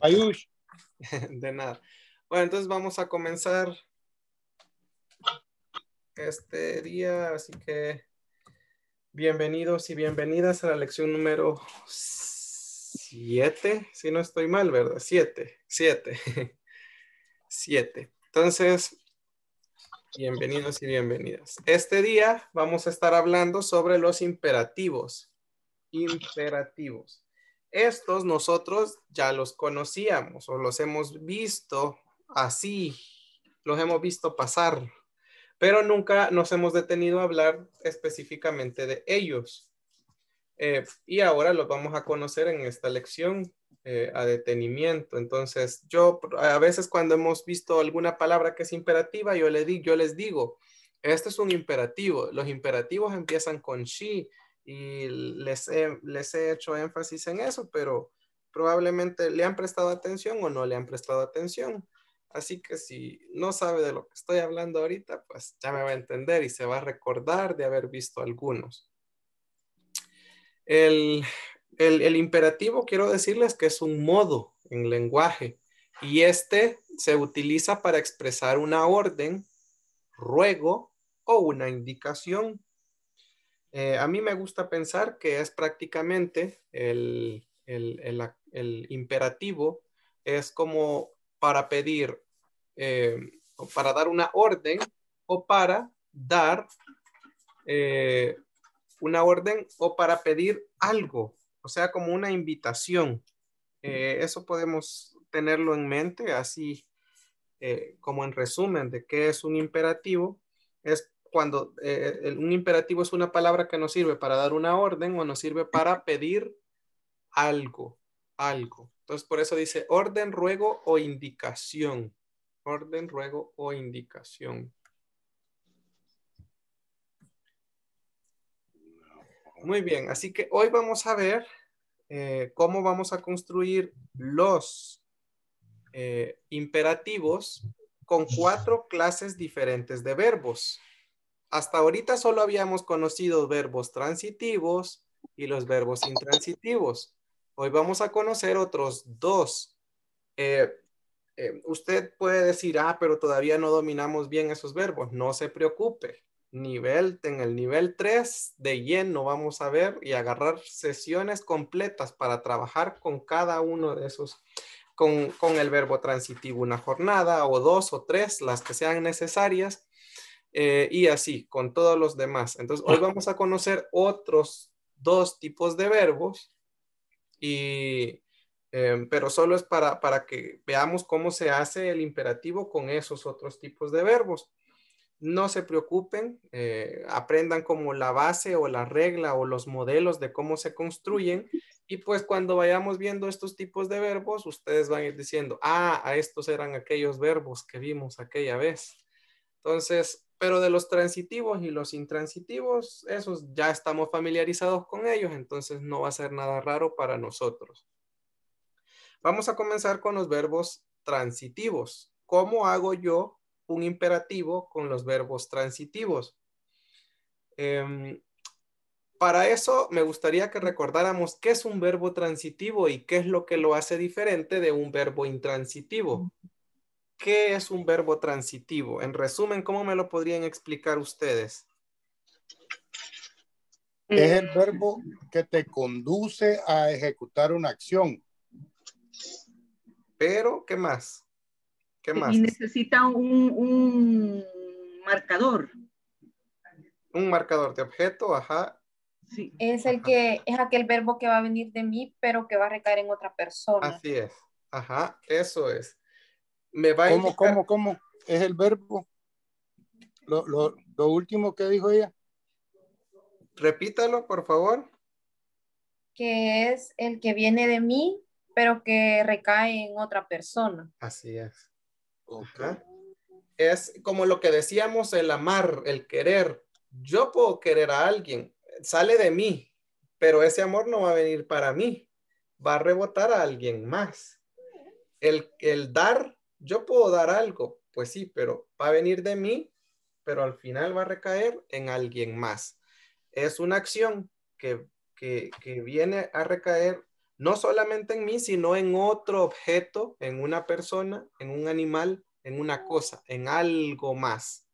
Ayush. De nada. Bueno, entonces vamos a comenzar este día, así que bienvenidos y bienvenidas a la lección número 7, si no estoy mal, ¿verdad? 7, 7, 7. Entonces, bienvenidos y bienvenidas. Este día vamos a estar hablando sobre los imperativos. Imperativos. Estos nosotros ya los conocíamos o los hemos visto así, los hemos visto pasar, pero nunca nos hemos detenido a hablar específicamente de ellos. Eh, y ahora los vamos a conocer en esta lección eh, a detenimiento. Entonces, yo a veces cuando hemos visto alguna palabra que es imperativa, yo, le di, yo les digo, este es un imperativo. Los imperativos empiezan con she, y les he, les he hecho énfasis en eso, pero probablemente le han prestado atención o no le han prestado atención. Así que si no sabe de lo que estoy hablando ahorita, pues ya me va a entender y se va a recordar de haber visto algunos. El, el, el imperativo quiero decirles que es un modo en lenguaje y este se utiliza para expresar una orden, ruego o una indicación. Eh, a mí me gusta pensar que es prácticamente el, imperativo, es como para pedir, eh, o para dar una orden o para dar eh, una orden o para pedir algo, o sea, como una invitación. eso podemos tenerlo en mente, así como en resumen de qué es un imperativo, es cuando eh, un imperativo es una palabra que nos sirve para dar una orden o nos sirve para pedir algo, algo. Entonces, por eso dice orden, ruego o indicación. Orden, ruego o indicación. Muy bien, así que hoy vamos a ver eh, cómo vamos a construir los eh, imperativos con cuatro clases diferentes de verbos. Hasta ahorita solo habíamos conocido verbos transitivos y los verbos intransitivos. Hoy vamos a conocer otros dos. Eh, eh, usted puede decir, ah, pero todavía no dominamos bien esos verbos. No se preocupe. Nivel, en el nivel 3 de lleno vamos a ver y agarrar sesiones completas para trabajar con cada uno de esos, con, con el verbo transitivo una jornada o dos o tres, las que sean necesarias eh, y así con todos los demás. Entonces, hoy vamos a conocer otros dos tipos de verbos, y, em, pero solo es para, para que veamos cómo se hace el imperativo con esos otros tipos de verbos. No se preocupen, eh, aprendan como la base o la regla o los modelos de cómo se construyen y pues cuando vayamos viendo estos tipos de verbos, ustedes van a ir diciendo, ah, a estos eran aquellos verbos que vimos aquella vez. Entonces, pero de los transitivos y los intransitivos, esos ya estamos familiarizados con ellos, entonces no va a ser nada raro para nosotros. Vamos a comenzar con los verbos transitivos. ¿Cómo hago yo un imperativo con los verbos transitivos? Em, para eso me gustaría que recordáramos qué es un verbo transitivo y qué es lo que lo hace diferente de un verbo intransitivo. ¿Qué es un verbo transitivo? En resumen, ¿cómo me lo podrían explicar ustedes? Es el verbo que te conduce a ejecutar una acción. Pero, ¿qué más? ¿Qué más? Y necesita un, marcador. Un marcador de objeto, ajá. Sí. Es el que, es aquel verbo que va a venir de mí, pero que va a recaer en otra persona. Así es. Ajá, eso es me va ¿Cómo, cómo, cómo? Es el verbo. Lo, lo, lo último que dijo ella. Repítalo, por favor. Que es el que viene de mí, pero que recae en otra persona. Así es. Es como lo que decíamos, el amar, el querer. Yo puedo querer a alguien, sale de mí, pero ese amor no va a venir para mí, va a rebotar a alguien más. El, el dar yo puedo dar algo, pues sí, pero va a venir de mí, pero al final va a recaer en alguien más. Es una acción que, viene a recaer no solamente en mí, sino en otro objeto, en una persona, en un animal, en una cosa, en algo más.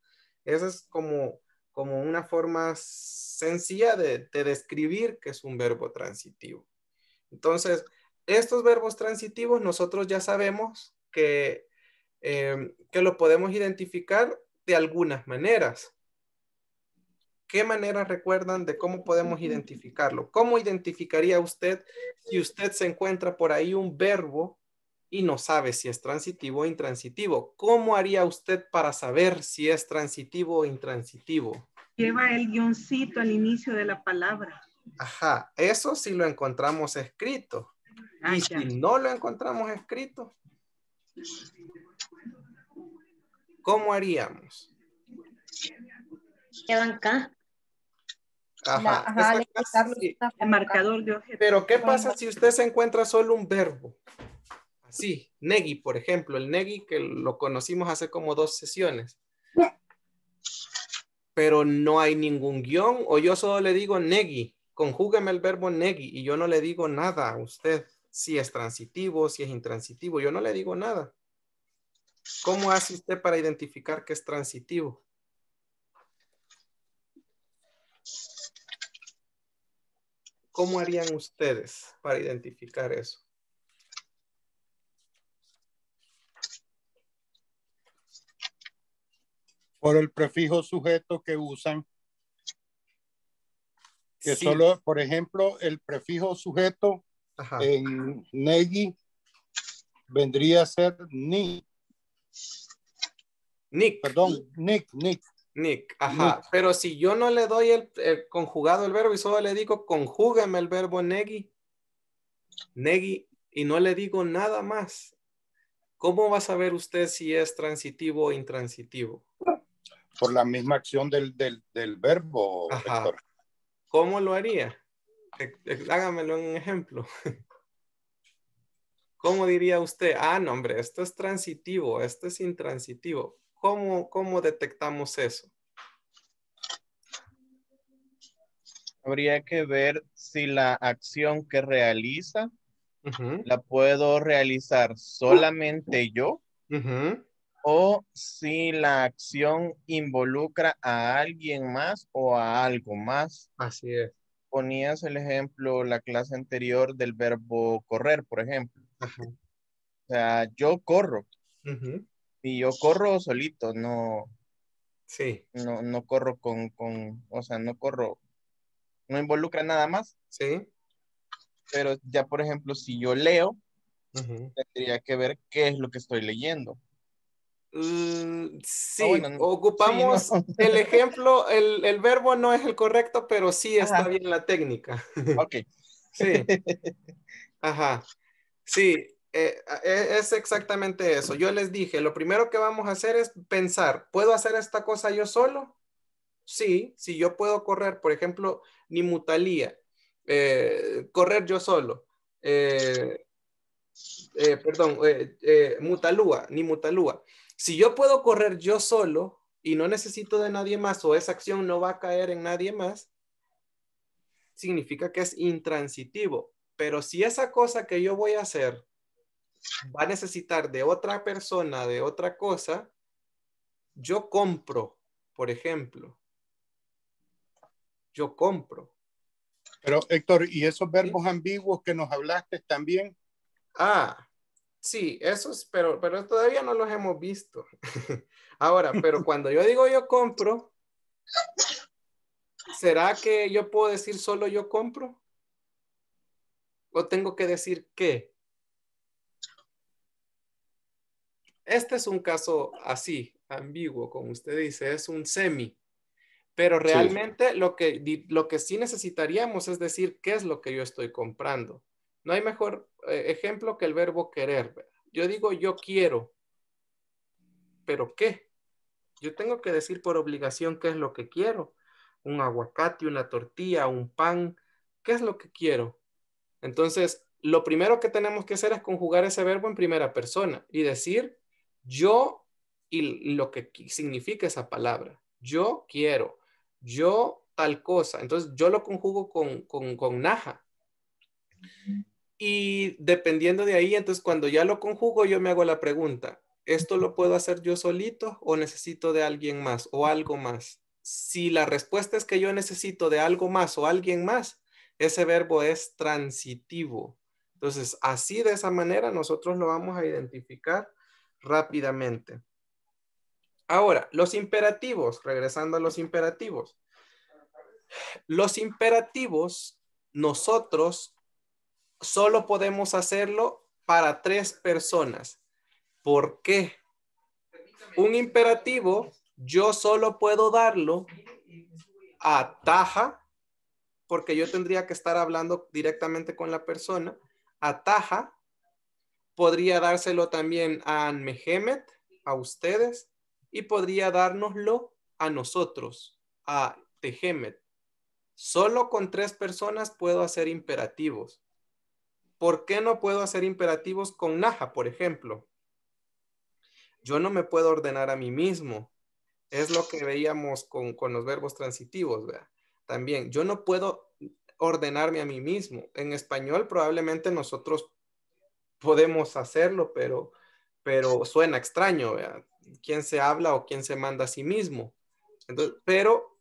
Esa es como, como una forma sencilla de, describir que es un verbo transitivo. Entonces, estos verbos transitivos nosotros ya sabemos que, eh, que lo podemos identificar de algunas maneras. ¿Qué maneras recuerdan de cómo podemos identificarlo? ¿Cómo identificaría usted si usted se encuentra por ahí un verbo y no sabe si es transitivo o intransitivo? ¿Cómo haría usted para saber si es transitivo o intransitivo? Lleva el guioncito al inicio de la palabra. Ajá, eso sí lo encontramos escrito. Ah, y si no lo encontramos escrito, ¿cómo haríamos? Quedan acá. Ajá. el marcador de objeto. Pero ¿qué pasa si usted se encuentra solo un verbo? Así, negui, por ejemplo, el negui que lo conocimos hace como dos sesiones. Pero no hay ningún guion o yo solo le digo negui, conjúgueme el verbo negui y yo no le digo nada a usted si es transitivo, si es intransitivo, yo no le digo nada. ¿Cómo hace usted para identificar que es transitivo? ¿Cómo harían ustedes para identificar eso? Por el prefijo sujeto que usan. Que solo, por ejemplo, el prefijo sujeto en Negi vendría a ser ni. Nick. Perdón, Nick, Nick. Nick, ajá. Pero si yo no le doy el, conjugado el verbo y solo le digo conjúgame el verbo negui, negui, y no le digo nada más, ¿cómo va a saber usted si es transitivo o intransitivo? Por la misma acción del, verbo. Ajá. ¿Cómo lo haría? E, e, hágamelo en un ejemplo. ¿Cómo diría usted? Ah, no, hombre, esto es transitivo, esto es intransitivo. ¿Cómo, detectamos eso? Habría que ver si la acción que realiza la puedo realizar solamente yo o si la acción involucra a alguien más o a algo más. Así es. Ponías el ejemplo la clase anterior del verbo correr, por ejemplo. O sea, yo corro. Y yo corro solito, no. Sí. No, no corro con, con, o sea, no corro, no involucra nada más. Sí. Pero ya, por ejemplo, si yo leo, tendría que ver qué es lo que estoy leyendo. Mm, sí, ah, ocupamos el ejemplo, el, el, verbo no es el correcto, pero sí está bien la técnica. Ok. Sí. Ajá. Sí, eh, e, es exactamente eso. Yo les dije, lo primero que vamos a hacer es pensar, ¿puedo hacer esta cosa yo solo? Sí, si yo puedo correr, por ejemplo, ni mutalía, eh, correr yo solo. Eh, perdón, mutalúa, ni mutalúa. Si yo puedo correr yo solo y no necesito de nadie más o esa acción no va a caer en nadie más, significa que es intransitivo. Pero si esa cosa que yo voy a hacer va a necesitar de otra persona, de otra cosa, yo compro, por ejemplo. Yo compro. Pero Héctor, ¿y esos verbos ambiguos que nos hablaste también? Ah, sí, esos, pero, pero todavía no los hemos visto. Ahora, pero cuando yo digo yo compro, ¿será que yo puedo decir solo yo compro? ¿O tengo que decir qué? Este es un caso así, ambiguo, como usted dice, es un semi. Pero realmente lo, que, lo que sí necesitaríamos es decir qué es lo que yo estoy comprando. No hay mejor eh, ejemplo que el verbo querer. Yo digo yo quiero, pero ¿qué? Yo tengo que decir por obligación qué es lo que quiero. Un aguacate, una tortilla, un pan. ¿Qué es lo que quiero? Entonces, lo primero que tenemos que hacer es conjugar ese verbo en primera persona y decir yo y lo que significa esa palabra. Yo quiero, yo tal cosa. Entonces yo lo conjugo con, con, naja. Y dependiendo de ahí, entonces cuando ya lo conjugo, yo me hago la pregunta, ¿esto lo puedo hacer yo solito o necesito de alguien más o algo más? Si la respuesta es que yo necesito de algo más o alguien más, ese verbo es transitivo. Entonces, así de esa manera nosotros lo vamos a identificar rápidamente. Ahora, los imperativos, regresando a los imperativos. Los imperativos, nosotros solo podemos hacerlo para tres personas. ¿Por qué? Un imperativo, yo solo puedo darlo a Taja, porque yo tendría que estar hablando directamente con la persona, a Taja, podría dárselo también a Mehemet, a ustedes, y podría dárnoslo a nosotros, a Tehemet. Solo con tres personas puedo hacer imperativos. ¿Por qué no puedo hacer imperativos con Naja, por ejemplo? Yo no me puedo ordenar a mí mismo. Es lo que veíamos con, los verbos transitivos, También, yo no puedo ordenarme a mí mismo. En español probablemente nosotros podemos hacerlo, pero, pero suena extraño, ¿Quién se habla o quién se manda a sí mismo? pero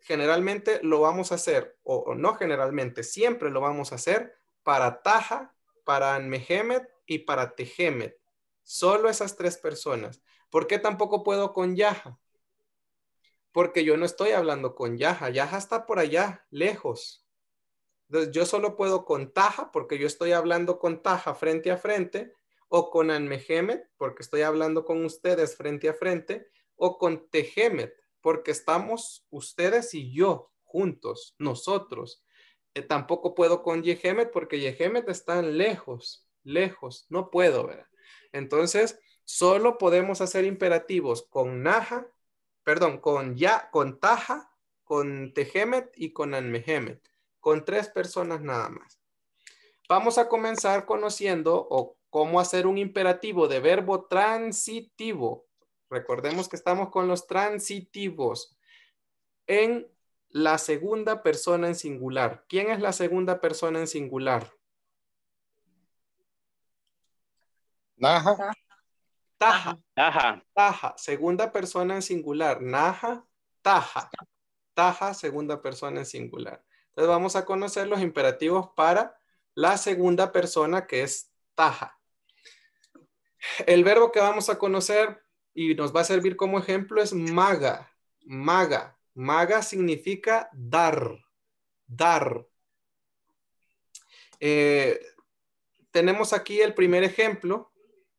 generalmente lo vamos a hacer, o, no generalmente, siempre lo vamos a hacer para Taja, para Anmehemet y para Tehemet. Solo esas tres personas. ¿Por qué tampoco puedo con Yaha? Porque yo no estoy hablando con Yaha. Yaha está por allá, lejos. Entonces, yo solo puedo con Taja porque yo estoy hablando con Taja frente a frente, o con Anmehemet porque estoy hablando con ustedes frente a frente, o con Tehemet porque estamos ustedes y yo juntos, nosotros. Eh, tampoco puedo con Yehemet porque Yehemet están lejos, lejos, no puedo, ¿verdad? Entonces, solo podemos hacer imperativos con Naja, perdón, con Ya, con Taja, con Tehemet y con Anmehemet con tres personas nada más. Vamos a comenzar conociendo o cómo hacer un imperativo de verbo transitivo. Recordemos que estamos con los transitivos en la segunda persona en singular. ¿Quién es la segunda persona en singular? Naja. Taja. Taja. Taja. Segunda persona en singular. Naja. Taja. Taja, segunda persona en singular. Entonces vamos a conocer los imperativos para la segunda persona que es taja. El verbo que vamos a conocer y nos va a servir como ejemplo es maga. Maga. Maga significa dar. Dar. Eh, tenemos aquí el primer ejemplo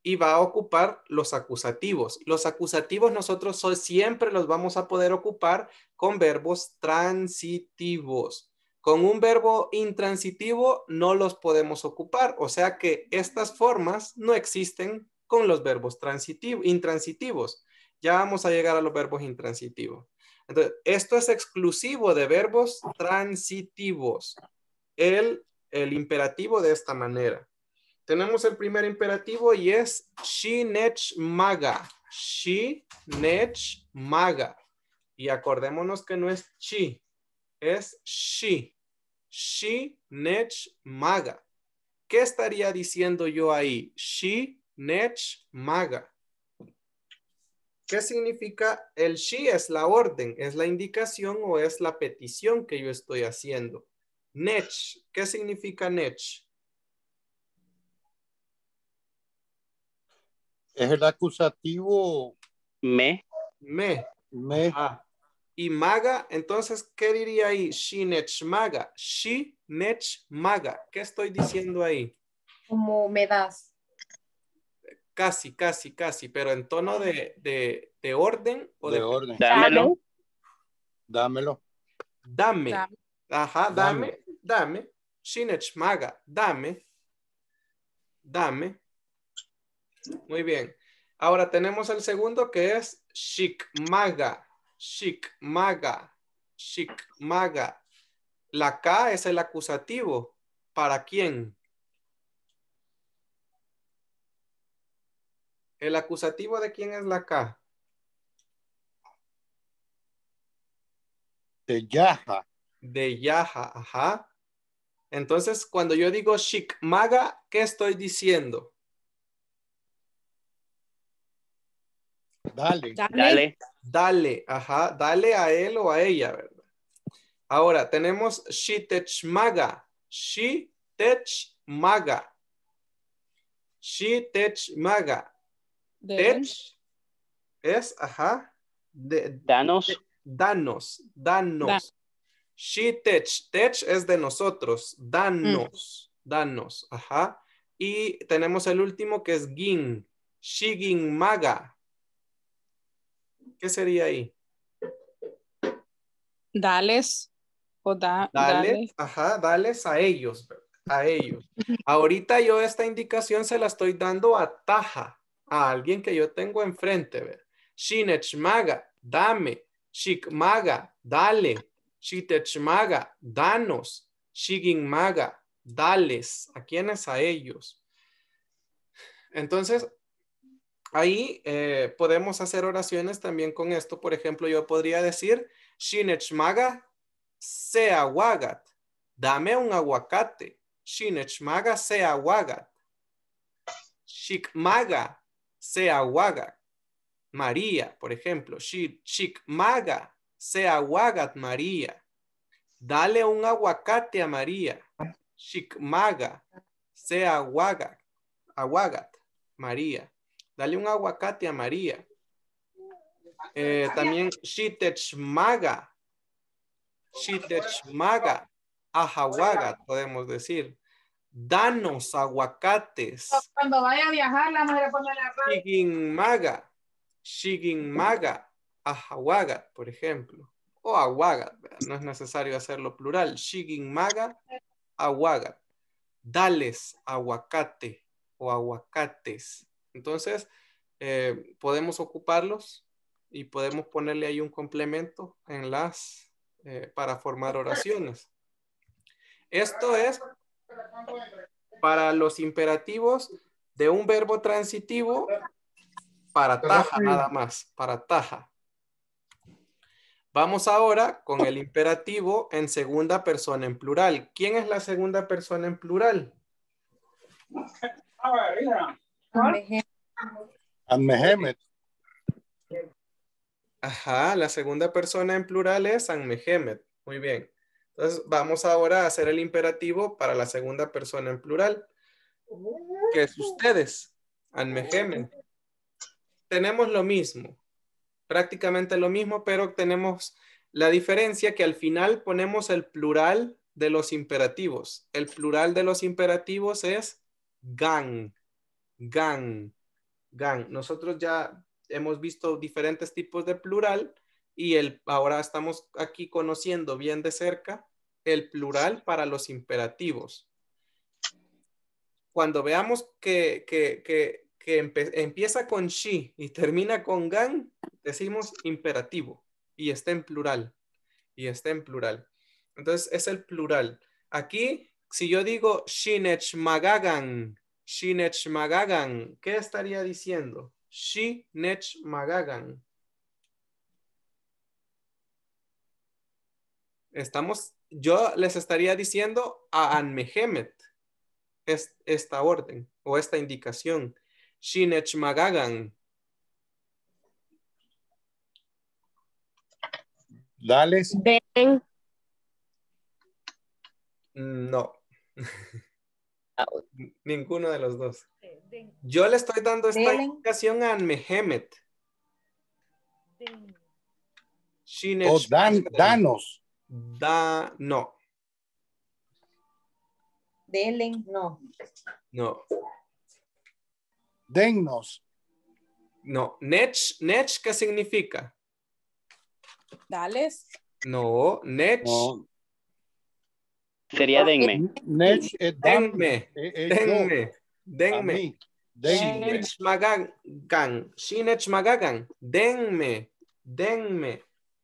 y va a ocupar los acusativos. Los acusativos nosotros siempre los vamos a poder ocupar con verbos transitivos. Con un verbo intransitivo no los podemos ocupar, o sea que estas formas no existen con los verbos intransitivos. Ya vamos a llegar a los verbos intransitivos. Entonces, esto es exclusivo de verbos transitivos. El, el imperativo de esta manera. Tenemos el primer imperativo y es she nech maga. She nech maga. Y acordémonos que no es chi, es she. She nech maga. ¿Qué estaría diciendo yo ahí? She nech maga. ¿Qué significa? El she es la orden, es la indicación o es la petición que yo estoy haciendo. Nech, ¿qué significa nech? Es el acusativo. Me. Me. Me. Y maga, entonces, ¿qué diría ahí? Shinech maga. nech maga. ¿Qué estoy diciendo ahí? Como me das. Casi, casi, casi, pero en tono de, de, orden o de, orden. Dámelo. Dámelo. Dame. Ajá, dame, dame. Shinech maga, dame. Dame. Muy bien. Ahora tenemos el segundo que es shik maga. Shik, maga, shik, maga. La K es el acusativo. ¿Para quién? ¿El acusativo de quién es la K? De Yaja. De Yaja, ajá. Entonces, cuando yo digo shikmaga, ¿qué estoy diciendo? Dale. Dale. Dale, ajá, dale a él o a ella, ¿verdad? Ahora tenemos shitechmaga, shitechmaga, shitechmaga. Tech es, ajá, de, Danos. danos, danos. Shitech, tech es de nosotros, danos, danos, ajá. Y tenemos el último que es gin, shigin maga, ¿Qué sería ahí? Dales o da, dales, dales. Ajá, dales a ellos, a ellos. Ahorita yo esta indicación se la estoy dando a Taja, a alguien que yo tengo enfrente. ¿ver? Shinechmaga, dame. Shikmaga, dale. Shitechmaga, danos. Shigingmaga, dales. ¿A quiénes? A ellos. Entonces, ahí eh, podemos hacer oraciones también con esto. Por ejemplo, yo podría decir, Shinechmaga sea wagat. Dame un aguacate. Shinechmaga sea wagat. Shikmaga sea wagat. María, por ejemplo. Shikmaga sea wagat María. Dale un aguacate a María. Shikmaga sea wagat. Aguagat María. Dale un aguacate a María. Eh, también Shitechmaga. Shitechmaga. Ajawaga, podemos decir. Danos aguacates. Cuando vaya a viajar, la madre pone la Shigin Shiginmaga. Ajawaga, por ejemplo. O aguagat. No es necesario hacerlo plural. Shiginmaga. Aguagat. Dales aguacate o aguacates. Entonces, eh, podemos ocuparlos y podemos ponerle ahí un complemento en las, eh, para formar oraciones. Esto es para los imperativos de un verbo transitivo para taja nada más, para taja. Vamos ahora con el imperativo en segunda persona en plural. ¿Quién es la segunda persona en plural? Anmehemet. Ajá, la segunda persona en plural es Anmehemet. Muy bien. Entonces vamos ahora a hacer el imperativo para la segunda persona en plural, que es ustedes, Anmehemet. Tenemos lo mismo, prácticamente lo mismo, pero tenemos la diferencia que al final ponemos el plural de los imperativos. El plural de los imperativos es gang gang, gang. Nosotros ya hemos visto diferentes tipos de plural y el, ahora estamos aquí conociendo bien de cerca el plural para los imperativos. Cuando veamos que, que, empieza con she y termina con gang, decimos imperativo y está en plural. Y está en plural. Entonces es el plural. Aquí, si yo digo shinech magagan, Shinech Magagan. ¿Qué estaría diciendo? Shinech Magagan. Estamos, yo les estaría diciendo a Anmehemet esta orden o esta indicación. Shinech Magagan. Dales. No. Ninguno de los dos. Yo le estoy dando esta indicación a Mehemet. O dan, danos. Da, no. Delen, no. No. Dennos. No. Nech, nech, ¿qué significa? Dales. No, nech. No. Sería denme. denme. Denme. Denme. Shinech magagan. Shinech magagan. Denme. Denme.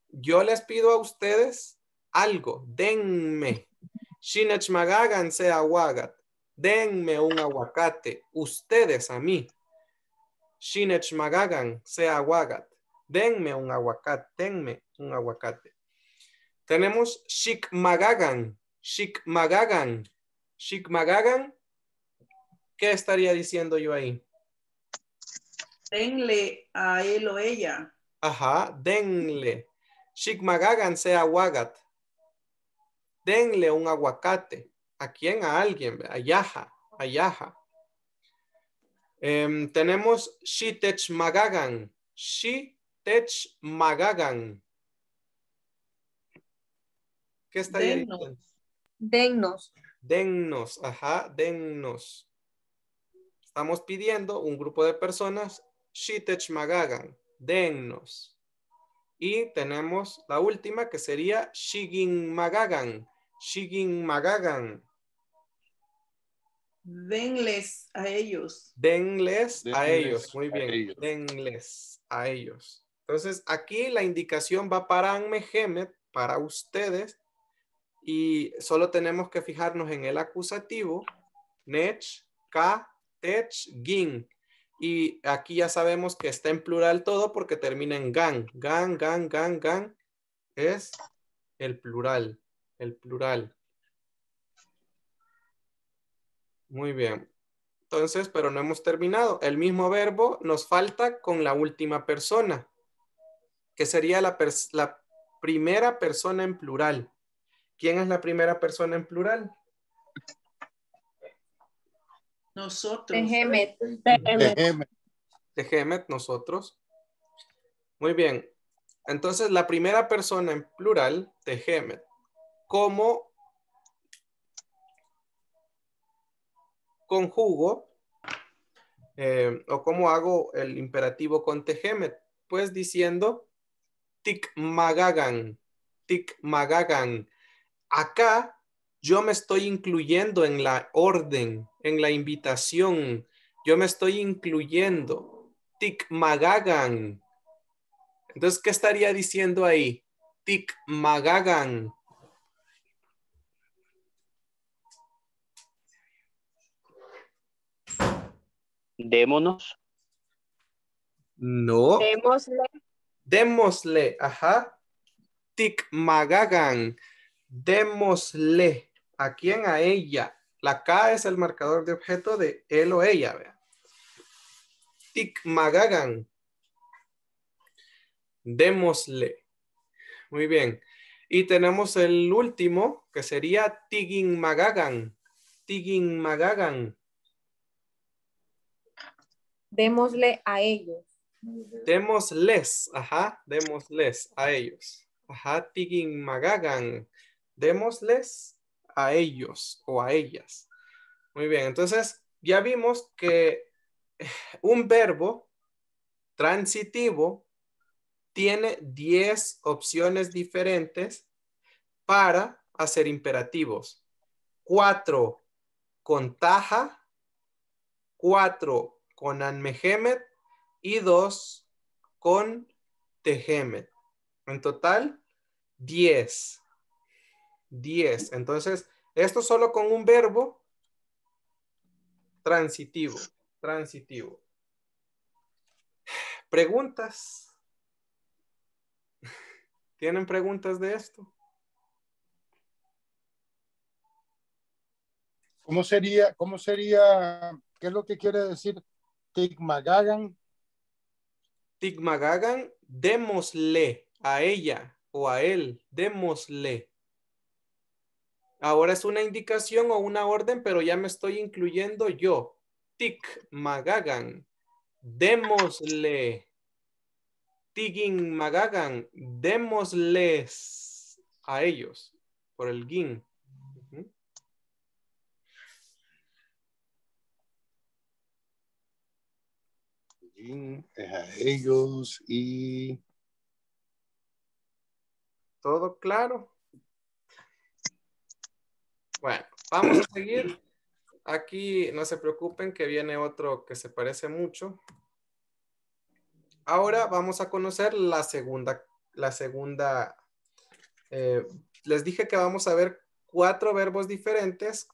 Yo les pido a ustedes algo. Denme. Shinech magagan sea aguagat. Denme un aguacate. Ustedes a mí. Shinech magagan sea aguagat. Denme un aguacate. Denme un aguacate. Tenemos shik magagan Shikmagagan. Shikmagagan. ¿Qué estaría diciendo yo ahí? Denle a él o ella. Ajá, denle. Shikmagagan sea wagat. Denle un aguacate. ¿A quién? A alguien. A Yaja. A Yaja. Em, tenemos Shitech Magagan. Shitech Magagan. ¿Qué estaría diciendo? Dennos. Dennos, ajá, dennos. Estamos pidiendo un grupo de personas, Shitech Magagan, dennos. Y tenemos la última que sería Shigin Magagan, Shigin Magagan. Denles a ellos. Denles, a ellos, muy bien, denles a ellos. Entonces aquí la indicación va para Anmehemet, para ustedes, y solo tenemos que fijarnos en el acusativo, nech, ka, tech, gin. Y aquí ya sabemos que está en plural todo porque termina en gan. Gan, gan, gan, gan es el plural, el plural. Muy bien. Entonces, pero no hemos terminado. El mismo verbo nos falta con la última persona, que sería la, la primera persona en plural. ¿Quién es la primera persona en plural? Nosotros. Tejemet. Tejemet, nosotros. Muy bien. Entonces, la primera persona en plural, Tejemet, ¿cómo conjugo eh, o cómo hago el imperativo con Tejemet? Pues diciendo tikmagagan, tikmagagan. Acá yo me estoy incluyendo en la orden, en la invitación. Yo me estoy incluyendo. Tikmagagan. Entonces, ¿qué estaría diciendo ahí? Tikmagagan. Démonos. No. Démosle. Démosle, ajá. Tikmagagan démosle. ¿A quién? A ella. La K es el marcador de objeto de él o ella. Vea. Tikmagagan. Démosle. Muy bien. Y tenemos el último, que sería Tigin Magagan. Tigin Magagan. Démosle a ellos. Démosles, ajá, démosles a ellos. Ajá, Tigin Magagan démosles a ellos o a ellas. Muy bien, entonces ya vimos que un verbo transitivo tiene 10 opciones diferentes para hacer imperativos. Cuatro con taja, cuatro con anmehemet y dos con tehemet. En total, 10. 10. Entonces, esto solo con un verbo transitivo, transitivo. ¿Preguntas? ¿Tienen preguntas de esto? ¿Cómo sería, cómo sería, qué es lo que quiere decir Tigmagagan? Tigmagagan, démosle a ella o a él, démosle. Ahora es una indicación o una orden, pero ya me estoy incluyendo yo. Tik magagan. Démosle. Tigin magagan. Démosles a ellos. Por el gin. a ellos y... ¿Todo claro? Bueno, vamos a seguir. Aquí no se preocupen que viene otro que se parece mucho. Ahora vamos a conocer la segunda, la segunda. Eh, les dije que vamos a ver cuatro verbos diferentes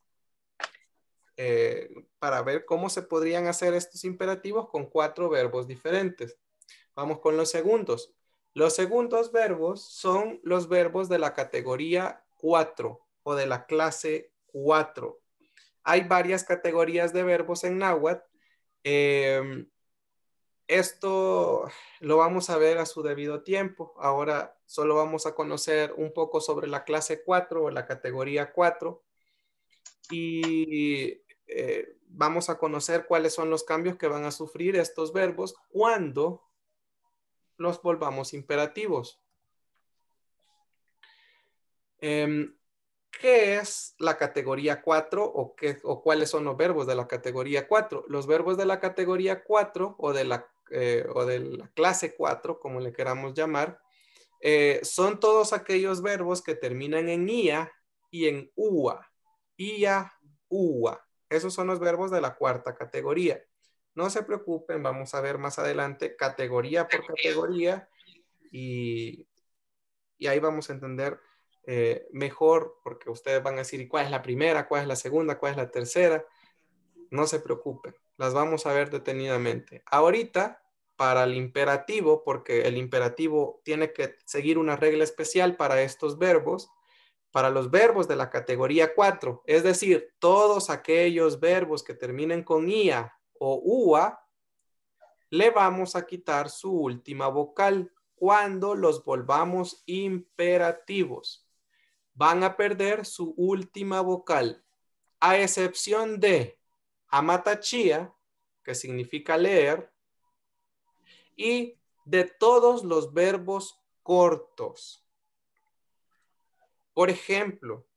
eh, para ver cómo se podrían hacer estos imperativos con cuatro verbos diferentes. Vamos con los segundos. Los segundos verbos son los verbos de la categoría 4 o de la clase 4. Hay varias categorías de verbos en náhuatl. Em, esto lo vamos a ver a su debido tiempo. Ahora solo vamos a conocer un poco sobre la clase 4 o la categoría 4 y eh, vamos a conocer cuáles son los cambios que van a sufrir estos verbos cuando los volvamos imperativos. Em, ¿Qué es la categoría 4 o, qué, o cuáles son los verbos de la categoría 4? Los verbos de la categoría 4 o de la, eh, o de la clase 4, como le queramos llamar, eh, son todos aquellos verbos que terminan en IA y en UA. IA, UA. Esos son los verbos de la cuarta categoría. No se preocupen, vamos a ver más adelante categoría por categoría y, y ahí vamos a entender eh, mejor porque ustedes van a decir cuál es la primera, cuál es la segunda, cuál es la tercera. No se preocupen, las vamos a ver detenidamente. Ahorita, para el imperativo, porque el imperativo tiene que seguir una regla especial para estos verbos, para los verbos de la categoría 4, es decir, todos aquellos verbos que terminen con IA o UA, le vamos a quitar su última vocal cuando los volvamos imperativos van a perder su última vocal, a excepción de amatachía, que significa leer, y de todos los verbos cortos. Por ejemplo,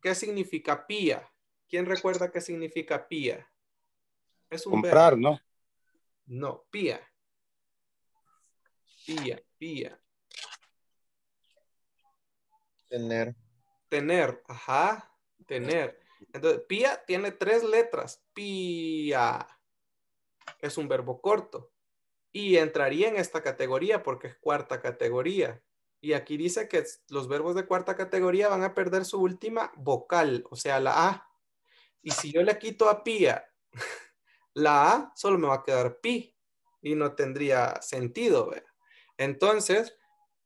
¿qué significa pía? ¿Quién recuerda qué significa pía? Es un Comprar, ¿no? No, pía. Pía, pía. Tener. Tener, ajá, tener. Entonces, pía tiene tres letras. Pía es un verbo corto y entraría en esta categoría porque es cuarta categoría. Y aquí dice que los verbos de cuarta categoría van a perder su última vocal, o sea, la A. Y si yo le quito a pía la A, solo me va a quedar pi y no tendría sentido. Entonces,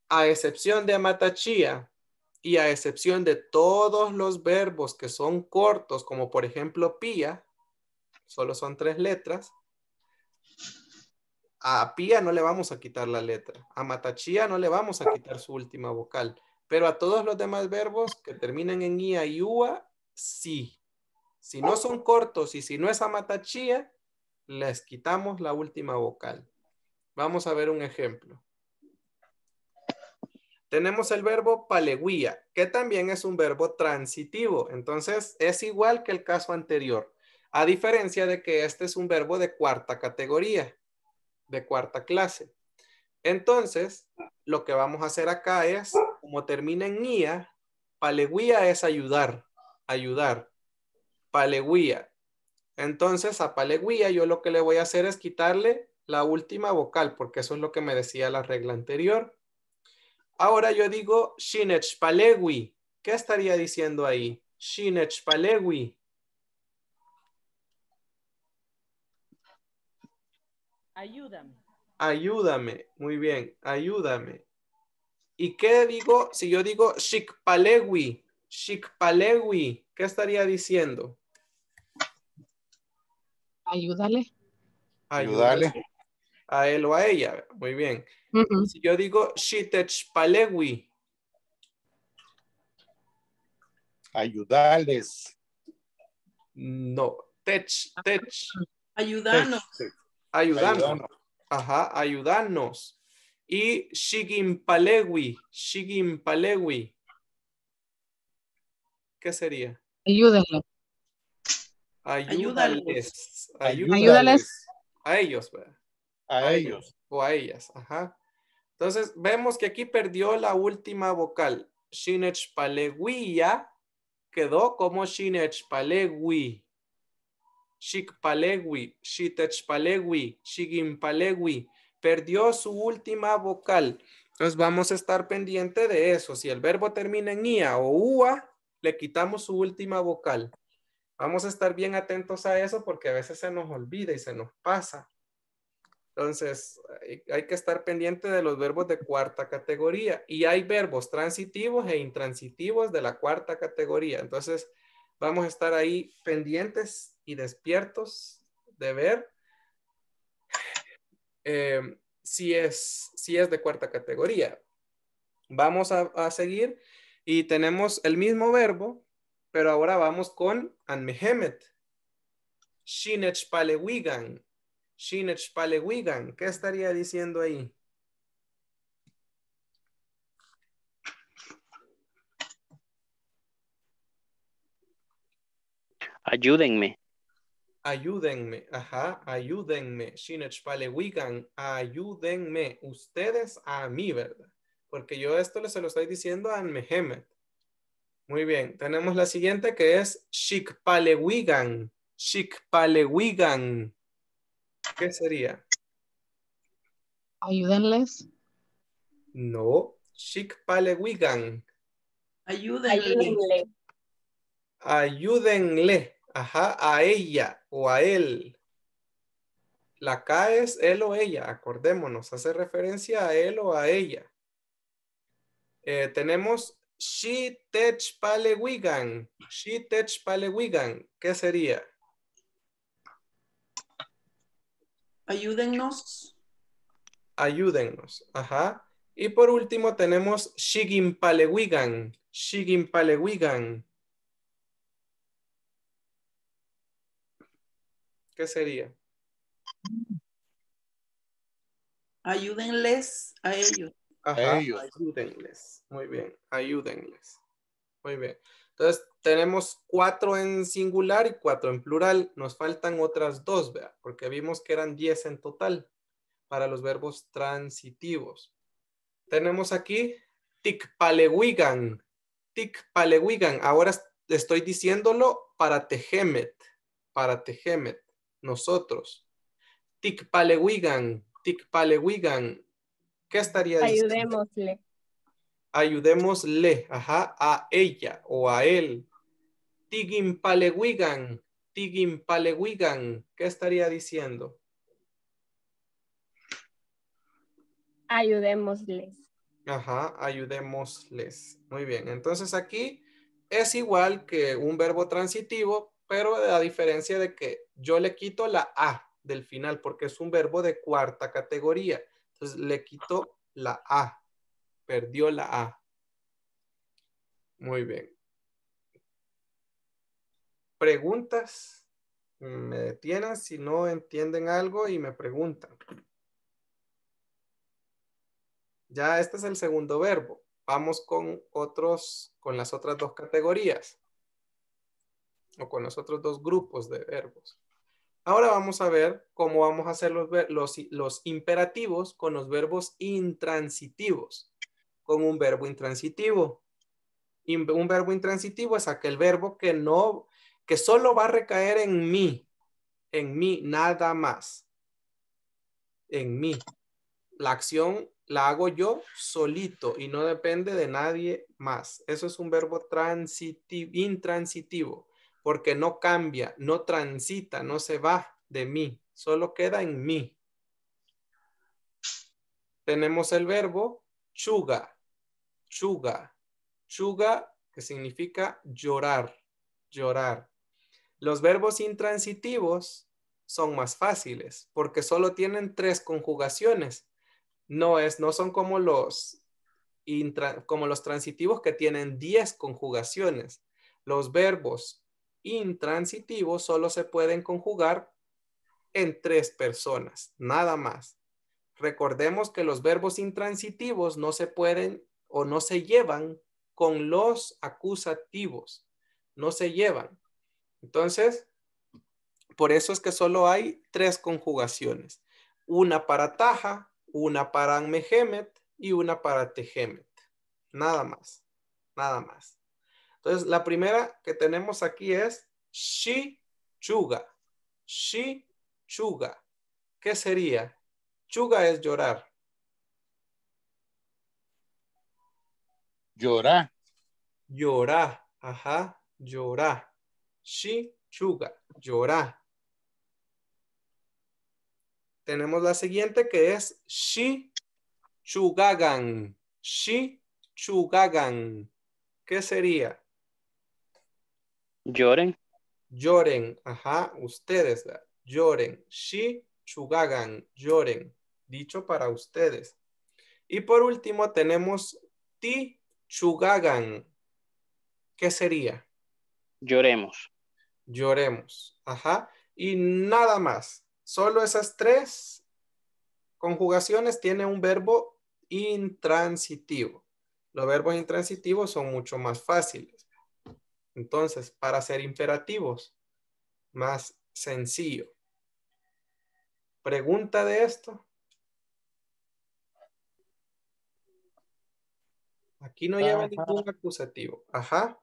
a excepción de amatachía, y a excepción de todos los verbos que son cortos, como por ejemplo pía, solo son tres letras, a pía no le vamos a quitar la letra, a matachía no le vamos a quitar su última vocal, pero a todos los demás verbos que terminen en ia y ua, sí. Si no son cortos y si no es a matachía, les quitamos la última vocal. Vamos a ver un ejemplo tenemos el verbo paleguía, que también es un verbo transitivo. Entonces, es igual que el caso anterior, a diferencia de que este es un verbo de cuarta categoría, de cuarta clase. Entonces, lo que vamos a hacer acá es, como termina en ia, paleguía es ayudar, ayudar. Paleguía. Entonces, a paleguía yo lo que le voy a hacer es quitarle la última vocal, porque eso es lo que me decía la regla anterior. Ahora yo digo Shinech Palewi. ¿Qué estaría diciendo ahí? Shinech Palewi. Ayúdame. Ayúdame. Muy bien. Ayúdame. ¿Y qué digo? Si yo digo Shikpalewi. Shikpalewi. ¿Qué estaría diciendo? Ayúdale. Ayúdale a él o a ella. Muy bien. Si yo digo Shitech Palewi. Ayudarles. No. Tech, tech. Ayudarnos. Ayudarnos. Ajá, ayudarnos. Y Shigim Palewi. Shigim Palewi. ¿Qué sería? Ayúdale. Ayúdales. Ayúdales. A ellos, ¿verdad? A, ellos. O a ellas, ajá. Entonces, vemos que aquí perdió la última vocal. Shinech Paleguia quedó como Shinech Palegui. Shik Palegui, Shitech Palegui, Shigim Palegui. Perdió su última vocal. Entonces, vamos a estar pendiente de eso. Si el verbo termina en ia o ua, le quitamos su última vocal. Vamos a estar bien atentos a eso porque a veces se nos olvida y se nos pasa. Entonces, hay que estar pendiente de los verbos de cuarta categoría. Y hay verbos transitivos e intransitivos de la cuarta categoría. Entonces, vamos a estar ahí pendientes y despiertos de ver eh, si, es, si es de cuarta categoría. Vamos a, seguir y tenemos el mismo verbo, pero ahora vamos con anmehemet. Shinech palewigan. Shinech palewigan. ¿Qué estaría diciendo ahí? Ayúdenme. Ayúdenme, ajá, ayúdenme. Shinech palewigan, ayúdenme. Ustedes a mí, ¿verdad? Porque yo esto se lo estoy diciendo a Mehemet. Muy bien, tenemos la siguiente que es Shikpalewigan. Shikpalewigan. ¿Qué sería? Ayúdenles. No, Shikpalewigan. Ayúdenle. Ayúdenle. Ajá, a ella o a él. La K es él o ella, acordémonos, hace referencia a él o a ella. Eh, tenemos she tech palewigan. She tech palewigan. ¿Qué sería? Ayúdennos. Ayúdennos. Ajá. Y por último tenemos shigin palewigan. Shigin palewigan. ¿Qué sería? Ayúdenles a ellos. Ajá, ayúdenles. Muy bien, ayúdenles. Muy bien. Entonces, tenemos cuatro en singular y cuatro en plural. Nos faltan otras dos, ¿vea? Porque vimos que eran diez en total para los verbos transitivos. Tenemos aquí tikpalewigan. Tikpalewigan. Ahora estoy diciéndolo para tejemet. Para tejemet. Nosotros. Tikpalewigan. Tikpalewigan. ¿Qué estaría diciendo? Ayudémosle. Ayudémosle, ajá, a ella o a él. Tigimpalewigan, tigimpalewigan. ¿Qué estaría diciendo? Ayudémosles. Ajá, ayudémosles. Muy bien. Entonces aquí es igual que un verbo transitivo, pero a diferencia de que yo le quito la A del final porque es un verbo de cuarta categoría. Entonces le quito la A. Perdió la A. Muy bien. Preguntas. Me detienen si no entienden algo y me preguntan. Ya este es el segundo verbo. Vamos con otros, con las otras dos categorías. O con los otros dos grupos de verbos. Ahora vamos a ver cómo vamos a hacer los, los, los, imperativos con los verbos intransitivos, con un verbo intransitivo. Un verbo intransitivo es aquel verbo que no, que solo va a recaer en mí, en mí, nada más. En mí. La acción la hago yo solito y no depende de nadie más. Eso es un verbo transitivo, intransitivo porque no cambia, no transita, no se va de mí, solo queda en mí. Tenemos el verbo chuga, chuga, chuga que significa llorar, llorar. Los verbos intransitivos son más fáciles porque solo tienen tres conjugaciones. No, es, no son como los, como los transitivos que tienen diez conjugaciones. Los verbos intransitivos solo se pueden conjugar en tres personas, nada más. Recordemos que los verbos intransitivos no se pueden o no se llevan con los acusativos, no se llevan. Entonces, por eso es que solo hay tres conjugaciones. Una para taja, una para anmehemet y una para tehemet. Nada más, nada más. Entonces, la primera que tenemos aquí es she chuga. She chuga. ¿Qué sería? Chuga es llorar. Llorar. Llorar. Ajá. Llorar. She chuga. Llorar. tenemos la siguiente que es shi chugagan. Shi chugagan. ¿Qué sería? Lloren. Lloren. Ajá, ustedes. Lloren. Shi chugagan. Lloren. Dicho para ustedes. Y por último tenemos ti chugagan. ¿Qué sería? Lloremos. Lloremos. Ajá. Y nada más. Solo esas tres conjugaciones tienen un verbo intransitivo. Los verbos intransitivos son mucho más fáciles. Entonces, para ser imperativos, más sencillo. ¿Pregunta de esto? Aquí no lleva ningún acusativo. Ajá.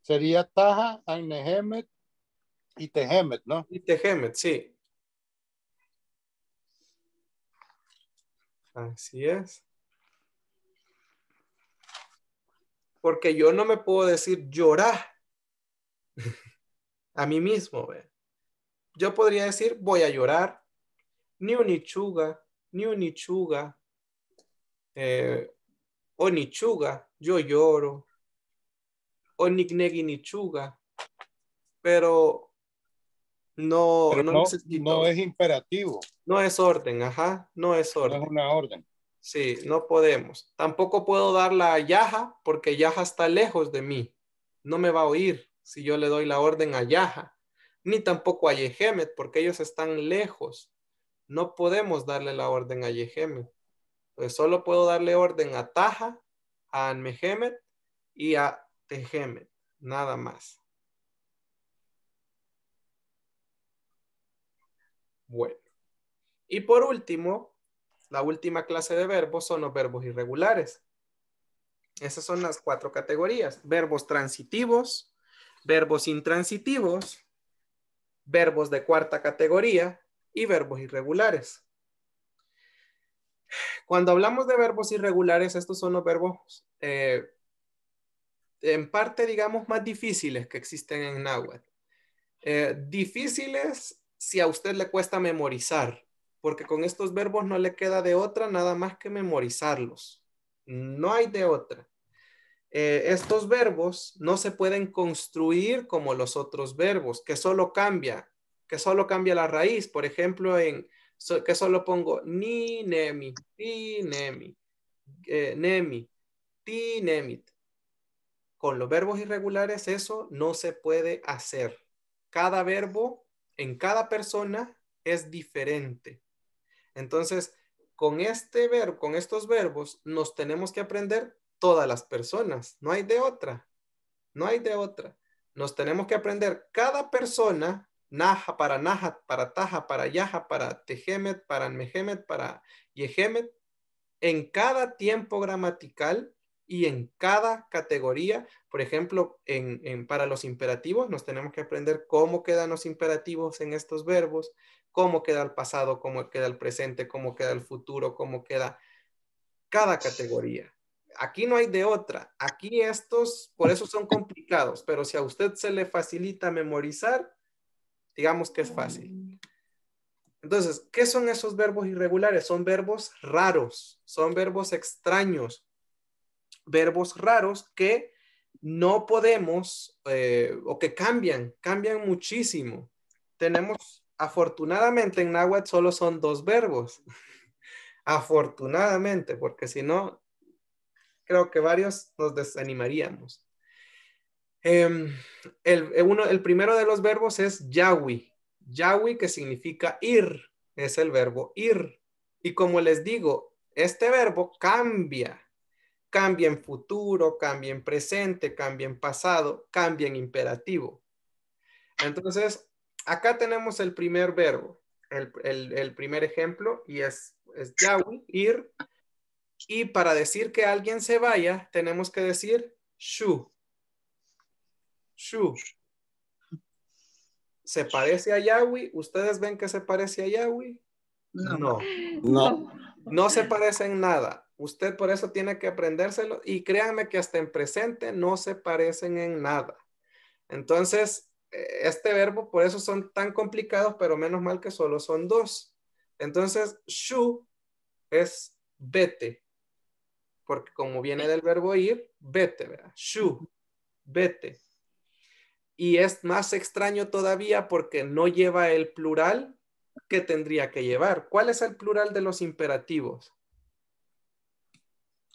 Sería Taja, Ainehemet y Tehemet, ¿no? Y Tehemet, sí. Así es. Porque yo no me puedo decir llorar a mí mismo. Yo podría decir voy a llorar. Ni unichuga, ni unichuga. Eh, o nichuga, yo lloro. O nignegi nichuga. Pero no, no, no, es imperativo. No es orden, ajá, no es orden. No es una orden. Sí, no podemos. Tampoco puedo dar la Yaja porque Yaja está lejos de mí. No me va a oír si yo le doy la orden a Yaja. Ni tampoco a Yehemet porque ellos están lejos. No podemos darle la orden a Yehemet. Pues solo puedo darle orden a Taja, a Anmehemet y a Tehemet. Nada más. Bueno. Y por último, la última clase de verbos son los verbos irregulares. Esas son las cuatro categorías. Verbos transitivos, verbos intransitivos, verbos de cuarta categoría y verbos irregulares. Cuando hablamos de verbos irregulares, estos son los verbos eh, en parte, digamos, más difíciles que existen en náhuatl. Eh, difíciles si a usted le cuesta memorizar, porque con estos verbos no le queda de otra nada más que memorizarlos. No hay de otra. Eh, estos verbos no se pueden construir como los otros verbos, que solo cambia, que solo cambia la raíz. Por ejemplo, en que solo pongo ni, nemi, ti, nemi, eh, nemi, ti, nemit. Con los verbos irregulares eso no se puede hacer. Cada verbo en cada persona es diferente. Entonces, con este verbo, con estos verbos, nos tenemos que aprender todas las personas. No hay de otra. No hay de otra. Nos tenemos que aprender cada persona, naja para naja, para taja, para yaja, para tejemet, para mejemet, para yehemet, en cada tiempo gramatical y en cada categoría, por ejemplo, en, para los imperativos, nos tenemos que aprender cómo quedan los imperativos en estos verbos, cómo queda el pasado, cómo queda el presente, cómo queda el futuro, cómo queda cada categoría. Aquí no hay de otra. Aquí estos, por eso son complicados, pero si a usted se le facilita memorizar, digamos que es fácil. Entonces, ¿qué son esos verbos irregulares? Son verbos raros, son verbos extraños, verbos raros que no podemos eh, o que cambian, cambian muchísimo. Tenemos, afortunadamente en náhuatl solo son dos verbos. afortunadamente, porque si no, creo que varios nos desanimaríamos. Em, el, uno, el primero de los verbos es yawi. Yawi que significa ir, es el verbo ir. Y como les digo, este verbo cambia cambia en futuro, cambia en presente, cambia en pasado, cambia en imperativo. Entonces, acá tenemos el primer verbo, el, primer ejemplo, y es, es yawi, ir. Y para decir que alguien se vaya, tenemos que decir shu. Shu. ¿Se parece a Yahweh? ¿Ustedes ven que se parece a Yahweh? No. No. No. No se parece en nada. Usted por eso tiene que aprendérselo y créanme que hasta en presente no se parecen en nada. Entonces, eh, este verbo por eso son tan complicados, pero menos mal que solo son dos. Entonces, shu es vete, porque como viene del verbo ir, vete, ¿verdad? Shu, vete. Y es más extraño todavía porque no lleva el plural que tendría que llevar. ¿Cuál es el plural de los imperativos?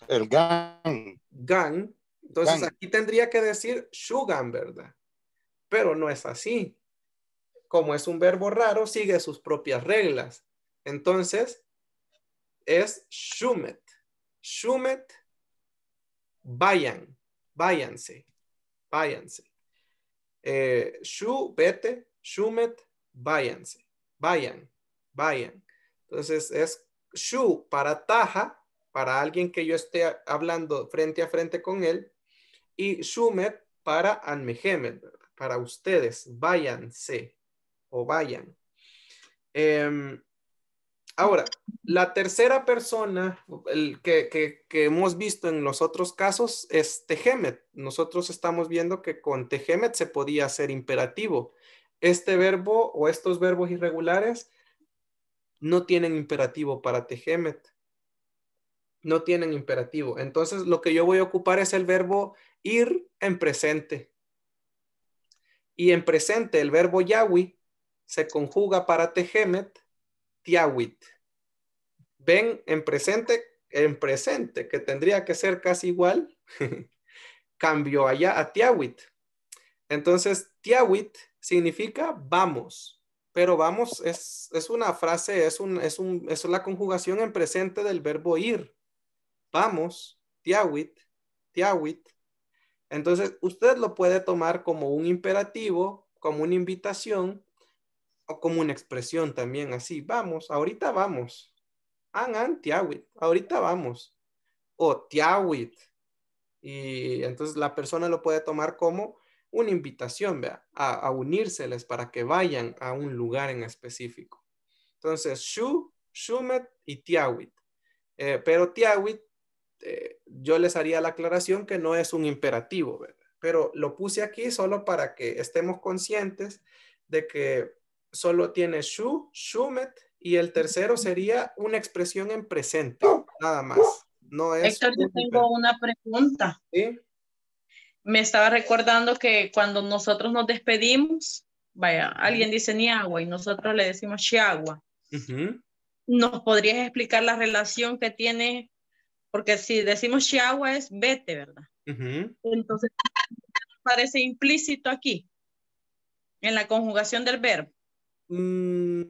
El gan. Gan. Entonces aquí tendría que decir shugan, ¿verdad? Pero no es así. Como es un verbo raro, sigue sus propias reglas. Entonces, es shumet. Shumet, vayan, váyanse, váyanse. Eh, shu, vete, shumet, váyanse, vayan, vayan. Entonces es shu para taja, para alguien que yo esté hablando frente a frente con él, y shumet para anmehemet, para ustedes, váyanse o vayan. Em, ahora, la tercera persona el que, hemos visto en los otros casos es Tehemet. Nosotros estamos viendo que con Tehemet se podía hacer imperativo. Este verbo o estos verbos irregulares no tienen imperativo para Tehemet. No tienen imperativo. Entonces, lo que yo voy a ocupar es el verbo ir en presente. Y en presente, el verbo yawi se conjuga para Tehemet, tiawit ven en presente, en presente, que tendría que ser casi igual, cambió allá a tiawit. Entonces, tiawit significa vamos, pero vamos es, una frase, es, un, es, un, es la conjugación en presente del verbo ir. Vamos, tiawit, tiawit. Entonces, usted lo puede tomar como un imperativo, como una invitación o como una expresión también, así, vamos, ahorita vamos, an, tiawit, ahorita vamos. O tiawit. Y entonces la persona lo puede tomar como una invitación, vea, a, unírseles para que vayan a un lugar en específico. Entonces, shu, shumet y tiawit. Eh, pero tiawit, eh, yo les haría la aclaración que no es un imperativo, ¿verdad? Pero lo puse aquí solo para que estemos conscientes de que solo tiene shu, shumet y el tercero sería una expresión en presente, nada más. No es Héctor, yo tengo una pregunta. ¿Sí? Me estaba recordando que cuando nosotros nos despedimos, vaya, alguien dice ni agua y nosotros le decimos chiagua. ¿Nos podrías explicar la relación que tiene? Porque si decimos chiagua es vete, ¿verdad? Entonces, parece implícito aquí, en la conjugación del verbo. Mm,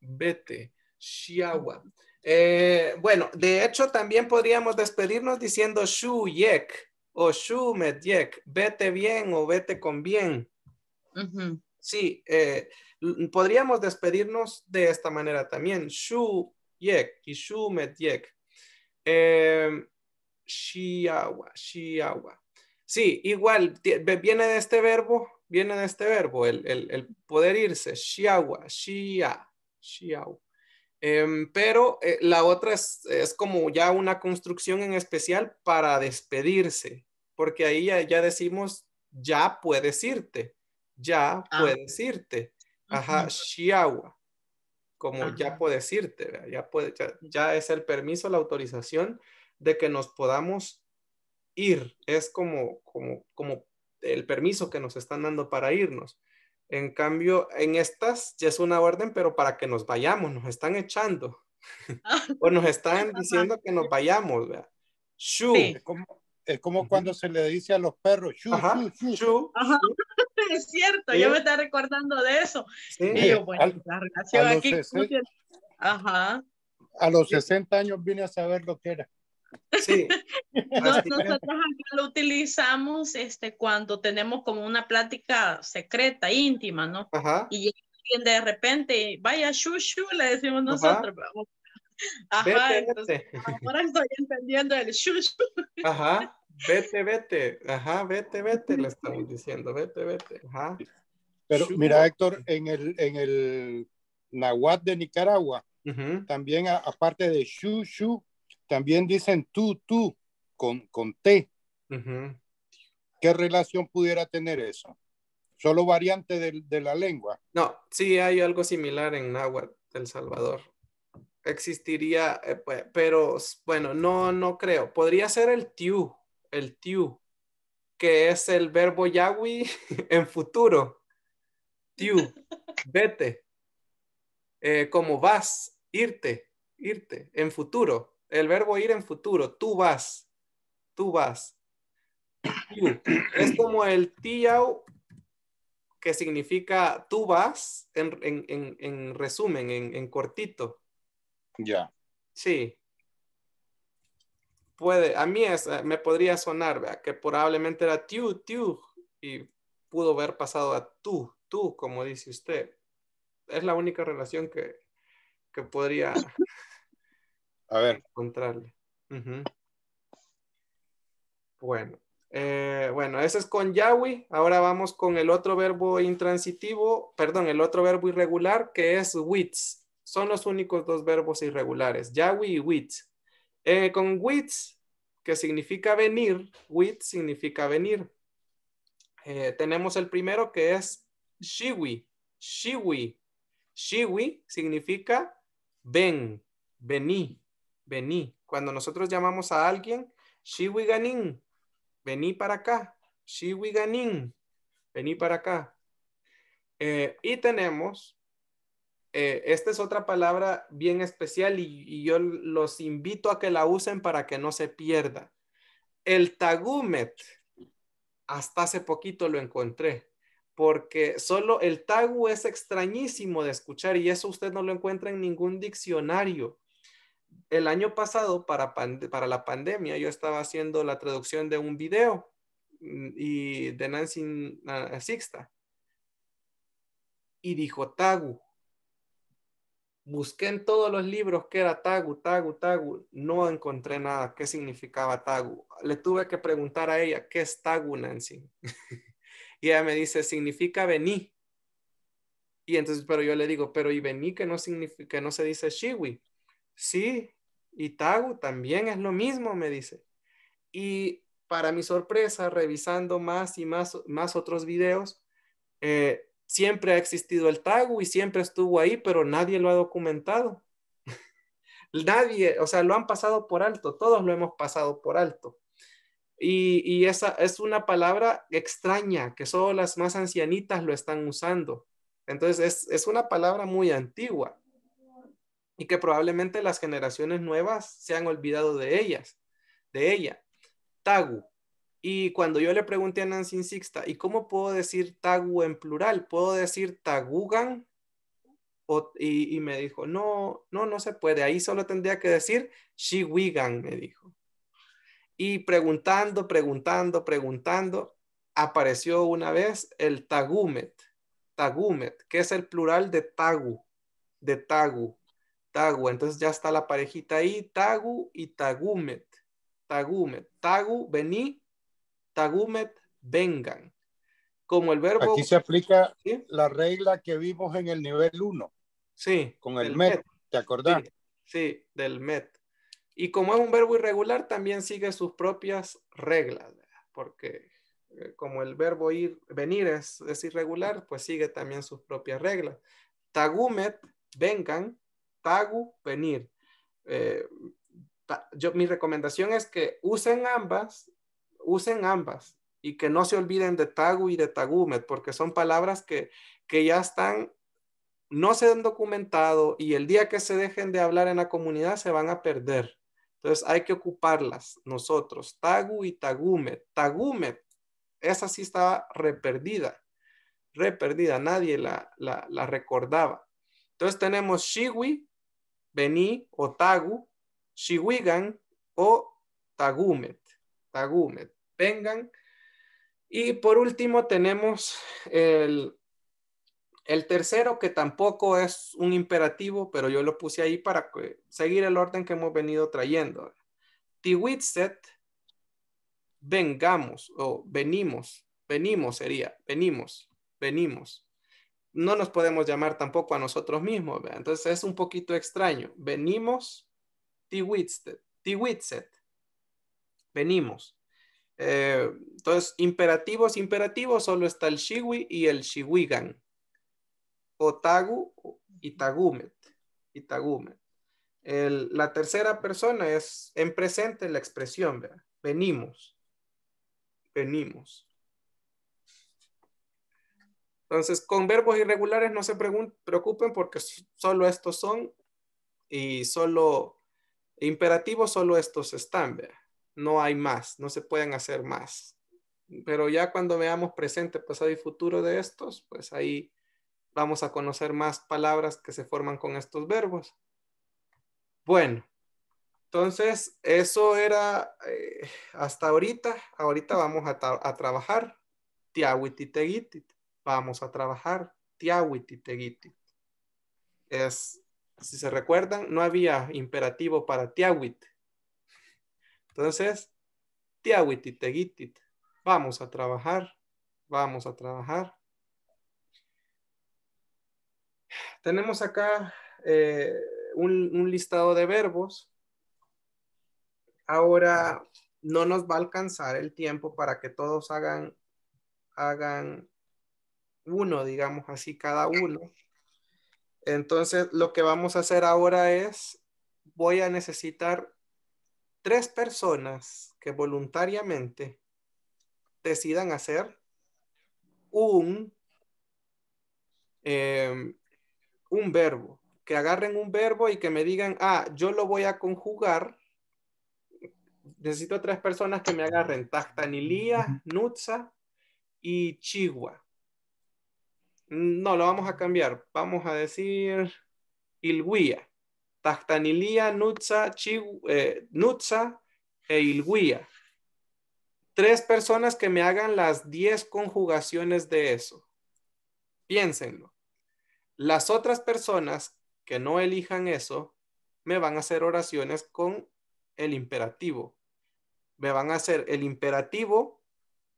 vete, Shiawa. Eh, bueno, de hecho también podríamos despedirnos diciendo Shu Yek o Shu Met Yek, vete bien o vete con bien. Sí, eh, podríamos despedirnos de esta manera también. Shu Yek y Shu Met Yek. Eh, shiawa, Shiawa. Sí, igual viene de este verbo, viene de este verbo, el, el poder irse. Shiawa, Shia. Xiao. Em, pero eh, la otra es, como ya una construcción en especial para despedirse, porque ahí ya, decimos, ya puedes irte, ya ah. puedes irte. Ajá, como ya puedes irte, ya, puede, ya, es el permiso, la autorización de que nos podamos ir. Es como, como, como el permiso que nos están dando para irnos. En cambio, en estas ya es una orden, pero para que nos vayamos, nos están echando. o nos están diciendo que nos vayamos, ¿verdad? Shu. Es como, cuando se le dice a los perros, shu, shu, shu. Es cierto, yo me estaba recordando de eso. Sí. Y yo, bueno, la relación aquí. Ajá. A los 60 años vine a saber lo que era. Sí. nosotros aquí lo utilizamos este, cuando tenemos como una plática secreta, íntima, ¿no? Ajá. Y de repente, vaya, shushu, le decimos nosotros. Ajá, vete, ahora estoy entendiendo el shushu. Ajá, vete, vete, ajá, vete, vete, le estamos diciendo, vete, vete, ajá. Pero mira, Héctor, en el, en el Nahuatl de Nicaragua, también aparte de shushu, también dicen tú, tú, con, con T. ¿Qué relación pudiera tener eso? ¿Solo variante de, la lengua? No, sí hay algo similar en náhuatl El Salvador. existiría, eh, pero bueno, no, no creo. Podría ser el tiu, el tiu, que es el verbo yawi en futuro. Tiu, vete. Eh, como vas, irte, irte, en futuro. El verbo ir en futuro, tú vas, tú vas. Es como el tiau que significa tú vas, en, resumen, en, cortito. Ya. Sí. Puede, a mí es, me podría sonar, que probablemente era tiu, tiu, y pudo haber pasado a tú, tú, como dice usted. Es la única relación que, podría a ver. encontrarle. Bueno. Eh, bueno, ese es con Yahweh. Ahora vamos con el otro verbo intransitivo, perdón, el otro verbo irregular que es wits. Son los únicos dos verbos irregulares, Yahweh y wits. Eh, con wits, que significa venir, wits significa venir. Eh, tenemos el primero que es shiwi, shiwi. Shiwi significa ven, vení, vení. Cuando nosotros llamamos a alguien, shiwi ganin, vení para acá. Shiwiganin, vení para acá. Eh, y tenemos, eh, esta es otra palabra bien especial y, yo los invito a que la usen para que no se pierda. El tagumet, hasta hace poquito lo encontré, porque solo el tagu es extrañísimo de escuchar y eso usted no lo encuentra en ningún diccionario el año pasado, para, para la pandemia, yo estaba haciendo la traducción de un video mm, y de Nancy uh, Sixta. Y dijo Tagu. Busqué en todos los libros que era Tagu, Tagu, Tagu. No encontré nada. ¿Qué significaba Tagu? Le tuve que preguntar a ella, ¿qué es Tagu, Nancy? y ella me dice, significa vení. Y entonces, pero yo le digo, pero y vení que no significa, que no se dice shiwi. Sí, y Tagu también es lo mismo, me dice. Y para mi sorpresa, revisando más y más, más otros videos, eh, siempre ha existido el Tagu y siempre estuvo ahí, pero nadie lo ha documentado. nadie, o sea, lo han pasado por alto, todos lo hemos pasado por alto. Y, y, esa es una palabra extraña que solo las más ancianitas lo están usando. Entonces es, es una palabra muy antigua y que probablemente las generaciones nuevas se han olvidado de ellas, de ella. Tagu. Y cuando yo le pregunté a Nancy Sixta, ¿y cómo puedo decir Tagu en plural? ¿Puedo decir Tagugan? y, me dijo, no, no, no se puede. Ahí solo tendría que decir Shiwigan, me dijo. Y preguntando, preguntando, preguntando, apareció una vez el Tagumet, Tagumet, que es el plural de Tagu, de Tagu. Tagu. Entonces ya está la parejita ahí, Tagu y Tagumet. Tagumet. Tagu, vení. Tagumet, vengan. Como el verbo. Aquí se aplica la regla que vimos en el nivel 1. Sí. Con el met, ¿te acordás? Sí, del met. Y como es un verbo irregular, también sigue sus propias reglas, porque eh, como el verbo ir, venir es, es irregular, pues sigue también sus propias reglas. Tagumet, vengan, Tagu, venir. Eh, yo, mi recomendación es que usen ambas, usen ambas y que no se olviden de Tagu y de Tagumet, porque son palabras que, que ya están, no se han documentado y el día que se dejen de hablar en la comunidad se van a perder. Entonces hay que ocuparlas nosotros. Tagu y Tagumet. Tagumet, esa sí estaba reperdida, reperdida, nadie la, la, la recordaba. Entonces tenemos Shiwi, Beni o Tagu, Shiwigan o Tagumet. Tagumet. Vengan. Y por último tenemos el, el tercero que tampoco es un imperativo, pero yo lo puse ahí para seguir el orden que hemos venido trayendo. Tiwitset, vengamos o venimos, venimos sería, venimos, venimos no nos podemos llamar tampoco a nosotros mismos. Entonces es un poquito extraño. Venimos, tiwitset, venimos. Eh, entonces, imperativos, imperativos, solo está el shiwi y el shiwigan. O tagu y tagumet. La tercera persona es en presente la expresión. Venimos. Venimos. Entonces, con verbos irregulares no se preocupen porque solo estos son y solo imperativos, solo estos están. No hay más, no se pueden hacer más. Pero ya cuando veamos presente, pasado y futuro de estos, pues ahí vamos a conocer más palabras que se forman con estos verbos. Bueno, entonces eso era eh, hasta ahorita. Ahorita vamos a, a trabajar. Vamos a trabajar. Tiawititegitit. Es, si se recuerdan, no había imperativo para tiawit. Entonces, tiawititegitit. Vamos a trabajar. Vamos a trabajar. Tenemos acá eh, un, listado de verbos. Ahora no nos va a alcanzar el tiempo para que todos hagan, hagan uno, digamos así, cada uno. Entonces, lo que vamos a hacer ahora es, voy a necesitar tres personas que voluntariamente decidan hacer un, em, un verbo que agarren un verbo y que me digan, ah, yo lo voy a conjugar. Necesito tres personas que me agarren Tactanilía, Nutza y Chihuahua. No, lo vamos a cambiar. Vamos a decir Ilguía. Tactanilía, Nutza, eh, Nutza e Ilguía. Tres personas que me hagan las diez conjugaciones de eso. Piénsenlo. Las otras personas que no elijan eso, me van a hacer oraciones con el imperativo. Me van a hacer el imperativo,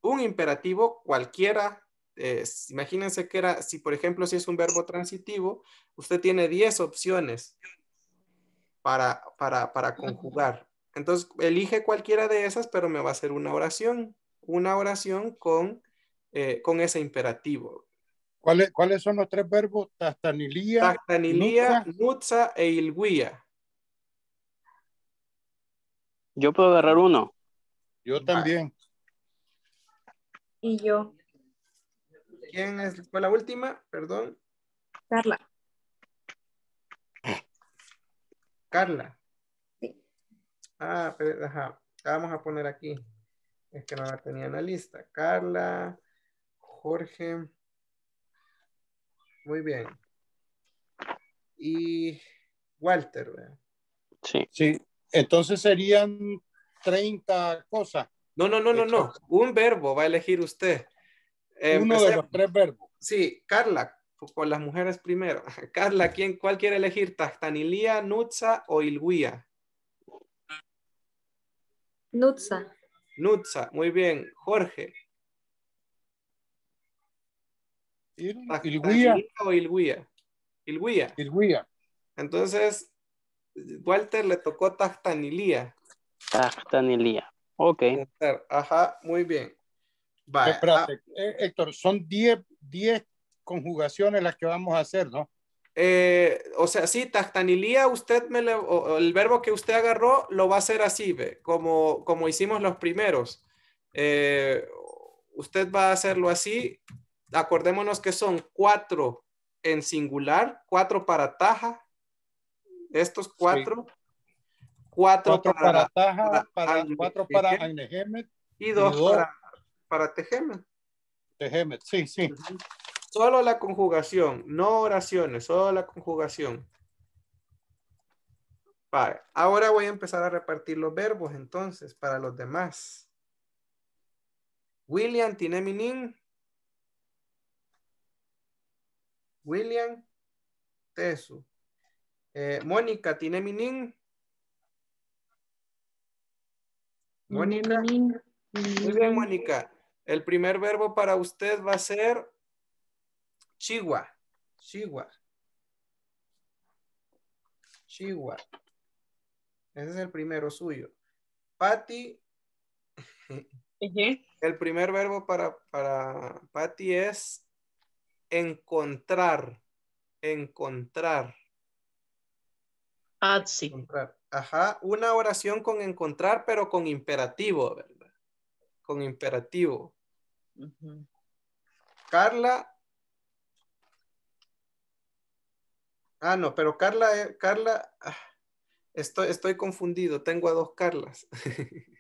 un imperativo cualquiera. Imagínense que era, si por ejemplo, si es un verbo transitivo, usted tiene 10 opciones para, para, conjugar. Entonces, elige cualquiera de esas, pero me va a hacer una oración, una oración con, eh, con ese imperativo. ¿Cuáles, son los tres verbos? Tastanilía, Tastanilía, Nutza e Ilguía. Yo puedo agarrar uno. Yo también. Y yo. ¿Quién es, fue la última? Perdón. Carla. Carla. Sí. Ah, pero, ajá. vamos a poner aquí. Es que no la tenía en la lista. Carla, Jorge. Muy bien. Y Walter, ¿verdad? Sí. Sí, entonces serían 30 cosas. No, no, no, no, no. Un verbo va a elegir usted. Uno de los tres verbos. Sí, Carla, con las mujeres primero. Carla, ¿quién, ¿cuál quiere elegir? ¿Tactanilía, Nutza o Ilguía? Nutza. Nutza, muy bien. Jorge. Ilguía. o Ilguía? Ilguía. Ilguía. Entonces, Walter le tocó Tactanilía. Tactanilía. Ok. Ajá, muy bien. Vale. Ah. Eh, Héctor, son 10 conjugaciones las que vamos a hacer, ¿no? Eh, o sea, sí, tactanilía, usted me le, el verbo que usted agarró lo va a hacer así, ¿ve? Como, como hicimos los primeros. Eh, usted va a hacerlo así acordémonos que son cuatro en singular, cuatro para taja, estos cuatro, cuatro, para, taja, para, cuatro para y dos, para, para Tejemet, sí, sí. Solo la conjugación, no oraciones, solo la conjugación. Vale. Ahora voy a empezar a repartir los verbos entonces para los demás. William tiene minin. William Tesu. Eh, Mónica, ¿tiene minin? Mónica. Muy bien, Mónica. El primer verbo para usted va a ser chihuahua. Chihuahua. Chihuahua. Ese es el primero suyo. Patty. El primer verbo para, para Patty es encontrar, encontrar. Ah, sí. Encontrar. Ajá, una oración con encontrar, pero con imperativo, ¿verdad? Con imperativo. Carla. Ah, no, pero Carla, eh, Carla, ah, estoy, estoy confundido, tengo a dos Carlas.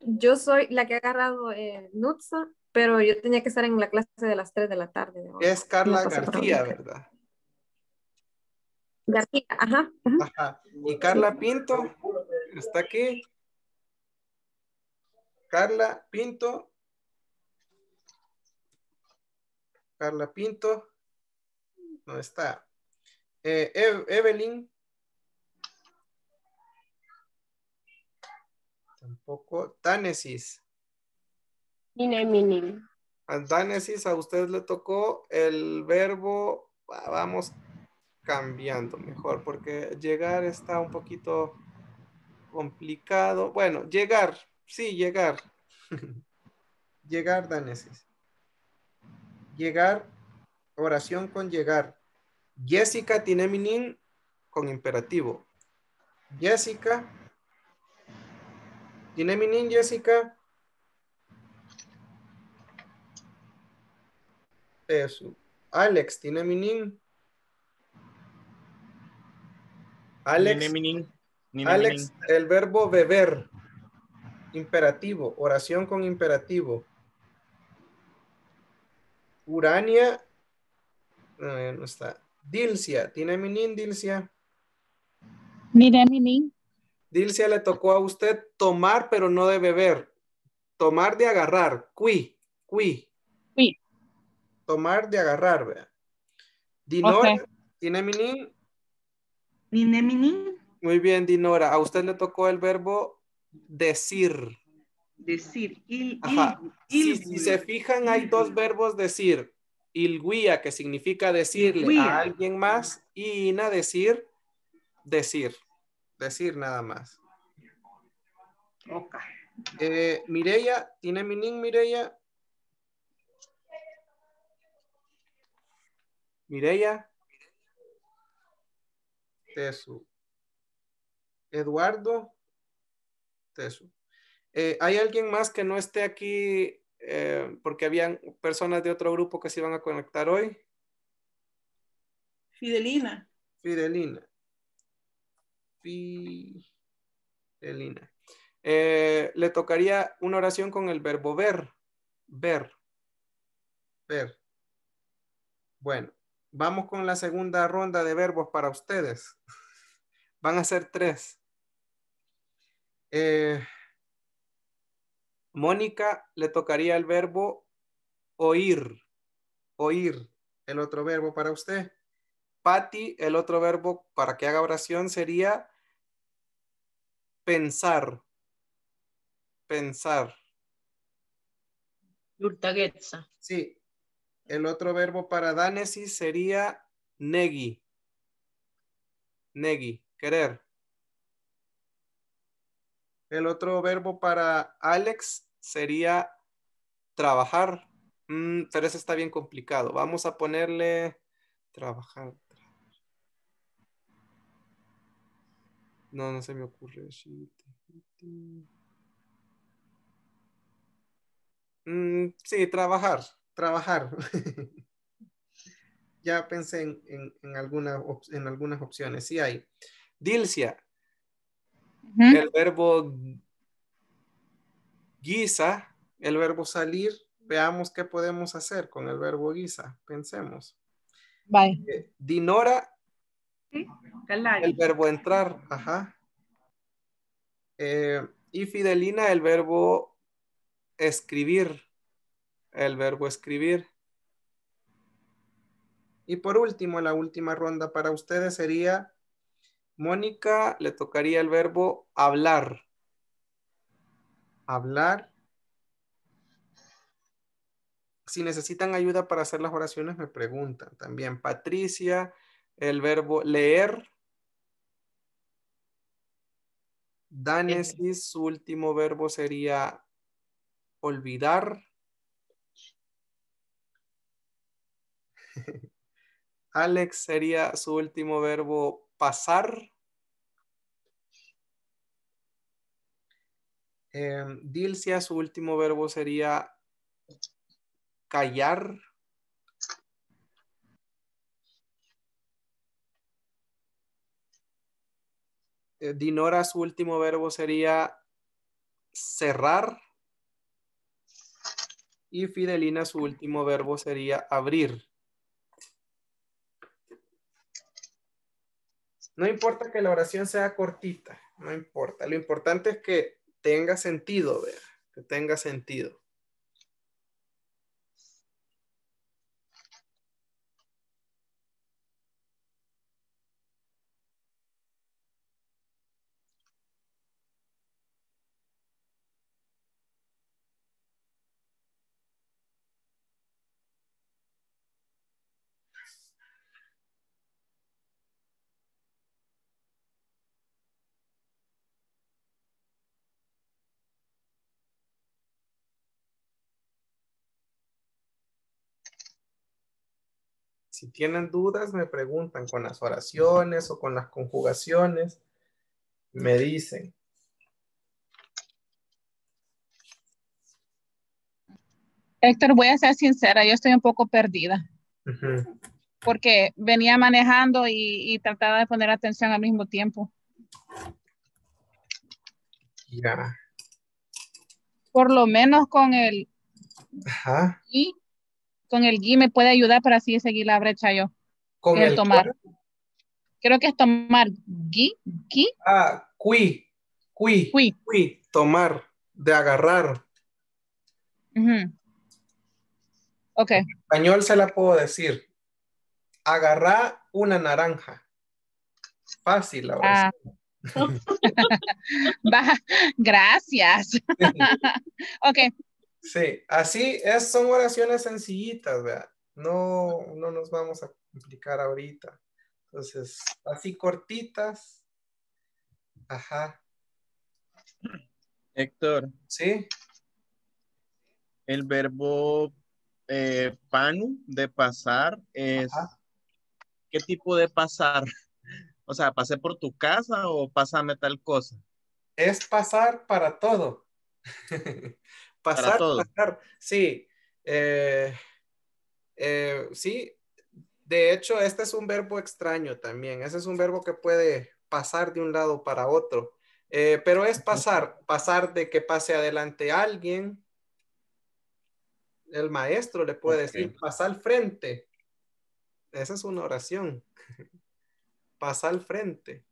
Yo soy la que ha agarrado eh, Nutsa, pero yo tenía que estar en la clase de las 3 de la tarde. Es Carla García, ¿verdad? García, ajá, ajá. Y Carla Pinto está aquí. Carla Pinto. Carla Pinto. ¿Dónde está? Eh, Evelyn. Tampoco. Tánesis. A Tánesis, a usted le tocó el verbo, vamos cambiando mejor, porque llegar está un poquito complicado. Bueno, llegar, sí, llegar. llegar, Danesis. Llegar, oración con llegar. Jessica tiene minin con imperativo. Jessica. ¿Tiene minin, Jessica? Eso. Alex, ¿tiene minin? Alex, Alex, el verbo beber, imperativo, oración con imperativo. Urania, no, está. Dilcia, ¿tiene minin, Dilcia? Mire, minin. Dilcia le tocó a usted tomar, pero no de beber. Tomar de agarrar, cui, cui. Cui. Tomar de agarrar, vea. Dinora, ¿tiene minin? Muy bien, Dinora. A usted le tocó el verbo decir. Decir. Il, si, se fijan, hay dos verbos decir. Ilguía, que significa decirle a alguien más, y ina, decir, decir. Decir nada más. Ok. Eh, Mireya, ¿tiene minin, Mireya? Mireya. Tesu. Eduardo Tesu. Eh, ¿Hay alguien más que no esté aquí eh, porque habían personas de otro grupo que se iban a conectar hoy? Fidelina. Fidelina. Fidelina. Eh, le tocaría una oración con el verbo ver. Ver. Ver. Bueno, Vamos con la segunda ronda de verbos para ustedes. Van a ser tres. Eh, Mónica le tocaría el verbo oír. Oír, el otro verbo para usted. Patti, el otro verbo para que haga oración sería pensar. Pensar. Urtaguetza. Sí, el otro verbo para Danesis sería negi. Negi, querer. El otro verbo para Alex sería trabajar. Mm, pero eso está bien complicado. Vamos a ponerle trabajar. No, no se me ocurre. Mm, sí, trabajar trabajar. ya pensé en, en, en, en algunas opciones. Sí hay. Dilcia. El verbo guisa, el verbo salir. Veamos qué podemos hacer con el verbo guisa. Pensemos. Bye. Eh, Dinora. El verbo entrar. Ajá. Eh, y Fidelina, el verbo escribir el verbo escribir. Y por último, la última ronda para ustedes sería, Mónica, le tocaría el verbo hablar. Hablar. Si necesitan ayuda para hacer las oraciones, me preguntan. También Patricia, el verbo leer. Danesis, su último verbo sería olvidar. Alex sería su último verbo pasar. Eh, Dilcia, su último verbo sería callar. Eh, Dinora, su último verbo sería cerrar. Y Fidelina, su último verbo sería abrir. No importa que la oración sea cortita, no importa. Lo importante es que tenga sentido, ver, que tenga sentido. Si tienen dudas, me preguntan con las oraciones o con las conjugaciones. Me dicen. Héctor, voy a ser sincera, yo estoy un poco perdida. Porque venía manejando y, trataba de poner atención al mismo tiempo. Ya. Por lo menos con el Ajá. y con el gui me puede ayudar para así seguir la brecha yo. Con el tomar. Creo que es tomar gui, gui. Ah, qui, qui, qui, tomar, de agarrar. Ok. En español se la puedo decir. Agarrar una naranja. Fácil la ah. Gracias. ok. Sí, así es, son oraciones sencillitas, ¿verdad? No, no nos vamos a complicar ahorita. Entonces, así cortitas. Ajá. Héctor. Sí. El verbo eh, panu de pasar es. ¿Qué tipo de pasar? O sea, ¿pasé por tu casa o pásame tal cosa? Es pasar para todo. Pasar, pasar. Sí. Eh, eh, sí. De hecho, este es un verbo extraño también. Ese es un verbo que puede pasar de un lado para otro. Eh, pero es pasar, pasar de que pase adelante alguien. El maestro le puede decir, pasa al frente. Esa es una oración. pasa al frente.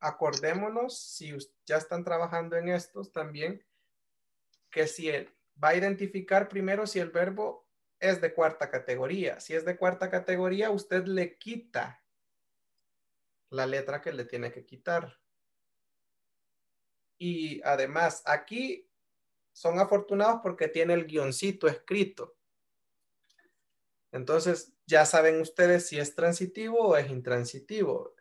Acordémonos, si ya están trabajando en estos también, que si él va a identificar primero si el verbo es de cuarta categoría. Si es de cuarta categoría, usted le quita la letra que le tiene que quitar. Y además, aquí son afortunados porque tiene el guioncito escrito. Entonces, ya saben ustedes si es transitivo o es intransitivo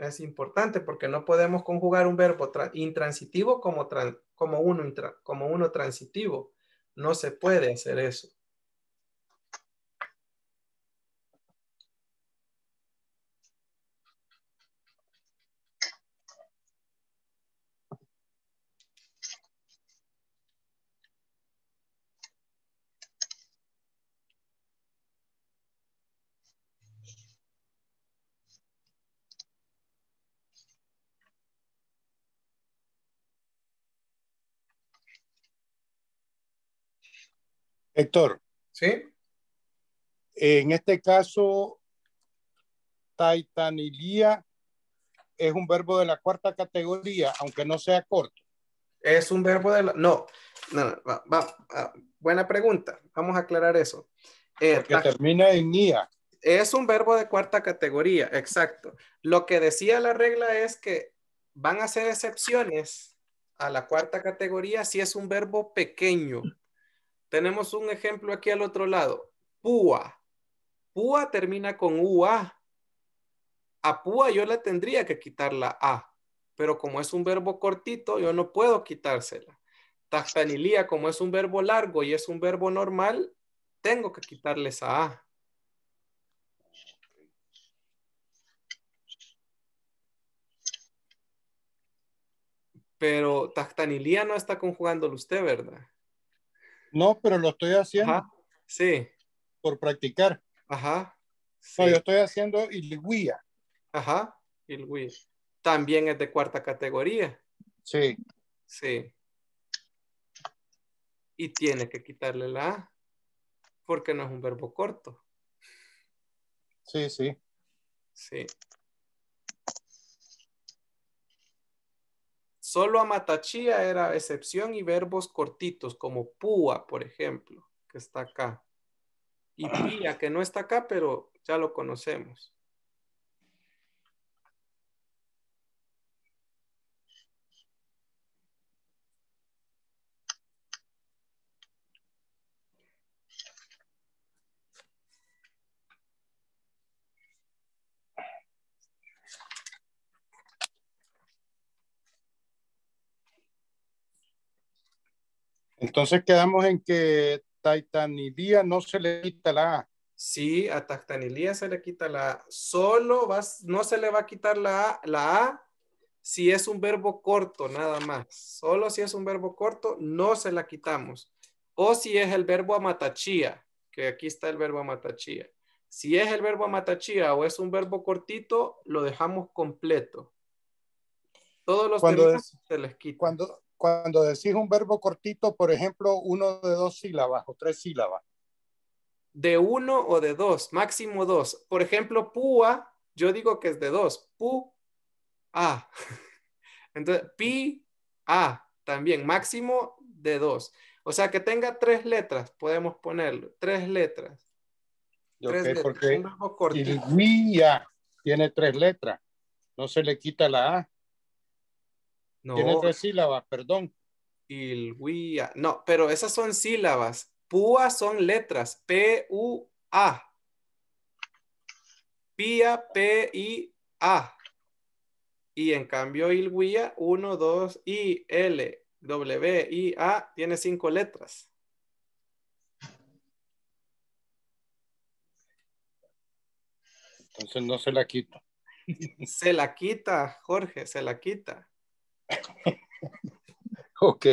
es importante porque no podemos conjugar un verbo intransitivo como, como, uno, como uno transitivo. No se puede hacer eso. Héctor. Sí. En este caso, taitanilia es un verbo de la cuarta categoría, aunque no sea corto. Es un verbo de la... No, no, va, buena pregunta. Vamos a aclarar eso. Eh, que termina en IA. Es un verbo de cuarta categoría, exacto. Lo que decía la regla es que van a ser excepciones a la cuarta categoría si es un verbo pequeño. Tenemos un ejemplo aquí al otro lado. Púa. Púa termina con UA. A púa yo le tendría que quitar la A. pero como es un verbo cortito, yo no puedo quitársela. Tactanilía, como es un verbo largo y es un verbo normal, tengo que quitarle esa A. Pero Tactanilía no está conjugándolo usted, ¿verdad? No, pero lo estoy haciendo. Ajá, sí. Por practicar. Ajá. No, yo estoy haciendo ilguía. Ajá, ilguía. También es de cuarta categoría. Sí. Sí. Y tiene que quitarle la A, porque no es un verbo corto. Sí, sí. Sí. Solo amatachía era excepción y verbos cortitos, como púa, por ejemplo, que está acá. Y pía, que no está acá, pero ya lo conocemos. Entonces quedamos en que Taitanidía no se le quita la A. Sí, a Tactanilía se le quita la A. Solo vas, no se le va a quitar la A, la A si es un verbo corto, nada más. Solo si es un verbo corto, no se la quitamos. O si es el verbo amatachía, que aquí está el verbo amatachía. Si es el verbo amatachía o es un verbo cortito, lo dejamos completo. Todos los cuando se les quita. Cuando, cuando decís un verbo cortito, por ejemplo, uno de dos sílabas o tres sílabas. De uno o de dos, máximo dos. Por ejemplo, púa, yo digo que es de dos. Pu, a. Entonces, pi, a, también, máximo de dos. O sea, que tenga tres letras, podemos ponerlo, tres letras. tres letras. Porque el guía tiene tres letras, no se le quita la A. Tiene tres sílabas, perdón. Ilguía. No, pero esas son sílabas. Púa son letras. P-U-A. Pía, P-I-A. Y en cambio, Ilguía, 1, 2, I, L, W, I, A, tiene cinco letras. Entonces no se la quita. Se la quita, Jorge, se la quita. ok.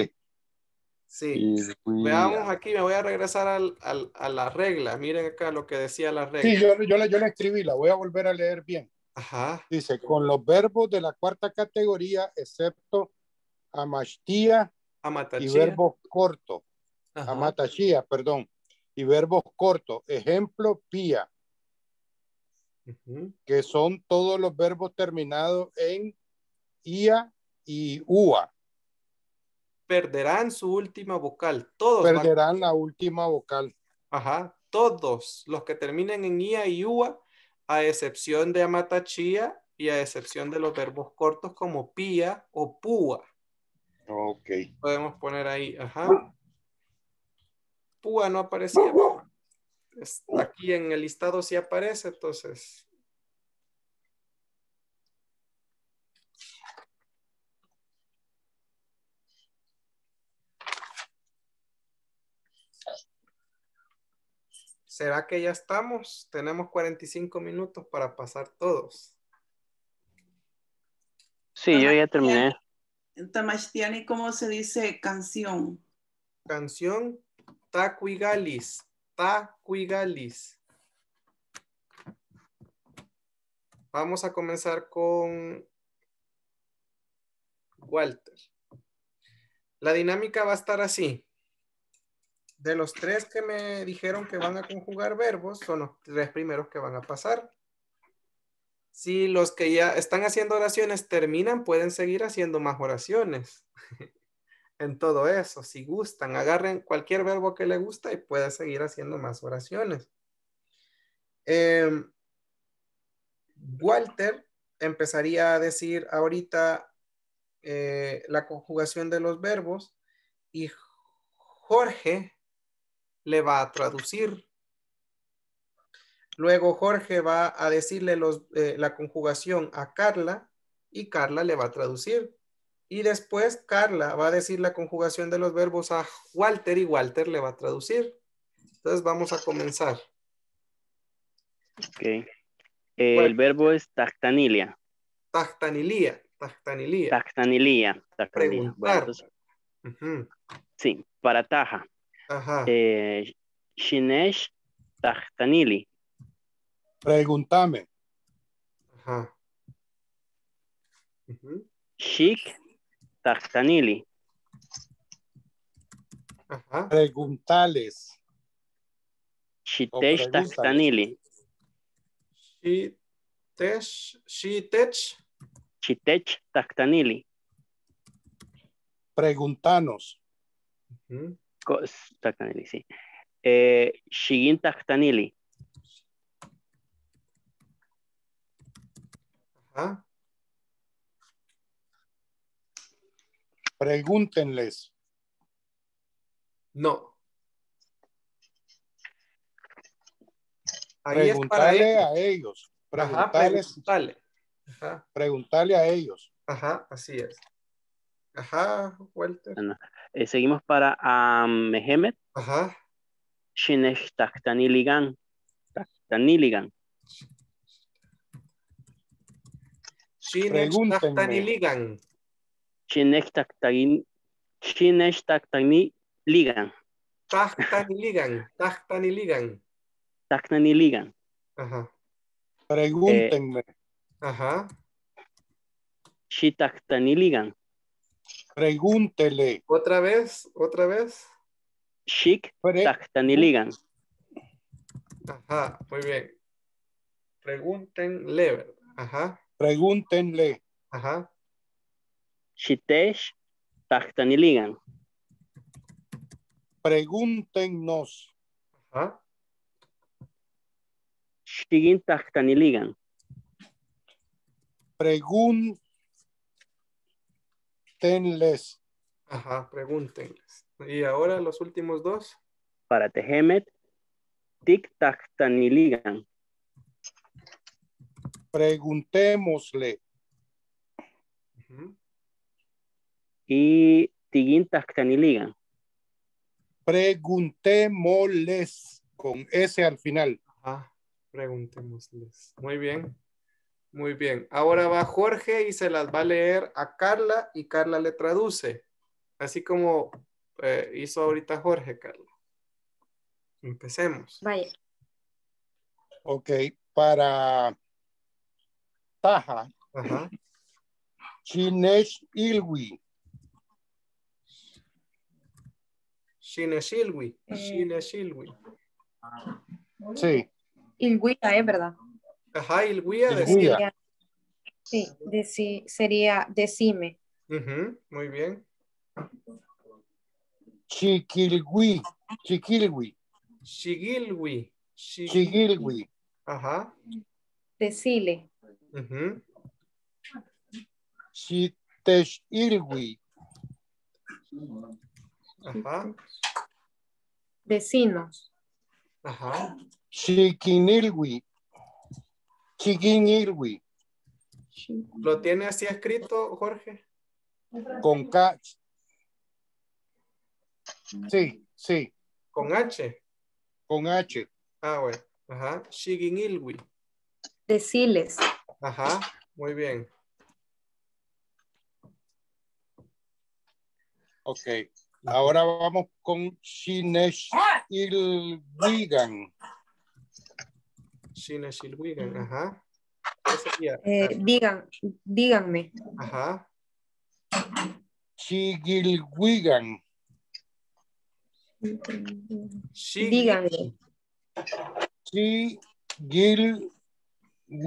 Sí. Veamos aquí, me voy a regresar a la regla. Miren acá lo que decía la regla. Sí, yo, yo, la, escribí, la voy a volver a leer bien. Ajá. Dice, con los verbos de la cuarta categoría, excepto amastía y verbos cortos. Amatachía, perdón. Y verbos cortos. Ejemplo, pía. Que son todos los verbos terminados en ia y UA. Perderán su última vocal. Todos. Perderán la última vocal. Ajá. Todos los que terminen en IA y UA, a excepción de amatachía y a excepción de los verbos cortos como pía o púa. Ok. Podemos poner ahí, ajá. Púa no aparecía. Aquí en el listado sí aparece, entonces ¿Será que ya estamos? Tenemos 45 minutos para pasar todos. Sí, yo ya terminé. Tamastiani, ¿cómo se dice canción? Canción, tacuigalis, tacuigalis. Vamos a comenzar con Walter. La dinámica va a estar así de los tres que me dijeron que van a conjugar verbos, son los tres primeros que van a pasar. Si los que ya están haciendo oraciones terminan, pueden seguir haciendo más oraciones. en todo eso, si gustan, agarren cualquier verbo que le gusta y pueden seguir haciendo más oraciones. Em, Walter empezaría a decir ahorita eh, la conjugación de los verbos y Jorge le va a traducir. Luego Jorge va a decirle los, eh, la conjugación a Carla y Carla le va a traducir. Y después Carla va a decir la conjugación de los verbos a Walter y Walter le va a traducir. Entonces vamos a comenzar. Ok. El verbo es tactanilia. Tactanilia. Tactanilia. Tactanilia. Preguntar. Sí, para taja. Ajá. Eh, Shinesh tactanili. Pregúntame. Ajá. Shik tactanili. Ajá. Preguntales. Shitesh tactanili. Shitesh. Shitech. Shitech tactanili. Preguntanos. Tactanili, sí. Eh, Shigin tactanili. Ajá. Pregúntenles. No. Ahí es para Preguntarle ellos. a ellos. Ajá, preguntarle. Ajá, Preguntarle a ellos. ajá, así es. Ajá, Walter. Eh, seguimos para um, Mehemet. Ajá. Shinesh tactaniligan. Tactaniligan. Shinesh Pregúntenme. Tachtaniligan. Shinesh tactagin. Shinesh tactaniligan. Tachtaniligan. Tachtaniligan. Tactaniligan. Ajá. Pregúntenme. Ajá. Shitactaniligan. Pregúntele. Otra vez, otra vez. Shik Pre- tactaniligan. Ajá, muy bien. Pregúntenle. ¿verdad? Ajá, Pregúntenle. ajá. Shitesh tactaniligan. Pregúntenos. Ajá. Shigin tactaniligan. Pregúntenles. Ajá, pregúntenles. Y ahora los últimos dos. Para Tehemet. Tik tactaniligan. Preguntémosle. Ujú. Y Tigin tactaniligan. Preguntémosles. Con S al final. Ajá, preguntémosles. Muy bien. Muy bien. Ahora va Jorge y se las va a leer a Carla y Carla le traduce. Así como eh, hizo ahorita Jorge, Carla. Empecemos. Vaya. Ok. Para Taja. Ajá. Chinesh Ilwi. Shineshilwi. Eh. Shineshilwi. Sí. Ilguía, es verdad. Ajá, decía. Sería- Sí, deci- sería decime. Ujú, Muy bien. Chiquilwi. Chiquilwi. Shigilwi. Shigil- Chigilwi. Ajá. Decile. Chitesh Ilwi. Ajá. Vecinos. Ajá. Chiquinilwi. Chiquinilwi. ¿Lo tiene así escrito, Jorge? Con K. Sí, sí. Con H. Con H. Ah, bueno. Ajá. Shiginilwi. Deciles. Ajá. Muy bien. Ok. Ahora vamos con Shinesh Ilwigan. Shineshilwigan. Ajá. ¿Qué sería? Eh, digan, díganme. Ajá. Chigilwigan. Shigi- Díganle. Chigilwigan.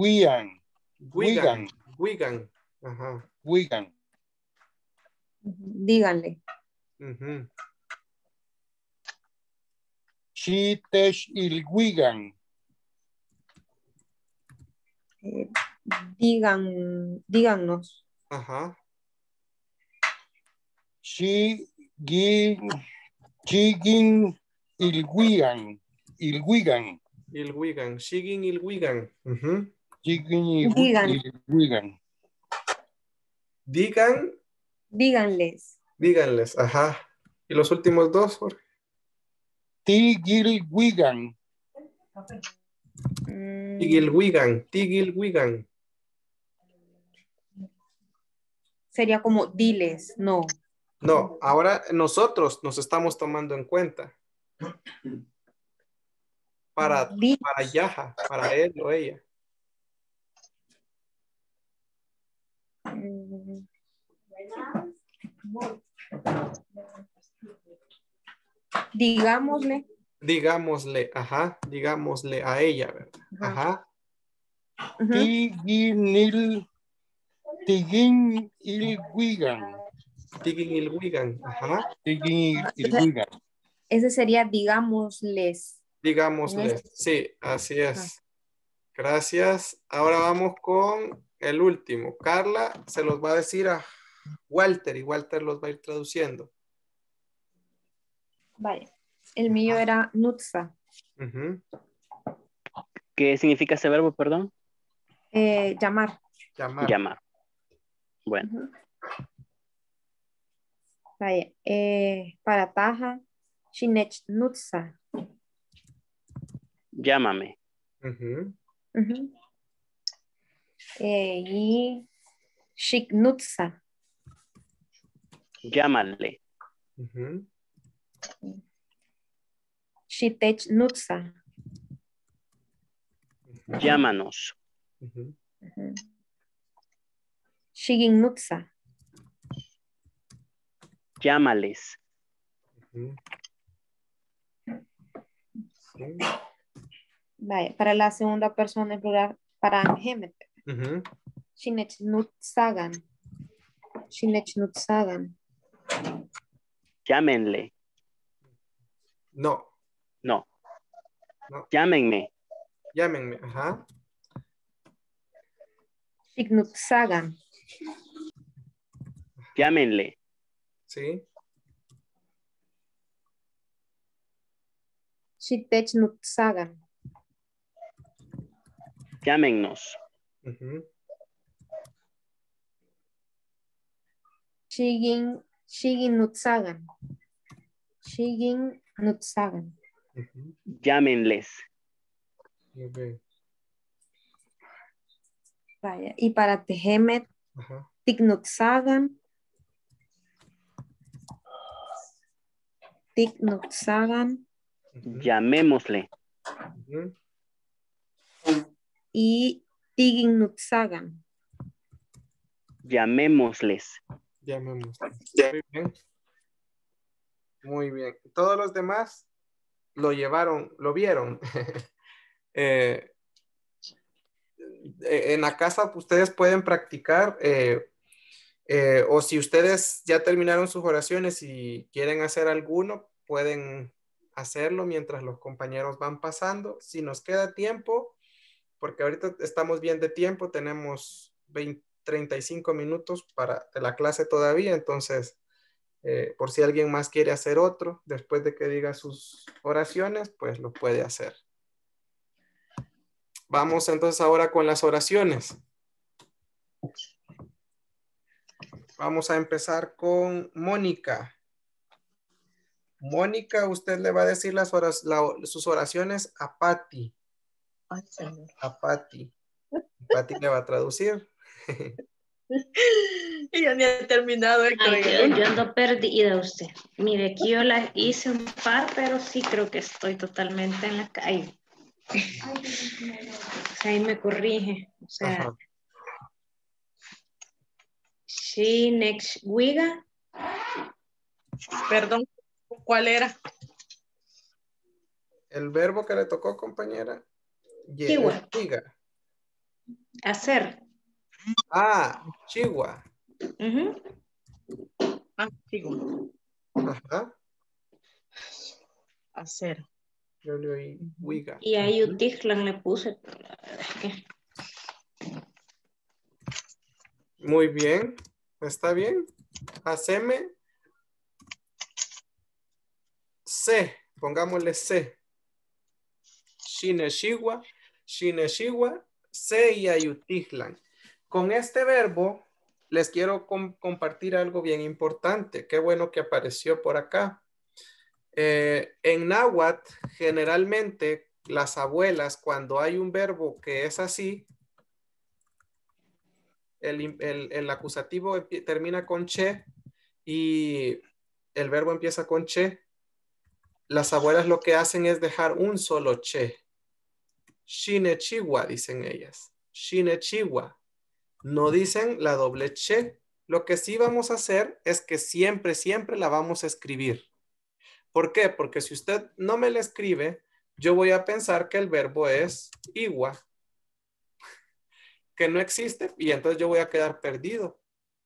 Wigan. Wigan. Wigan. Ajá. Wigan. Díganle. ujú, Chitesh Ilwigan. Eh, digan, díganos. Ajá. Chigin. Chigin Ilwigan. Ilwigan. Ilwigan. Shigin Ilwigan. ujú, Chigin Digan. Ilwigan. Digan. Díganles. Díganles, ajá. ¿Y los últimos dos, Jorge? Tigilwigan. Mm. Tigilwigan, Tigilwigan. Sería como diles, no. No, ahora nosotros nos estamos tomando en cuenta. Para, para Yaja, para él o ella. Digámosle. Digámosle, ajá, digámosle a ella, ¿verdad? Ajá. Tiginil, tigin il wigan. Tigin il wigan, ajá. Tigin il wigan. Ese sería digámosles. Digámosles, sí, así es. Gracias. Ahora vamos con el último. Carla se los va a decir a Walter y Walter los va a ir traduciendo. Vale. El mío era nutza. ¿Qué significa ese verbo, perdón? Eh, llamar. Llamar. Llamar. Bueno. Vaya. Eh, para Taja, Shinech nutza. Llámame. Eh, y Shiknutza. Llámale. Shitech Nutza. Llámanos. Shigin Nutza. Llámales. Vale, para la segunda persona en plural, para Angemet. Shinech Nutzagan. Shinech Nutzagan. Llámenle. No. No. Llámenme. Llámenme, ajá. Shignutsagan. Llámenle. Sí. Shitechnutsagan. Llámennos. Uh Shigin, Shigin Nutsagan. Shigin Nutsagan. Llámenles. Vaya. Y para Tehemet, Tiknutsagan. Tiknutsagan. Llamémosle. Y Tigin Nutsagan. Llamémosles. Muy bien. Muy bien. Todos los demás lo llevaron, lo vieron. Eh, eh, en la casa ustedes pueden practicar eh, o si ustedes ya terminaron sus oraciones y quieren hacer alguno, pueden hacerlo mientras los compañeros van pasando. Si nos queda tiempo, porque ahorita estamos bien de tiempo, tenemos 20, 35 minutos para la clase todavía, entonces eh, por si alguien más quiere hacer otro después de que diga sus oraciones, pues lo puede hacer. Vamos entonces ahora con las oraciones. Vamos a empezar con Mónica. Mónica, usted le va a decir las sus oraciones a Patti. A Patti. Patti le va a traducir. y ya ni ha terminado yo, ando perdida usted. Mire, aquí yo la hice un par, pero sí creo que estoy totalmente en la calle. ahí me corrige. O sea, she next wiga. Perdón, ¿cuál era? El verbo que le tocó, compañera. Wiga. Hacer. Ah, Chihuahua. Ah, Chihuahua. Ajá. Hacer. Yo le oí Wiga. Y ahí Uticlan le puse. Muy bien. ¿Está bien? Haceme C. Pongámosle C. Shineshiwa, Shineshiwa, C y Ayutihlan. Con este verbo les quiero compartir algo bien importante. Qué bueno que apareció por acá. Eh, en náhuatl, generalmente las abuelas, cuando hay un verbo que es así, el, acusativo termina con che y el verbo empieza con che, las abuelas lo que hacen es dejar un solo che. Shinechiwa, dicen ellas. Shinechiwa. No dicen la doble che. Lo que sí vamos a hacer es que siempre, siempre la vamos a escribir. ¿Por qué? Porque si usted no me la escribe, yo voy a pensar que el verbo es igua, que no existe, y entonces yo voy a quedar perdido.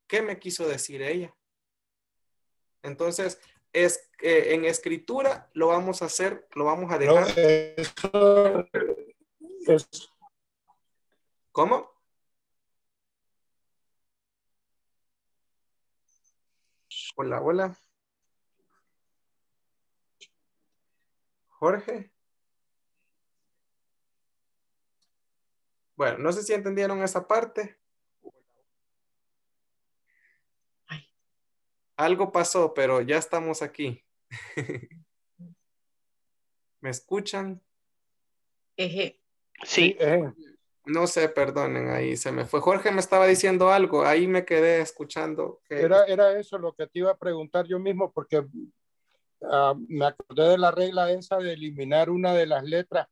¿Qué me quiso decir ella? Entonces, es en escritura lo vamos a hacer, lo vamos a dejar. ¿Cómo? Hola, hola. Jorge. Bueno, no sé si entendieron esa parte. Algo pasó, pero ya estamos aquí. ¿Me escuchan? Eje. Sí. No sé, perdonen, ahí se me fue. Jorge me estaba diciendo algo, ahí me quedé escuchando. Era, era eso lo que te iba a preguntar yo mismo, porque ah, me acordé de la regla esa de eliminar una de las letras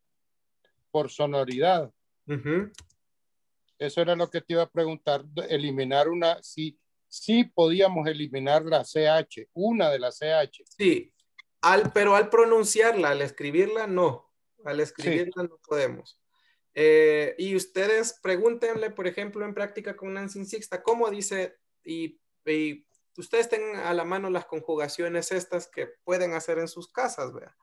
por sonoridad. Eso era lo que te iba a preguntar, eliminar una, sí, sí podíamos eliminar la CH, una de las CH. Sí, al, pero al pronunciarla, al escribirla, no. Al escribirla no podemos. Eh, y ustedes pregúntenle, por ejemplo, en práctica con Nancy Sixta, ¿cómo dice? Y, ustedes tengan a la mano las conjugaciones estas que pueden hacer en sus casas, ¿vea?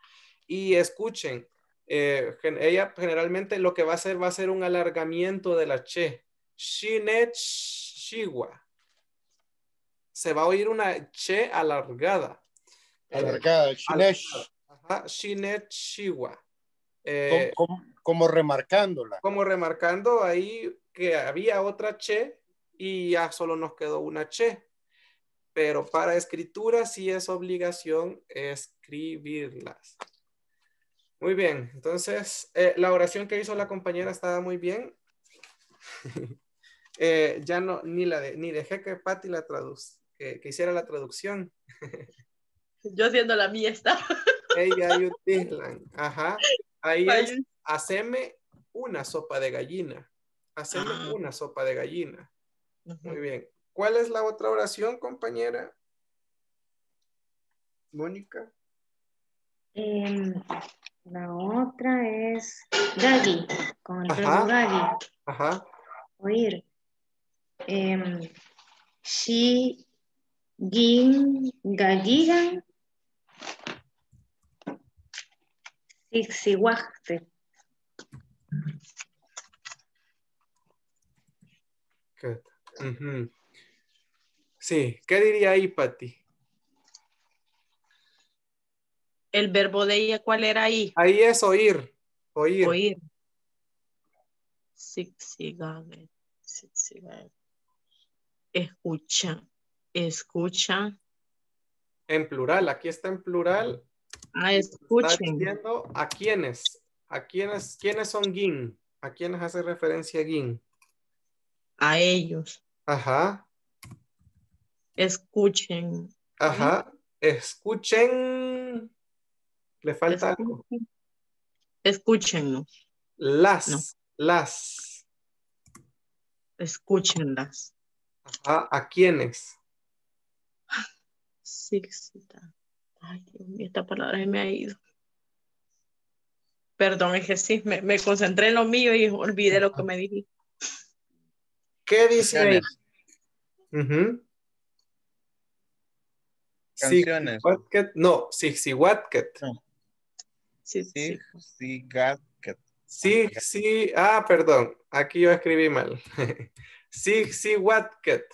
Y escuchen, eh, ella generalmente lo que va a hacer va a ser un alargamiento de la che. Shinet shiwa. Se va a oír una che alargada. Alargada, shinet shiwa. Eh, como, remarcándola. Como remarcando ahí que había otra che y ya solo nos quedó una che. Pero para escritura sí es obligación escribirlas. Muy bien, entonces eh, la oración que hizo la compañera estaba muy bien. Eh, ya no, ni, la de, ni dejé que Patti la traduz, que, hiciera la traducción. Yo haciendo la mía está. Ella Ajá. Ahí es, haceme una sopa de gallina. Haceme ah. una sopa de gallina. Muy bien. ¿Cuál es la otra oración, compañera? Mónica. Em, la otra es Gagi, con el verbo Gagi. Ajá. Oír. Eh, shi, gin, gagigan, Xixihuaste. Sí, ¿qué diría ahí, Pati? El verbo de ella, ¿cuál era ahí? Ahí es oír. Oír. Oír. Escucha. Escucha. En plural, aquí está en plural. Ah, escuchen. a quiénes. ¿A quiénes, quiénes son GIN? ¿A quiénes hace referencia GIN? A ellos. Ajá. Escuchen. Ajá. Escuchen. Le falta algo. Escúchennos. Las. Las. Escúchenlas. Ajá. ¿A quiénes? Sí, sí. Ay, Dios mío, esta palabra me ha ido. Perdón, es que sí, me, concentré en lo mío y olvidé lo que me dije. ¿Qué dice ahí? Canciones. no, sí, sí, Watket. Sí, sí, sí, Sí, sí, ah, perdón, aquí yo escribí mal. sí, sí, Watket.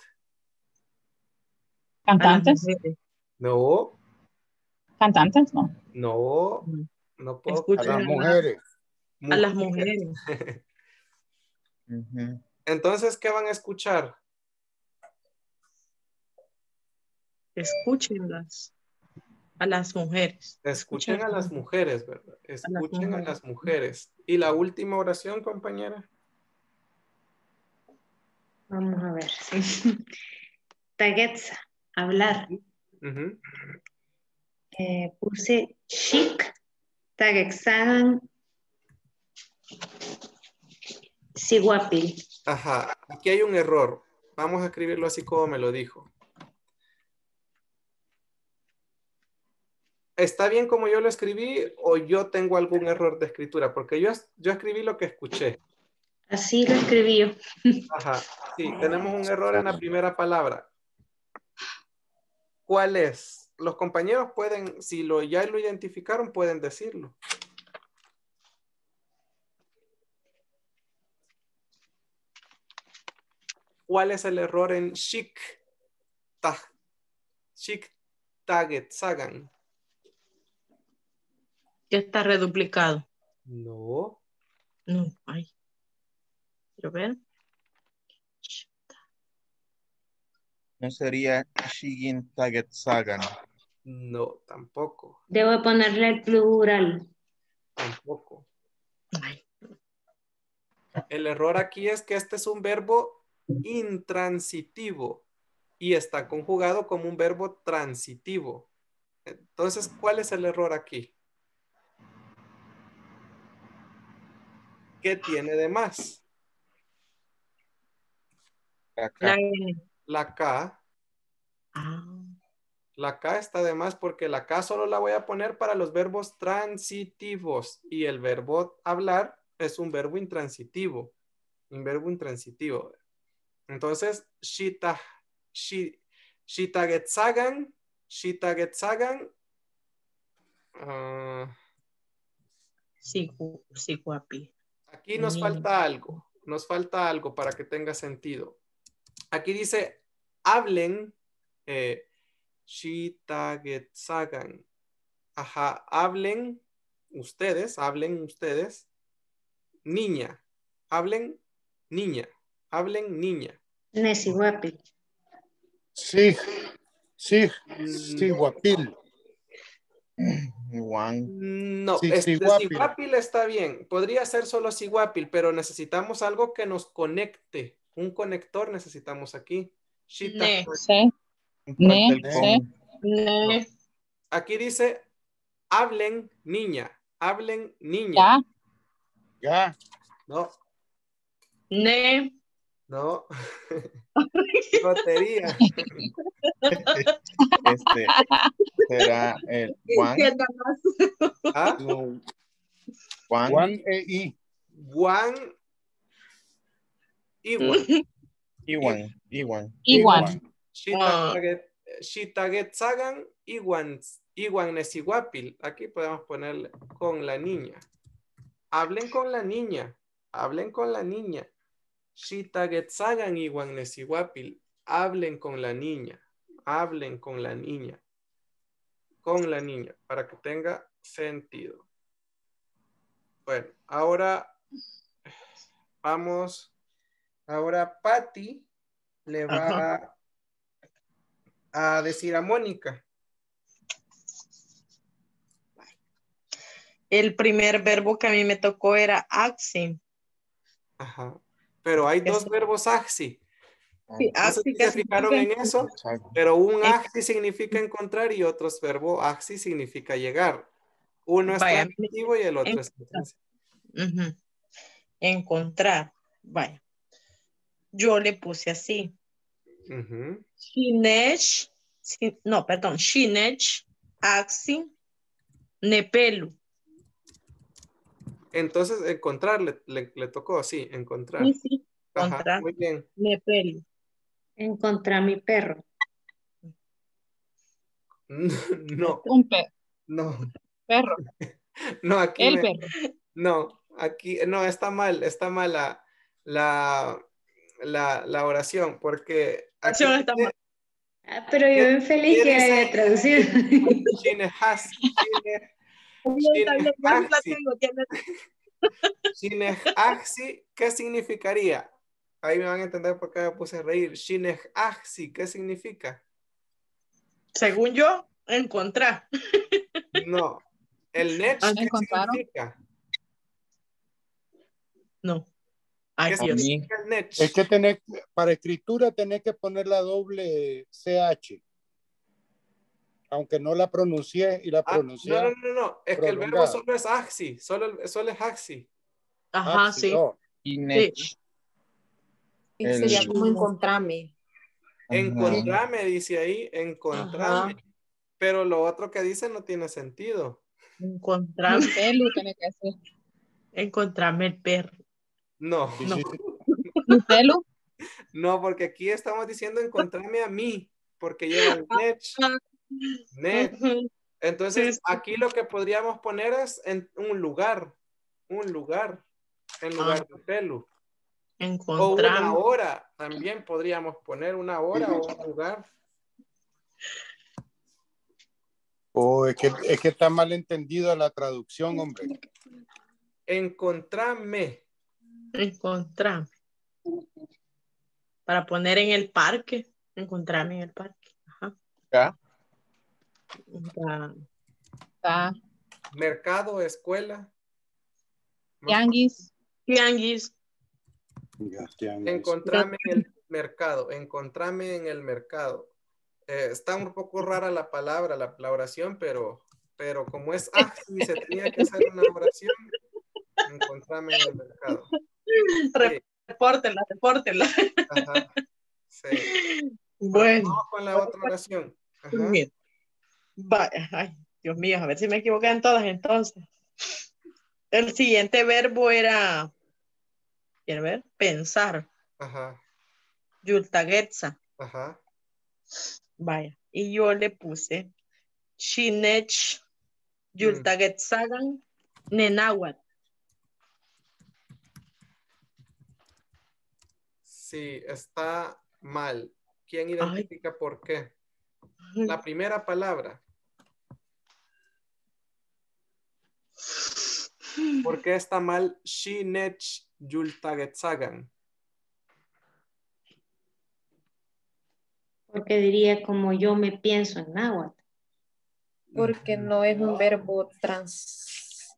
¿Cantantes? No. ¿Cantantes? No. No, no puedo. a las mujeres. A las mujeres. Entonces, ¿qué van a escuchar? Escúchenlas a las mujeres. Escuchen a las mujeres, ¿verdad? Escuchen a las mujeres. ¿Y la última oración, compañera? Vamos a ver. Sí. Tagetza, hablar. Eh, puse chic, tagetzagan, siguapil. Ajá, aquí hay un error. Vamos a escribirlo así como me lo dijo. ¿Está bien como yo lo escribí o yo tengo algún error de escritura? Porque yo, yo escribí lo que escuché. Así lo escribí yo. Ajá, sí, tenemos un error en la primera palabra. ¿Cuál es? Los compañeros pueden, si lo, ya lo identificaron, pueden decirlo. ¿Cuál es el error en chic? Ta, chic target sagan. Ya está reduplicado. No. No, ay. Quiero ver. No sería Shigin Taget Sagan. No, tampoco. Debo ponerle el plural. Tampoco. El error aquí es que este es un verbo intransitivo y está conjugado como un verbo transitivo. Entonces, ¿cuál es el error aquí? ¿Qué tiene de más? La K. La K. Ah. La K está de más porque la K solo la voy a poner para los verbos transitivos y el verbo hablar es un verbo intransitivo. Un verbo intransitivo. Entonces, shita, shi, shitagetsagan, shitagetsagan. Uh, sí, sí, guapi. Aquí nos falta algo, nos falta algo para que tenga sentido. Aquí dice, hablen, eh, shitagetsagan. Ajá, hablen ustedes, hablen ustedes, niña, hablen niña, hablen niña. Nesihuapil. Sí, sí, sí, guapil. No, este, Siguapil está bien. Podría ser solo Siguapil, pero necesitamos algo que nos conecte. Un conector necesitamos aquí. Ne. Ne. Aquí dice, hablen niña, hablen niña. Ya. Ya. No. Ne. No. Lotería. Este será el Juan. ¿Ah? No. Juan. Juan e I. Juan. Iwan. Iwan. Iwan. Iwan. Shitagetsagan Iwan. Iwan Nesiguapil. Aquí podemos ponerle con la niña. Hablen con la niña. Hablen con la niña. Shitagetsagan Iwan Nesiguapil. Hablen con la niña. Hablen con la niña. Con la niña. Para que tenga sentido. Bueno, ahora vamos. Ahora Patty le va a decir a Mónica. El primer verbo que a mí me tocó era axi. Ajá. Pero hay dos verbos axi. Sí, no sé si se fijaron en eso, pero un axi significa encontrar y otro verbo axi significa llegar. Uno es transitivo y el otro es Ujú. Encontrar. Vaya. Yo le puse así. Shinesh, sí, no, perdón, Shinesh, Axi, Nepelu. Entonces, encontrar le, le- le tocó, sí, encontrar. Sí, sí, Ajá, encontrar. muy bien. Nepelu. Encontrar mi perro. No, Un perro. no, perro. no, aquí El me- perro. no, aquí, no, está mal, está mal la, la, la, la oración, porque aquí Oración está dice, mal. Ah, pero yo bien feliz que haya traducido. "Shinehas- shine- Está bien, ya la Axi. tengo, ya la Shinehaxi, ¿qué significaría? Ahí me van a entender por qué me puse a reír. Shinehaxi, ¿qué significa? Según yo, encontrar. No. El net, Ah, ¿qué ¿encontraron? significa? No. ¿Qué Ay, Dios. significa el? Es que tenés, para escritura tenés que poner la doble CH. Aunque no la pronuncié y la Ah, pronuncié. no, no, no, no. Es que el verbo solo es axi. Solo, solo es axi. Ajá, Ah, sí. no. Y Nech. Y El- sería como encontrarme. Ajá. Encontrame, dice ahí. Encontrame. Ajá. Pero lo otro que dice no tiene sentido. Encontrarme, Pelu tiene que ser. encontrarme el perro. No, no, no, porque aquí estamos diciendo encontrarme a mí, porque lleva el net. Net. Entonces, aquí lo que podríamos poner es en un lugar, un lugar, en lugar de pelu. O una Encontrarme. hora, también podríamos poner una hora o un lugar. Oh, es que, es que está mal entendida la traducción, hombre. Encontrarme. Encontrarme. Para poner en el parque. Encontrarme en el parque. Ajá. Ya. Está. Mercado, escuela. Tianguis. Tianguis. Ya, ya, Encontrarme en el mercado. Encontrarme en el mercado. Eh, está un poco rara la palabra, la, la oración, pero, pero como es axi, se tenía que hacer una oración. Encontrarme en el mercado. Sí, ajá. Sí. Bueno. Vamos con la otra oración. Ajá. Vaya, ay, Dios mío, a ver si me equivoqué en todas entonces. El siguiente verbo era, quiero ver, pensar, Ajá. yultagetza, Ajá. vaya, y yo le puse chinech, yultagetzagan, nenáhuatl. Sí, está mal. ¿Quién identifica por qué? La primera palabra. ¿Por qué está mal Shinech Yultagetsagan? Porque diría como yo me pienso en náhuatl. Porque no es un verbo trans,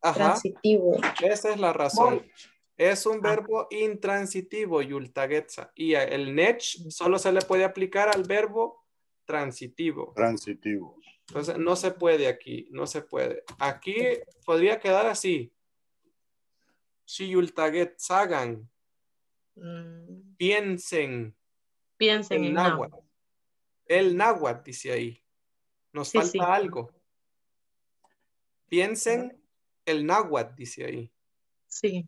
Ajá, transitivo. esa es la razón. Es un verbo intransitivo, Yultagetsa. Y el nech solo se le puede aplicar al verbo transitivo. Transitivo. Entonces, no se puede aquí, no se puede. Aquí podría quedar así. Shiyultagetsagan, Mm, piensen piensen en en náhuatl. náhuatl. El náhuatl dice ahí. Nos Sí, falta sí. algo. Piensen el náhuatl, dice ahí. Sí.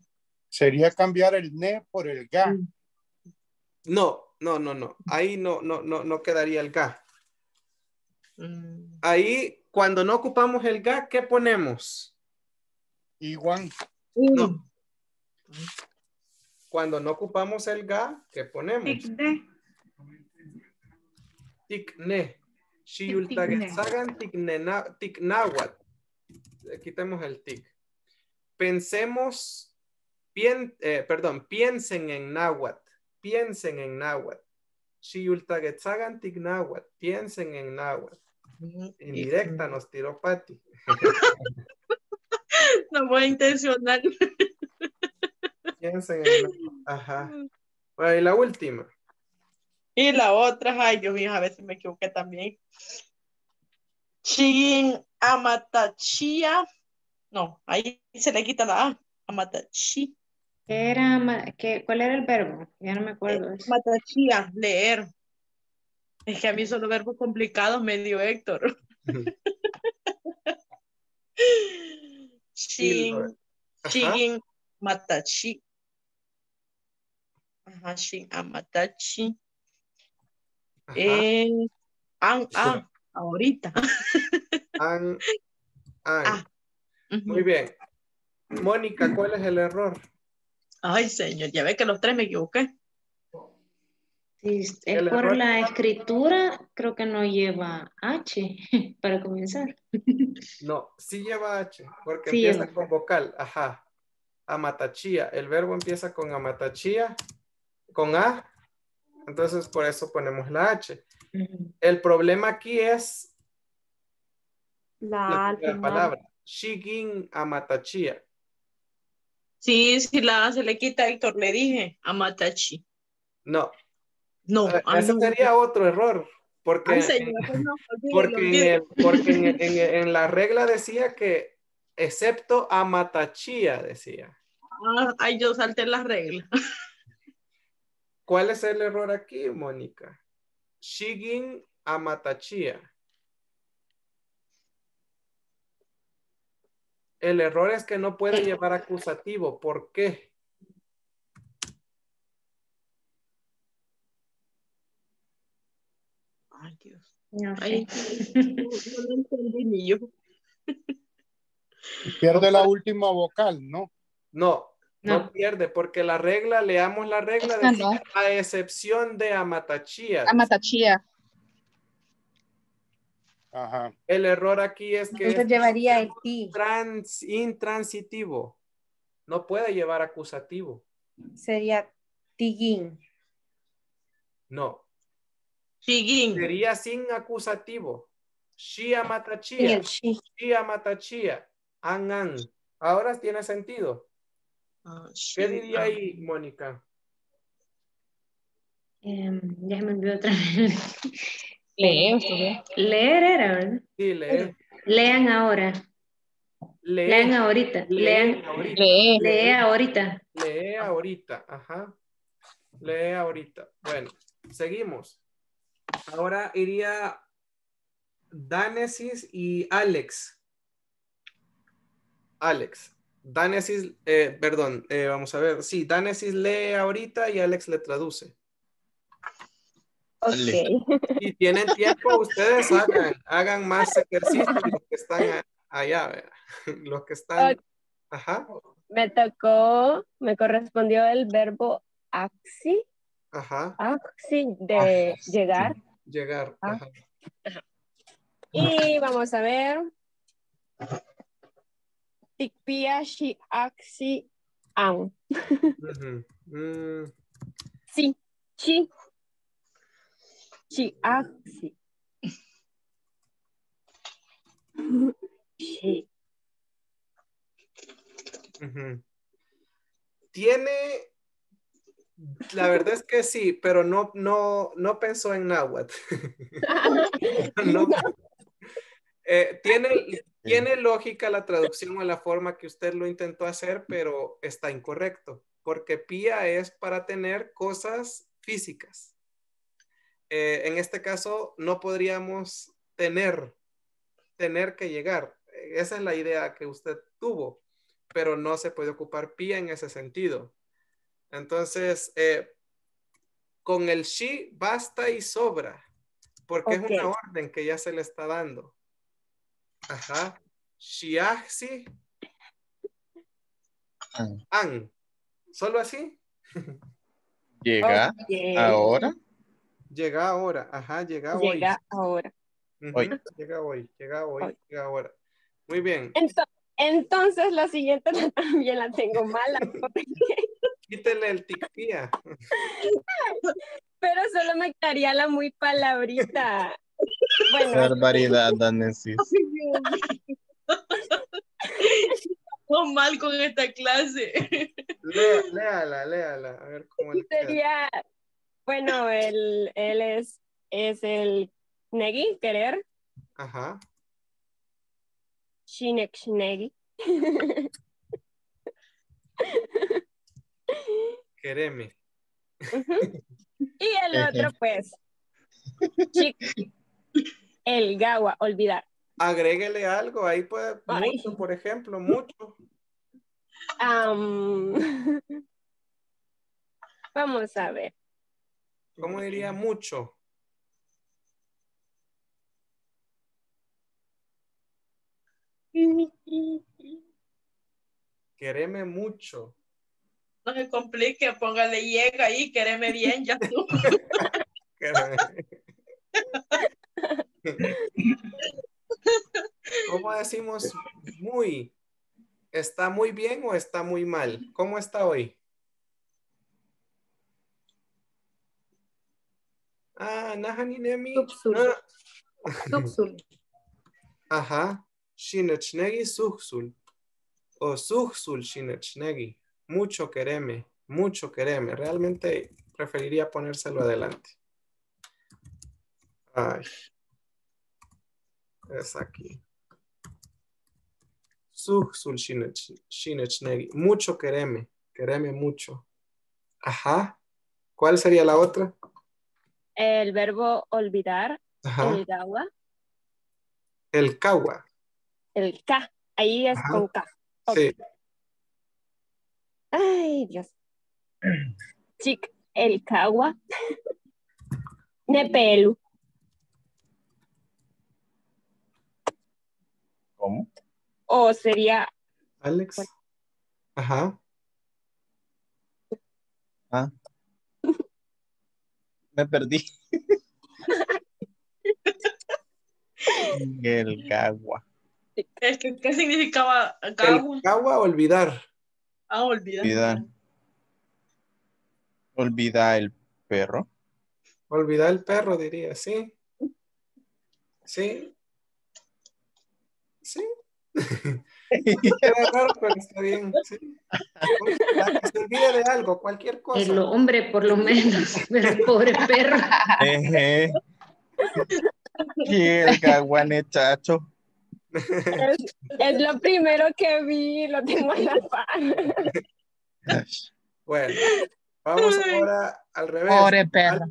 Sería cambiar el ne por el ga. Mm. No, no, no, no. Ahí no, no, no, no quedaría el ga. Mm, Ahí, cuando no ocupamos el ga, ¿qué ponemos? Igual. No. Cuando no ocupamos el ga, ¿qué ponemos? Ticne. Tiknena- tiknáhuatl. Eh, Quitemos el tic. Pensemos, pien- eh, perdón, piensen en náhuatl. Piensen en náhuatl. Shiyultagetsagan tiknáhuatl. Piensen en náhuatl. En directa nos tiró Patti. No voy a intencionar. Piensen en náhuatl. Ajá. Bueno, y la última. Y la otra, ay Dios mío, a ver si me equivoqué también. Chin Amatachia. No, ahí se le quita la A. Amatachi. ¿Qué era, qué- ¿Cuál era el verbo? Ya no me acuerdo. de eso. Amatachia, leer. Es que a mí son los verbos complicados, me dio Héctor. Chin, Ajá. chin Matachi. Ajá, Shin Amatachi. Ajá. Eh, an, ah, ahorita. An- an. Ah. Muy bien. Mónica, ¿cuál es el error? Ay, señor, ya ve que los tres me equivoqué. Es por error- la escritura, creo que no lleva H para comenzar. No, sí lleva H, porque Sí empieza lleva. con vocal. Ajá. Amatachía. El verbo empieza con amatachía, con A. Entonces, por eso ponemos la H. El problema aquí es La, la palabra. Shigin amatachia. Sí, si la se le quita, Héctor, le dije amatachi. No. No, Eh, ah, Ese no. sería otro error. Porque, Ay, señor, no, olvídelo, porque, en, olvídelo. el- porque en, en- en la regla decía que excepto amatachia decía. Ah, ay, yo salté las reglas. ¿Cuál es el error aquí, Mónica? Shigin amatachia. El error es que no puede llevar acusativo. ¿Por qué? Ay, Dios. No sé. Ay, no, no lo entendí ni yo. Pierde la última vocal, ¿no? No, no, No. pierde, porque la regla, leamos la regla, decía, no. a excepción de amatachia. Amatachía. Ajá. El error aquí es que Entonces es llevaría el ti. trans, intransitivo. No puede llevar acusativo. Sería tiguín. No. Shigin. Sería sin acusativo. Shia matachia. el shi. Shia matachia. An, an. Ahora tiene sentido. Ah, ¿Qué diría ah. ahí, Mónica? Em, ya me olvidó otra vez. Lee, estudié. Leer era, ¿verdad? Sí, lee. Lean ahora. Lean ahorita. Lee Lean. ahorita. Lee. Lee ahorita. Lee ahorita, ajá. Lee ahorita. Bueno, seguimos. Ahora iría Danesis y Alex. Alex. Danesis, eh, perdón, eh, vamos a ver. Sí, Danesis lee ahorita y Alex le traduce. Ok. Si tienen tiempo, ustedes hagan, hagan más ejercicio los que están allá, ¿verdad? los que están. Ajá, Me tocó, me correspondió el verbo axi, ajá. axi de llegar. Llegar. Ah. Ajá. Y vamos a ver. Tikpia shi axi an. Ujú. Mm, Sí, axi. Sí. Ujú. Tiene, la verdad es que sí, pero no, no, no pensó en náhuatl. Eh, tiene, tiene lógica la traducción o la forma que usted lo intentó hacer, pero está incorrecto, porque pía es para tener cosas físicas. Eh, en este caso, no podríamos tener, tener que llegar. Esa es la idea que usted tuvo, pero no se puede ocupar pía en ese sentido. Entonces, eh, con el she basta y sobra, porque es una orden que ya se le está dando. Ajá. Shiaxi an. ¿Solo así? Llega ahora. Llega ahora. Ajá, llega, hoy. Llega ahora. Hoy. Llega hoy, llega hoy, Hoy. llega ahora. Muy bien. Ento- entonces la siguiente también la tengo mala, Quítele el ticpía. pero solo me quedaría la muy palabrita. Bueno, Barbaridad, Danesis. Estamos mal con esta clase. Lea- léala, léala. A ver cómo le queda. Bueno, él, él es, es el negi, querer, Ajá. shinek shinegi. Quereme. Y el otro, pues, chic, el gawa, olvidar. Agréguele algo. Ahí puede. Ay. Mucho, por ejemplo. Mucho. Am, vamos a ver. ¿Cómo diría mucho? Quereme mucho. No se complique, póngale llega ahí, quereme bien, ya tú. Quereme. ¿Cómo decimos muy? ¿Está muy bien o está muy mal? ¿Cómo está hoy? Ah, nahaninemi. Suxul. Ah. Suxul. Ajá. Shinechnegi suxul. O suxul shinechnegi. Mucho quereme. Mucho quereme. Realmente preferiría ponérselo adelante. Ay. Es aquí. Suxul shinech- shinechnegi. Mucho quereme. Quereme mucho. Ajá. ¿Cuál sería la otra? El verbo olvidar, Ajá. el gawa, El kawa. el K. Ahí es Ajá. con K. Sí. Ay, Dios. Chic, el kawa. Nepelu. ¿Cómo? O sería Alex. Ajá. Ah. Me perdí. El cagua. Es que, ¿Qué significaba El cagua? olvidar. Ah, olvidar. Olvidar. Olvida el perro. Olvidar el perro, diría, sí. Sí. Sí. Era raro, pero está bien. Sí. Para que se olvide de algo, cualquier cosa. El hombre, por lo menos, el pobre perro. Eje. Y el caguane chacho. Es, es lo primero que vi, lo tengo en la par. Bueno, vamos ahora al revés. Pobre perro.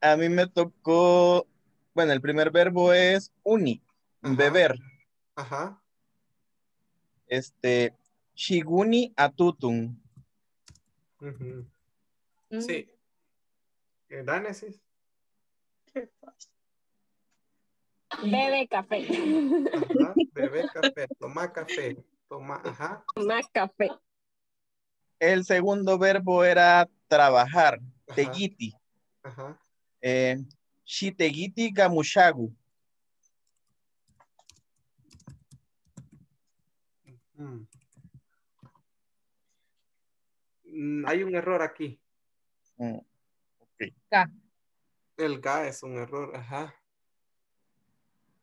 A mí me tocó, bueno, el primer verbo es uni, Ajá. beber. Ajá. Este, shiguni atutun. Ujú. Mm. Sí. Eh, Danesis. Bebe café. Ajá. Beber café, toma café. Toma, ajá. Más café. El segundo verbo era trabajar, Ajá. tegiti. Ajá. Eh, shitegiti gamushagu. Mm. Mm, Hay un error aquí. Mm, Ga. El ga es un error, ajá.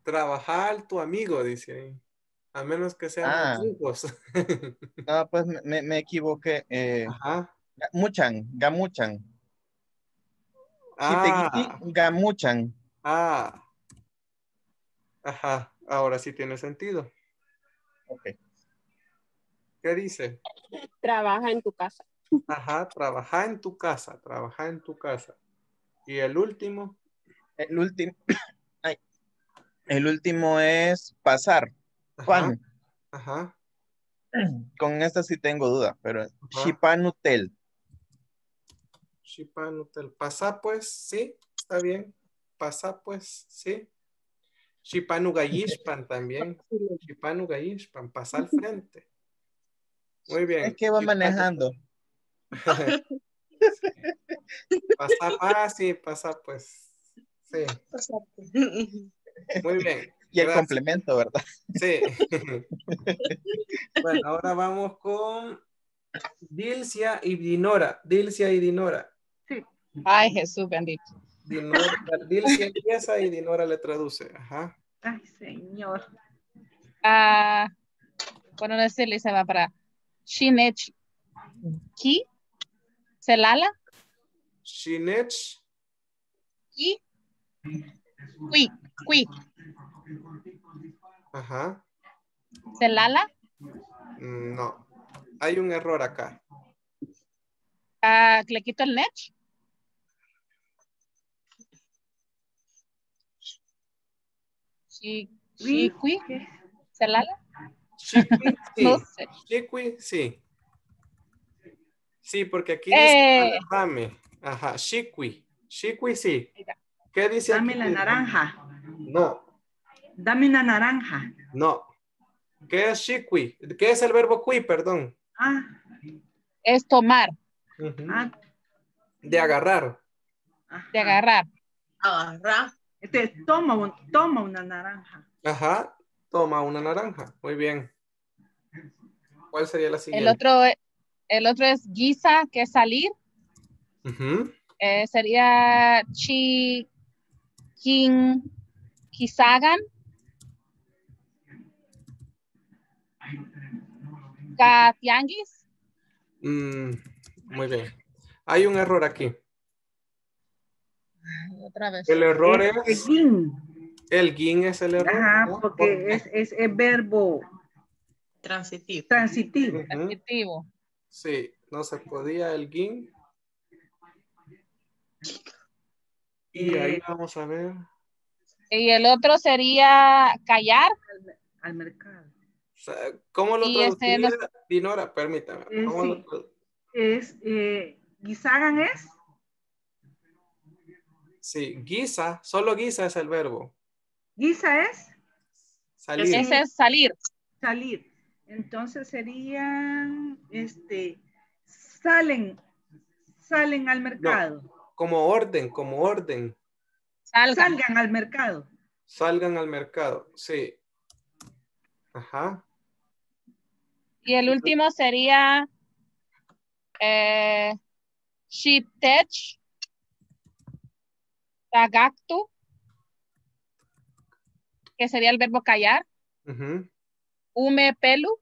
Trabajar tu amigo, dice ahí. A menos que sean Ah. amigos. No, pues me- me, me equivoqué. Eh, Ajá. gamuchan, gamuchan. Ah, gamuchan. ah. Ajá. Ahora sí tiene sentido. Ok. ¿Qué dice? Trabaja en tu casa. Ajá, trabaja en tu casa, trabaja en tu casa. Y el último, El último, ay, el último es pasar. ajá, Juan, ajá, con esta sí tengo duda, pero Shipanutel. Shipanutel. Pasa pues, sí, está bien. Pasa pues, sí. Shipanugayishpan también. Shipanugayishpan, pasa al frente. Muy bien. Es que va Shipanu- manejando. Pasa, ah, sí, pasa pues. Sí, muy bien. Y el Gracias. complemento, ¿verdad? Sí. bueno, ahora vamos con Dilcia y Dinora. Dilcia y Dinora. Ay, Jesús bendito. Dinora Dilcia empieza y Dinora le traduce. Ajá. Ay, señor. Ah, bueno, no sé, se va para Shinech Ki, Selala, Shinech. Ki, Kui, Kui, Ajá. Selala, Mm, No. Hay un error acá. ah, le quito el Nech, Kui, Selala, Shikwi, sí. no sé. Sí. Sí, porque aquí Eh. dice rame. Ajá. Shikwi. Shikwi, sí. ¿Qué dice Dame aquí? la naranja. No. Dame una naranja. No. ¿Qué es shikwi? ¿Qué es el verbo qui, perdón? Ah, Es tomar, ah, De agarrar. de agarrar. Agarra. Este, toma, un- toma una naranja. Ajá. Toma una naranja. Muy bien. ¿Cuál sería la siguiente? El otro, el otro es guisa, que es salir, Eh, sería chi, kin, kisagan. Katianguis. Mm, muy bien. Hay un error aquí. Otra vez. El error es... El guin. El guin es el error. Ajá, porque es, es, es verbo Transitivo. transitivo. Ujú. Transitivo. Sí, no se podía el guin. Y ahí Eh, vamos a ver. Y el otro sería callar. al mercado. O sea, ¿Cómo lo este traduciría? no- Dinora, permítame. Eh, ¿Cómo sí. lo Es, eh, guisagan es Sí, guisa, solo guisa es el verbo. guisa es Salir. Ese es salir. salir. Entonces serían, este, salen, salen al mercado. Como orden, como orden. Salgan. Salgan al mercado. Salgan al mercado. Sí. Ajá. Y el último sería eh, Shitech, Tagactu, que sería el verbo callar, Ujú. Ume Pelu,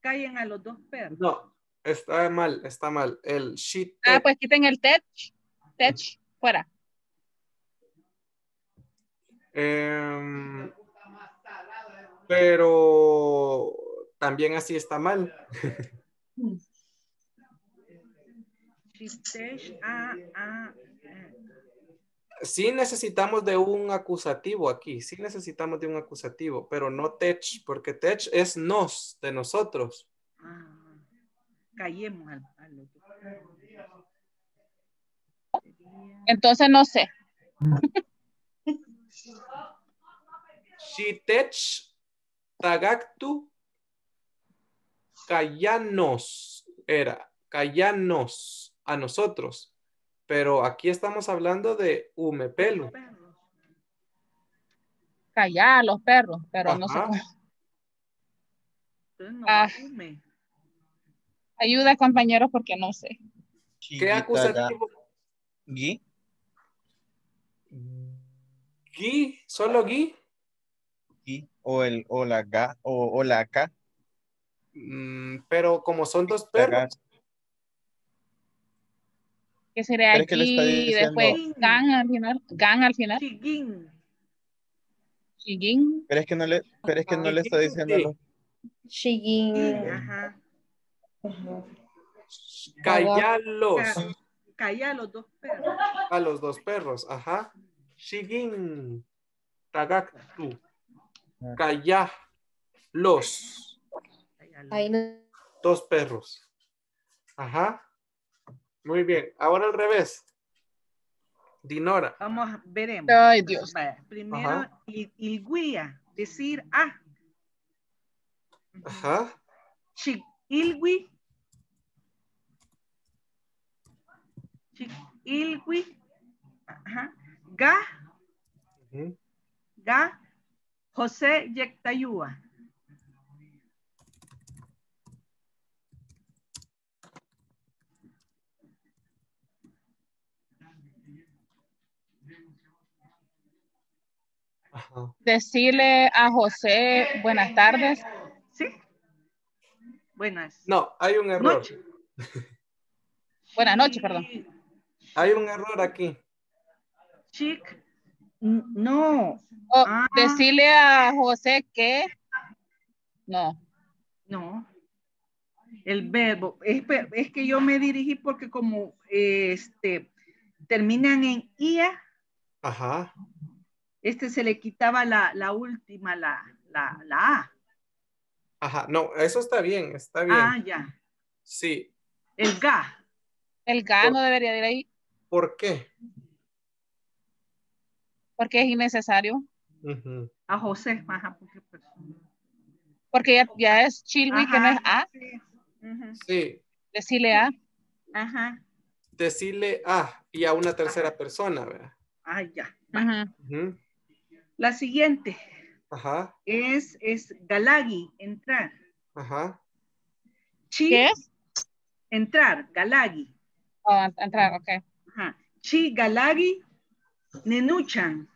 Callen a los dos perros. No, está mal, está mal. El shit. ah, pues quiten el tech, tech, fuera. Em, pero también así está mal. Shitesh, ah, ah, eh. Sí necesitamos de un acusativo aquí, sí necesitamos de un acusativo, pero no tech, porque tech es nos, de nosotros. Ah, callemos al, Entonces no sé. Shitech tagactu callanos era, callanos a nosotros. Pero aquí estamos hablando de umepelu. Callar a los perros, pero Ajá. no Ah. va hume. Ayuda, compañeros, porque no sé. ¿Qué acusativo? Gui. Gui, solo gui. Gui. O, el, o la ga. O, o la ca. Mm, pero como son dos perros, Que sería es que le está aquí y diciendo- después gan al final. Gan al final. Chiguín. Chiguín. Pero es que no le, pero es que no le está diciendo los- Shigin. Ajá. callalos Ca- Calla a los dos perros. a los dos perros. Ajá. Shigin tagactu callalos Calla los- Ahí no. dos perros. Ajá. Muy bien. Ahora al revés. Dinora. Vamos, a- veremos. Ay, Dios. Vaya, primero, il, ilguía, decir ah. Ajá. Chi, ilgui. Chi, ilgui. Ajá. Ga, Ujú. ga, José Yectayúa. Ajá. Decirle a José buenas tardes. ¿Sí? Buenas. No, hay un error. Noche. Buenas noches, perdón. Hay un error aquí. Chic. No, O Ah. decirle a José que. No. no. El verbo. Es, es que yo me dirigí porque como eh, este terminan en ia, Ajá. Este se le quitaba la, la última, la, la, la A. Ajá. No, eso está bien, está bien. Ah, ya. Sí. El ga. El ga no debería de ir ahí ¿Por qué? porque es innecesario. A José. Ajá, porque pues, Porque ya, ya es chilwi, que no es Ajá. A. sí. Ujú. Sí. Decirle A. Ajá. Decirle a y a una tercera persona, ¿verdad? Ah, ya. Ujú. Ujú. La siguiente Ajá. es, es galagi, entrar. Ajá. Chi, ¿Qué es? Entrar, galagi. Oh, entrar, ok. Ajá. Chi galagi nenuchan.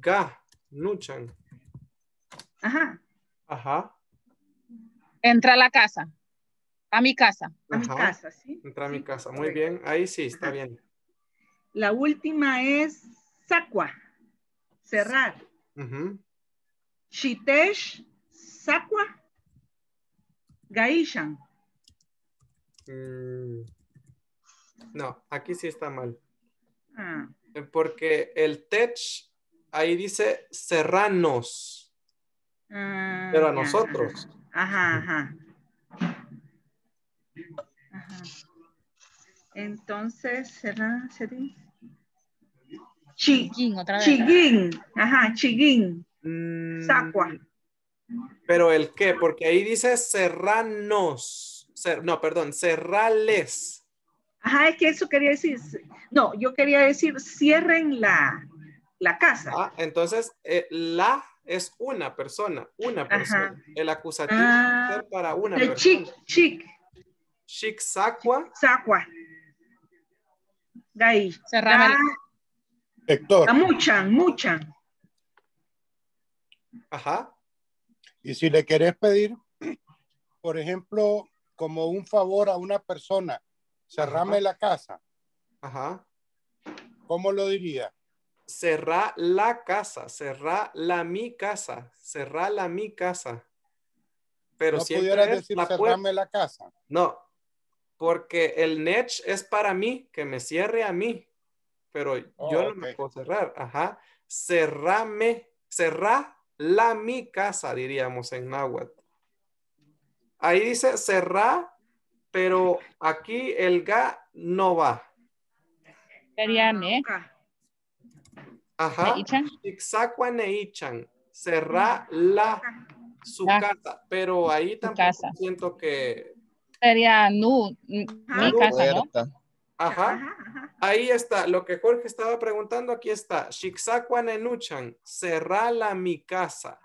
Ga, nuchan. Ajá. Ajá. Entra a la casa. A mi casa. A mi casa, ¿sí? Entra a mi casa. Muy bien. Ahí sí, está bien. La última es sacua. Cerrar. Shitesh, sacua. Gaishan. Mm. No, aquí sí está mal. Ah. Porque el tech ahí dice serranos. Ah, pero a nosotros. Ajá, ajá. Ajá. Entonces, será, sería. Chi, otra vez. chiguín, ajá, chiguín, Mm, sacua. Pero el qué, porque ahí dice serranos. Cer- no, perdón, cerrales. Ajá, es que eso quería decir. No, yo quería decir cierren la, la casa. Ah, entonces, eh, la es una persona, una persona. El acusativo Ah, puede ser para una El persona. chic, chic, Chic sacua. sacua. Gay. Cerrame La, Héctor, la muchan, muchan. Ajá. y si le querés pedir, por ejemplo, como un favor a una persona, cerrame Ajá. la casa, Ajá. ¿cómo lo diría? Cerrá la casa, cerrá la mi casa, cerrá la mi casa. Pero no siempre pudieras es decir la puerta. cerrame la casa. No, porque el net es para mí, que me cierre a mí. Pero Oh, yo no me puedo cerrar. Ajá. Cerrame, cerrá la mi casa, diríamos en náhuatl. Ahí dice cerrá, pero aquí el ga no va. Sería ne. Ah, Ajá. Neichan. Ixacua neichan. Cerrá la su La- casa. Pero ahí tampoco casa. siento que. Sería nu, mi casa, ¿no? Ajá. Ahí está, lo que Jorge estaba preguntando, aquí está. Shixakwa nenuchan, cerrá la mi casa.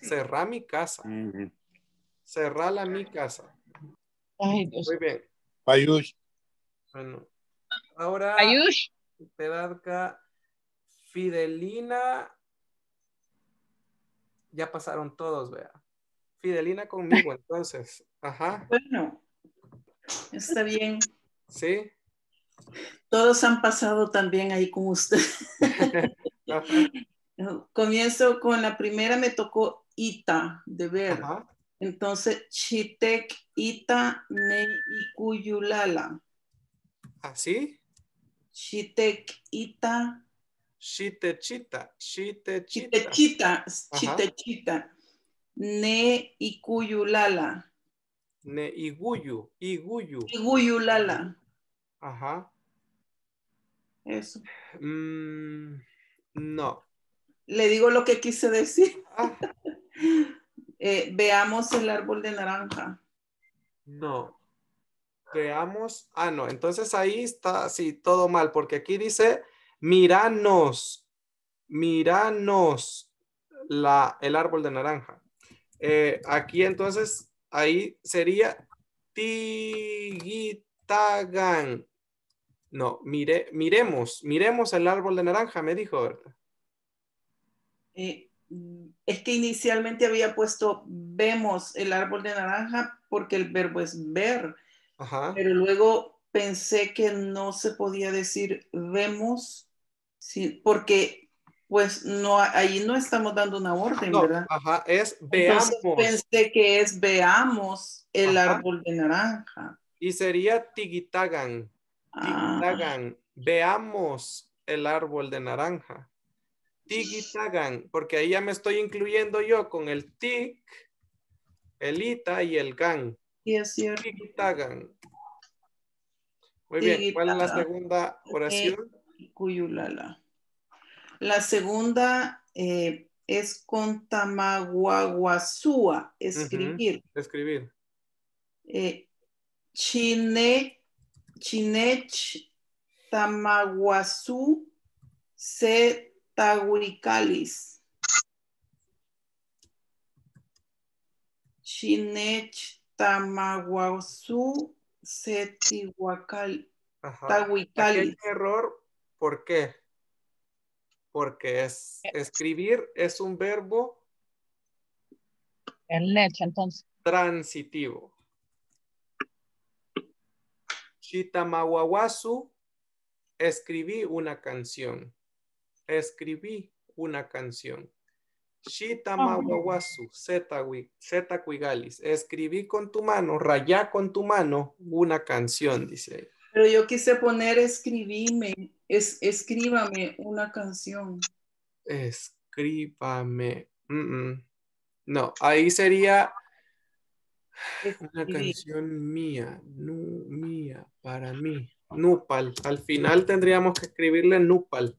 Cerrá mi casa. Cerrá la mi casa. Ay, Dios. Muy bien. Payush, Bueno. Ahora, Ayush. Pedadka, Fidelina. Ya pasaron todos, vea. Fidelina conmigo, entonces. Ajá. Bueno, está bien. Sí. Todos han pasado también ahí con usted. Comienzo con la primera, me tocó Ita, de ver. Ajá. Entonces, Chitek Ita Ne Ikuyulala. ¿Así? Chitek Ita. Shitechita. Chitechita, Ajá. Chitechita. Ne Ikuyulala. Ne iguyu. Iguyu. Ikuyulala. Ajá. Eso. Mm, no. Le digo lo que quise decir. Ah, Eh, veamos el árbol de naranja. no. Veamos. Ah, no. Entonces ahí está, sí, todo mal, porque aquí dice, miranos, miranos la, el árbol de naranja. Eh, aquí entonces, ahí sería tigitagan. No, mire, miremos, miremos el árbol de naranja, me dijo, ¿verdad? Eh, es que inicialmente había puesto vemos el árbol de naranja porque el verbo es ver, Ajá. pero luego pensé que no se podía decir vemos, sí, porque pues no, ahí no estamos dando una orden, No, ¿verdad? ajá, es veamos. Entonces pensé que es veamos el Ajá. árbol de naranja. Y sería tigitagan. Ah, Tigitagan. Veamos el árbol de naranja. Tigitagan, porque ahí ya me estoy incluyendo yo con el tig, el ita y el gan. sí, es cierto. Tigitagan. Muy bien, ¿cuál es la segunda oración? Cuyulala. La segunda eh, es con tamaguaguazúa, escribir. Escribir. Eh, chine, chinech, tamaguazú, se tahuicalis. Chinech Tamaguasu Setihuacal. Aquí hay error. ¿Por qué? Porque es escribir es un verbo. El leche, entonces. Transitivo. Chitamawawasu, escribí una canción. Escribí una canción. Shitamawawasu, Zetaquigalis. Escribí con tu mano, rayá con tu mano una canción, dice. Pero yo quise poner escribime, es, escríbame una canción. Escríbame. No, ahí sería una canción mía, mía, para mí. Nupal. Al final tendríamos que escribirle Nupal.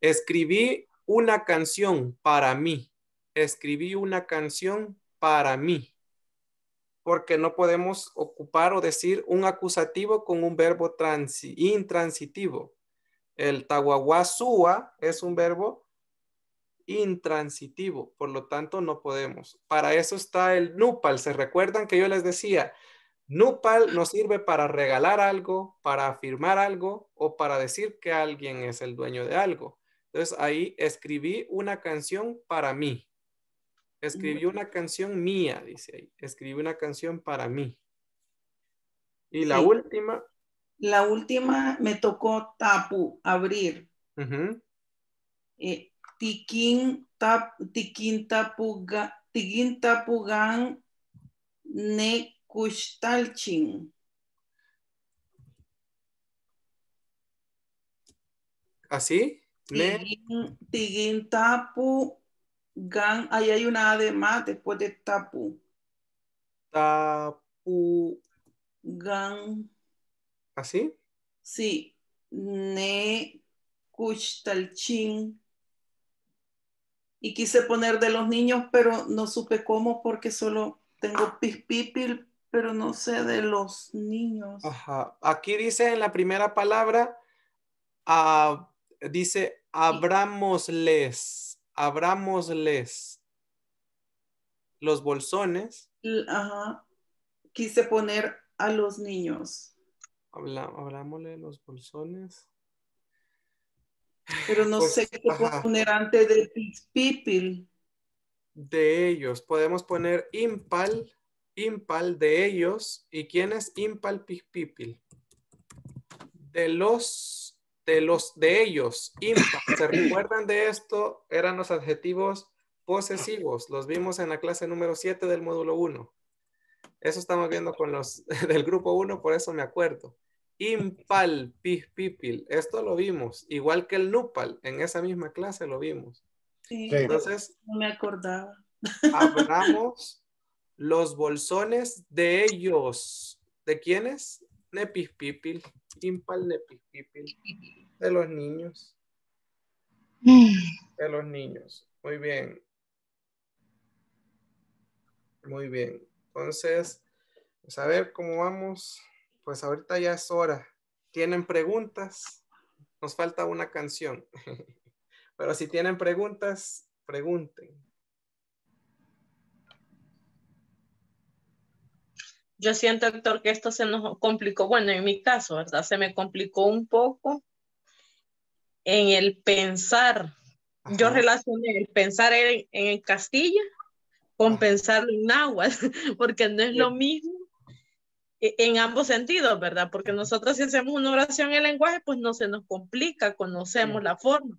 Escribí una canción para mí. Escribí una canción para mí. Porque no podemos ocupar o decir un acusativo con un verbo intransitivo. El tawahuasúa es un verbo intransitivo, por lo tanto no podemos. Para eso está el NUPAL. ¿Se recuerdan que yo les decía? NUPAL nos sirve para regalar algo, para afirmar algo o para decir que alguien es el dueño de algo. Entonces ahí escribí una canción para mí. Escribí una canción mía, dice ahí. Escribí una canción para mí. Y la última. La última me tocó tapu, abrir tikin tap tikin tapuga tikin tapugan ne kustalchin. ¿Así? Tigin, tapu gan, ahí hay una además después de tapu. Tapu. Gan. ¿Así? Sí. Ne kustalchin y quise poner de los niños, pero no supe cómo porque solo tengo pispipil, pero no sé de los niños. Ajá. Aquí dice en la primera palabra, uh, dice abramosles, abramosles los bolsones. Ajá. Quise poner a los niños. Habla, abramosle los bolsones. Pero no pues, sé qué puedo poner antes de people. De ellos. Podemos poner impal, impal de ellos. ¿Y quién es impal people? De los, de los, de ellos. Impal. ¿Se recuerdan de esto? Eran los adjetivos posesivos. Los vimos en la clase número 7 del módulo 1. Eso estamos viendo con los del grupo 1, por eso me acuerdo. Impal, pipil. Esto lo vimos, igual que el nupal, en esa misma clase lo vimos. Sí, Entonces, no me acordaba. Abramos los bolsones de ellos. ¿De quiénes? Nepispipil, impal nepispipil. De los niños. De los niños. Muy bien. Muy bien. Entonces, pues a ver cómo vamos pues ahorita ya es hora. ¿Tienen preguntas? Nos falta una canción. Pero si tienen preguntas, pregunten. Yo siento, Héctor, que esto se nos complicó. Bueno, en mi caso, ¿verdad? Se me complicó un poco en el pensar. Yo relacioné el pensar en, en Castilla con pensar en náhuatl, porque no es lo mismo en ambos sentidos, ¿verdad? Porque nosotros si hacemos una oración en lenguaje, pues no se nos complica, conocemos la forma.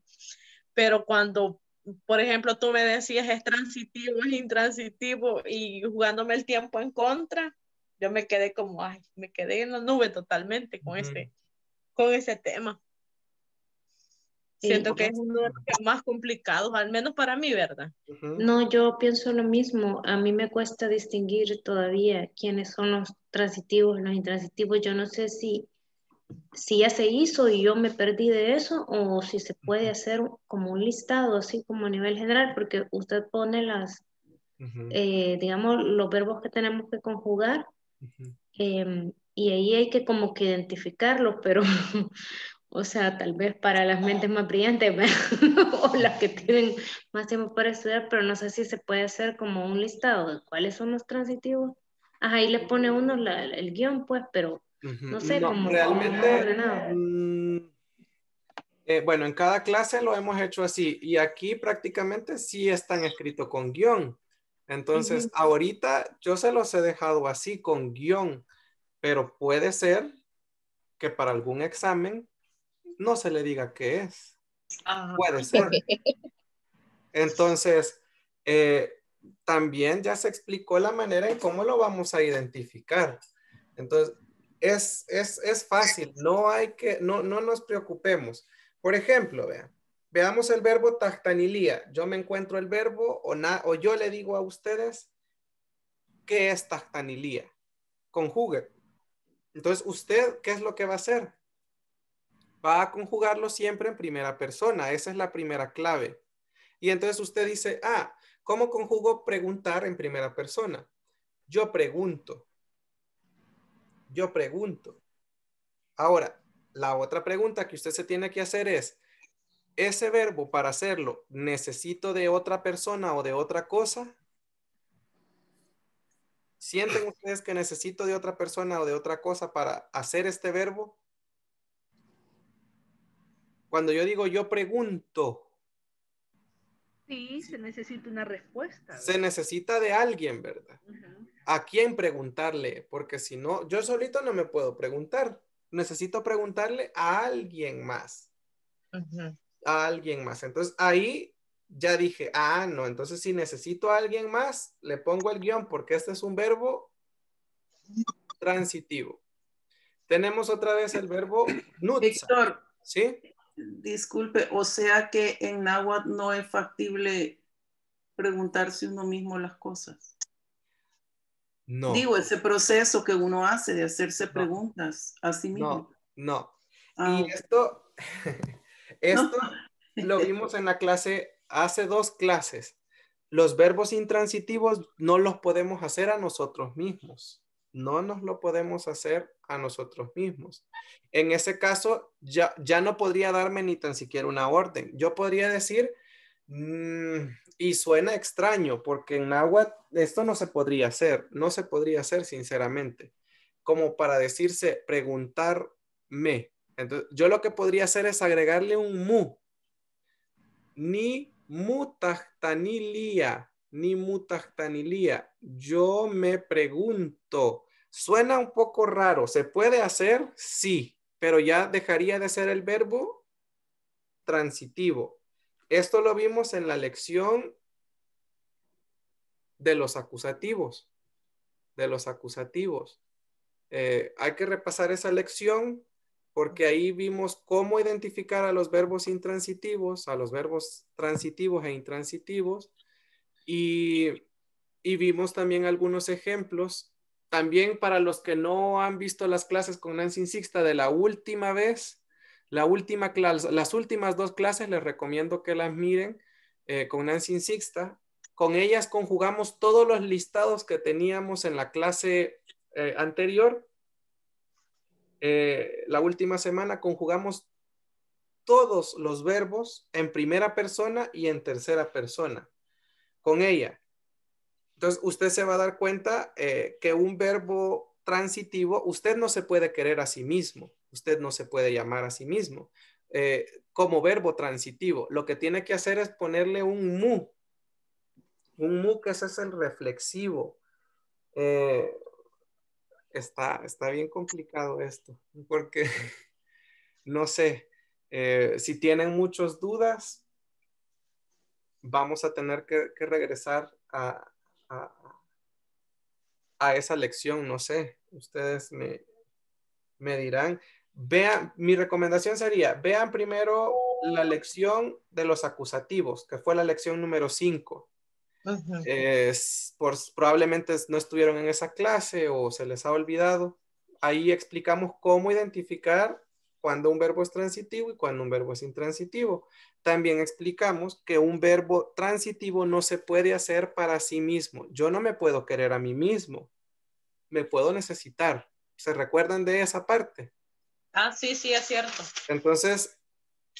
Pero cuando, por ejemplo, tú me decías es transitivo, es intransitivo y jugándome el tiempo en contra, yo me quedé como, ay, me quedé en la nube totalmente con, ese, con ese tema. Siento que es uno de los más complicados, al menos para mí, ¿verdad? No, yo pienso lo mismo. A mí me cuesta distinguir todavía quiénes son los transitivos, los intransitivos. Yo no sé si, si ya se hizo y yo me perdí de eso o si se puede hacer como un listado, así como a nivel general, porque usted pone las, eh, digamos, los verbos que tenemos que conjugar. Em, y ahí hay que como que identificarlos, pero O sea, tal vez para las mentes más brillantes o las que tienen más tiempo para estudiar, pero no sé si se puede hacer como un listado de cuáles son los transitivos. Ajá, ahí le pone uno el guion, pues, pero no sé cómo realmente. Mm, eh, bueno, en cada clase lo hemos hecho así y aquí prácticamente sí están escritos con guion. Entonces, ahorita yo se los he dejado así con guion, pero puede ser que para algún examen no se le diga qué es. Puede ser. Entonces, eh, también ya se explicó la manera en cómo lo vamos a identificar. Entonces, es, es, fácil, no hay que, no, no nos preocupemos. Por ejemplo, vean, veamos el verbo tactanilía. Yo me encuentro el verbo o, o yo le digo a ustedes, ¿qué es tactanilía? Conjugue. Entonces, ¿usted qué es lo que va a hacer? Va a conjugarlo siempre en primera persona. Esa es la primera clave. Y entonces usted dice, ah, ¿cómo conjugo preguntar en primera persona? Yo pregunto. Yo pregunto. Ahora, la otra pregunta que usted se tiene que hacer es, ¿ese verbo para hacerlo necesito de otra persona o de otra cosa? ¿Sienten ustedes que necesito de otra persona o de otra cosa para hacer este verbo? Cuando yo digo yo pregunto. Sí, se necesita una respuesta. Se necesita de alguien, ¿verdad? ¿A quién preguntarle? Porque si no, yo solito no me puedo preguntar. Necesito preguntarle a alguien más. A alguien más. Entonces ahí ya dije, ah, no, entonces si necesito a alguien más, le pongo el guion porque este es un verbo transitivo. Tenemos otra vez el verbo nutza. ¿Sí? Disculpe, o sea que en náhuatl no es factible preguntarse uno mismo las cosas. No. Digo, ese proceso que uno hace de hacerse preguntas a sí mismo. No, no. y esto, esto lo vimos en la clase, hace dos clases. Los verbos intransitivos no los podemos hacer a nosotros mismos no nos lo podemos hacer a nosotros mismos. En ese caso, ya, ya no podría darme ni tan siquiera una orden. Yo podría decir, mm, y suena extraño, porque en agua esto no se podría hacer, no se podría hacer sinceramente, como para decirse, preguntarme. Entonces, yo lo que podría hacer es agregarle un mu, ni mutactanilia, ni mutactanilia. Yo me pregunto, Suena un poco raro. ¿Se puede hacer? Sí, pero ya dejaría de ser el verbo transitivo. Esto lo vimos en la lección de los acusativos. De los acusativos. Eh, hay que repasar esa lección porque ahí vimos cómo identificar a los verbos intransitivos, a los verbos transitivos e intransitivos, y, y vimos también algunos ejemplos también para los que no han visto las clases con Nancy Sixta de la última vez, la última clase, las últimas dos clases les recomiendo que las miren eh, con Nancy Sixta. Con ellas conjugamos todos los listados que teníamos en la clase eh, anterior. Eh, la última semana conjugamos todos los verbos en primera persona y en tercera persona con ella. Entonces, usted se va a dar cuenta eh, que un verbo transitivo, usted no se puede querer a sí mismo, usted no se puede llamar a sí mismo eh, como verbo transitivo. Lo que tiene que hacer es ponerle un mu, un mu que ese es el reflexivo. Eh, está, está bien complicado esto, porque no sé, si tienen muchas dudas, vamos a tener que regresar a, a, esa lección, no sé, ustedes me, me dirán. Vean, mi recomendación sería, vean primero la lección de los acusativos, que fue la lección número 5. probablemente no estuvieron en esa clase o se les ha olvidado. Ahí explicamos cómo identificar cuando un verbo es transitivo y cuando un verbo es intransitivo. También explicamos que un verbo transitivo no se puede hacer para sí mismo. Yo no me puedo querer a mí mismo. Me puedo necesitar. ¿Se recuerdan de esa parte? Ah, sí, sí, es cierto. Entonces,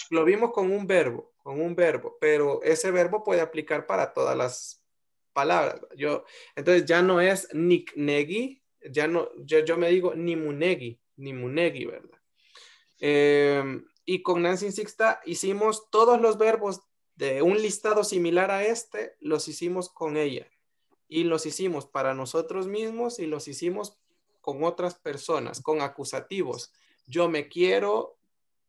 lo vimos con un verbo, con un verbo, pero ese verbo puede aplicar para todas las palabras. Yo, entonces ya no es niknegi, ya no, yo, yo me digo nimunegi, nimunegi, ¿verdad? Em, y con Nancy Sixta hicimos todos los verbos de un listado similar a este, los hicimos con ella. Y los hicimos para nosotros mismos y los hicimos con otras personas, con acusativos. Yo me quiero,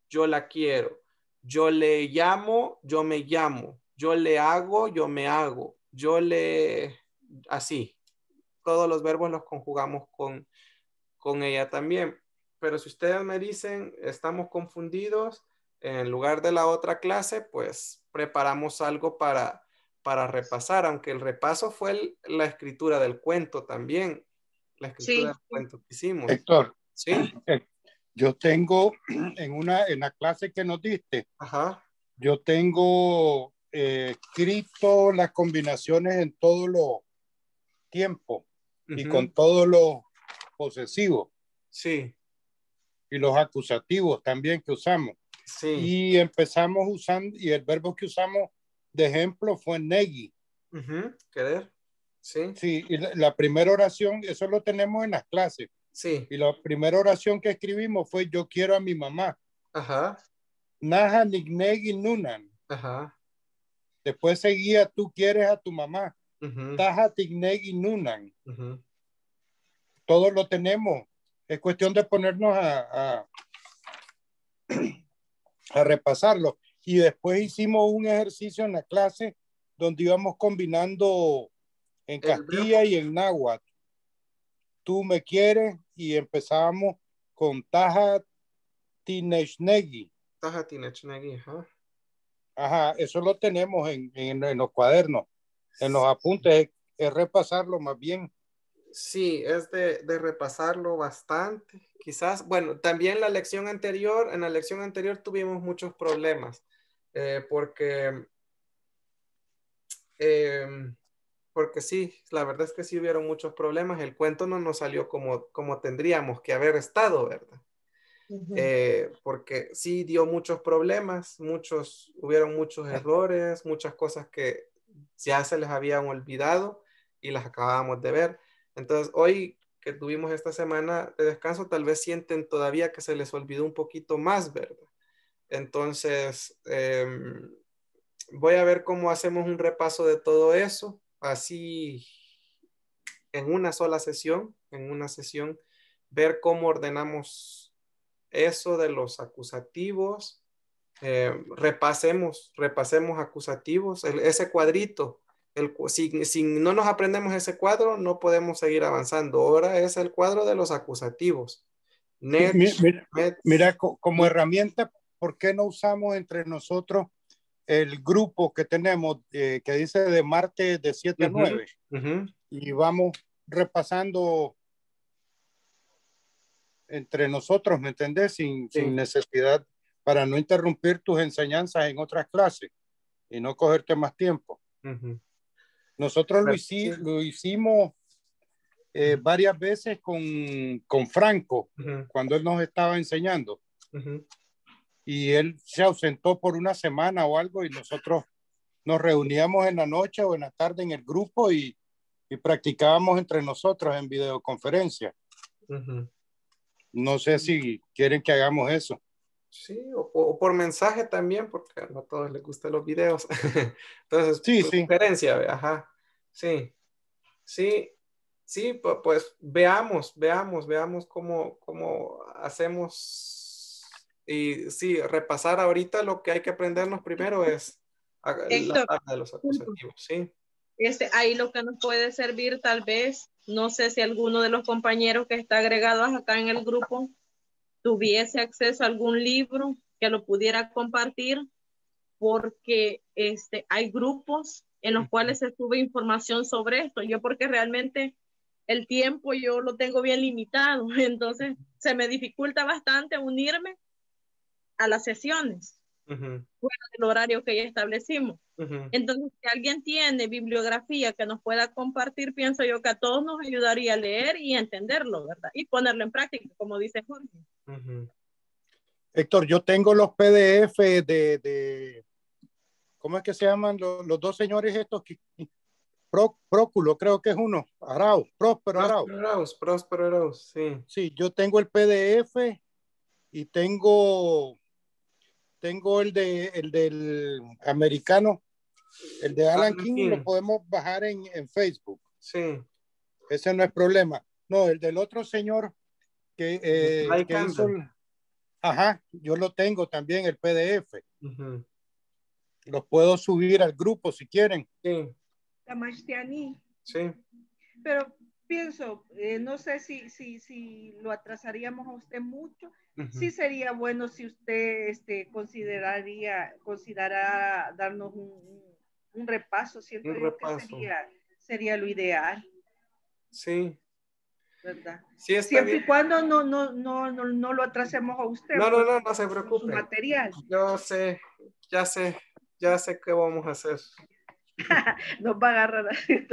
yo la quiero. Yo le llamo, yo me llamo. Yo le hago, yo me hago. Yo le... Así. Todos los verbos los conjugamos con, con ella también. Pero si ustedes me dicen, estamos confundidos, en lugar de la otra clase, pues preparamos algo para, para repasar, aunque el repaso fue la escritura del cuento también, la escritura del cuento que hicimos. Héctor, ¿Sí? Eh, yo tengo en una en la clase que nos diste, yo tengo eh, escrito las combinaciones en todo lo tiempo y con todo lo posesivo. Sí. Y los acusativos también que usamos. Y empezamos usando, y el verbo que usamos de ejemplo fue negi. Querer. Sí. Sí, y la, primera oración, eso lo tenemos en las clases. Sí. Y la primera oración que escribimos fue yo quiero a mi mamá. Ajá. Naja nignegi nunan. Ajá. Después seguía tú quieres a tu mamá. Taja tignegi nunan. Todo lo tenemos. Es cuestión de ponernos a, a repasarlo. Y después hicimos un ejercicio en la clase donde íbamos combinando en Castilla y en Náhuatl. Tú me quieres y empezábamos con Taja Tinechnegi. Taja Tinechnegi, ajá. Ajá, eso lo tenemos en, en, los cuadernos, en los apuntes, es repasarlo más bien. Sí, es de, de, repasarlo bastante. Quizás, bueno, también la lección anterior, en la lección anterior tuvimos muchos problemas, eh, porque, em, porque sí, la verdad es que sí hubieron muchos problemas. El cuento no nos salió como, como tendríamos que haber estado, ¿verdad? Eh, porque sí dio muchos problemas, muchos, hubieron muchos errores, muchas cosas que ya se les habían olvidado y las acabábamos de ver. Entonces, hoy que tuvimos esta semana de descanso, tal vez sienten todavía que se les olvidó un poquito más, ¿verdad? Entonces, em, voy a ver cómo hacemos un repaso de todo eso, así en una sola sesión, en una sesión, ver cómo ordenamos eso de los acusativos, em, repasemos, repasemos acusativos, ese cuadrito si, no nos aprendemos ese cuadro, no podemos seguir avanzando. Ahora es el cuadro de los acusativos. mira, como herramienta, ¿por qué no usamos entre nosotros el grupo que tenemos eh, que dice de martes de 7 a 9? Y vamos repasando entre nosotros, ¿me entendés? Sin, sin, necesidad, para no interrumpir tus enseñanzas en otras clases y no cogerte más tiempo. Nosotros lo, lo hicimos eh, varias veces con, con Franco, cuando él nos estaba enseñando. Y él se ausentó por una semana o algo y nosotros nos reuníamos en la noche o en la tarde en el grupo y, y practicábamos entre nosotros en videoconferencia. No sé si quieren que hagamos eso. Sí, o, por mensaje también, porque no a todos les gustan los videos. Entonces, sí, sí. ajá. Sí, sí, sí, pues, veamos, veamos, veamos cómo, cómo hacemos. Y sí, repasar ahorita lo que hay que aprendernos primero es la parte de los acusativos, sí. Este, ahí lo que nos puede servir tal vez, no sé si alguno de los compañeros que está agregado acá en el grupo tuviese acceso a algún libro que lo pudiera compartir, porque este, hay grupos en los cuales se sube información sobre esto. Yo porque realmente el tiempo yo lo tengo bien limitado, entonces se me dificulta bastante unirme a las sesiones fuera del horario que ya establecimos. Entonces, si alguien tiene bibliografía que nos pueda compartir, pienso yo que a todos nos ayudaría a leer y entenderlo, ¿verdad? Y ponerlo en práctica, como dice Jorge. Héctor, yo tengo los PDF de, de ¿cómo es que se llaman los, los dos señores estos? Que, Próculo, creo que es uno. Arauz, Próspero Arauz. Arauz, Próspero Arauz, sí. Sí, yo tengo el PDF y tengo, tengo el, de, el del americano, el de Alan, King, lo podemos bajar en, en, Facebook. Sí. Ese no es problema. No, el del otro señor que, eh, que hizo Ajá, yo lo tengo también, el PDF. Los puedo subir al grupo si quieren. Sí. Tamastiani. Sí. Pero pienso, eh, no sé si, si, si lo atrasaríamos a usted mucho. Sí sería bueno si usted este, consideraría, considerara darnos un, un repaso. Siento un repaso. que sería, sería lo ideal. Sí. ¿verdad? Sí, Siempre y cuando no, no, no, no, no lo atrasemos a usted. No, no, no, no se preocupe. Su material. Yo sé, ya sé, ya sé qué vamos a hacer. Nos va a agarrar así.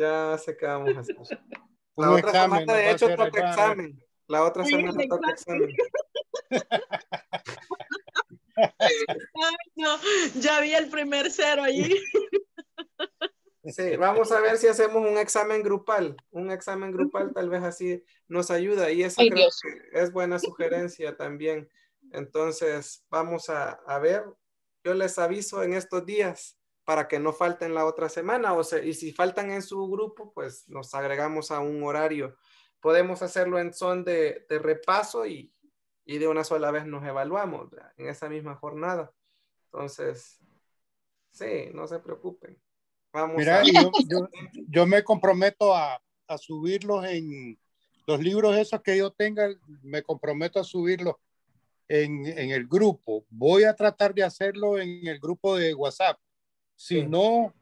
Ya sé qué vamos a hacer. La otra examen, semana, de hecho, toca examen. La otra semana toca examen. Ay, no, ya vi el primer cero allí. Sí, vamos a ver si hacemos un examen grupal. Un examen grupal tal vez así nos ayuda y esa creo que es buena sugerencia también. Entonces, vamos a, a, ver. Yo les aviso en estos días para que no falten la otra semana. O sea, y si faltan en su grupo, pues nos agregamos a un horario. Podemos hacerlo en son de, de repaso y, y, de una sola vez nos evaluamos en esa misma jornada. Entonces, sí, no se preocupen. Vamos Mira, yo, yo, me comprometo a, a, subirlos en los libros esos que yo tenga, me comprometo a subirlos en, en, el grupo. Voy a tratar de hacerlo en el grupo de WhatsApp. Si no,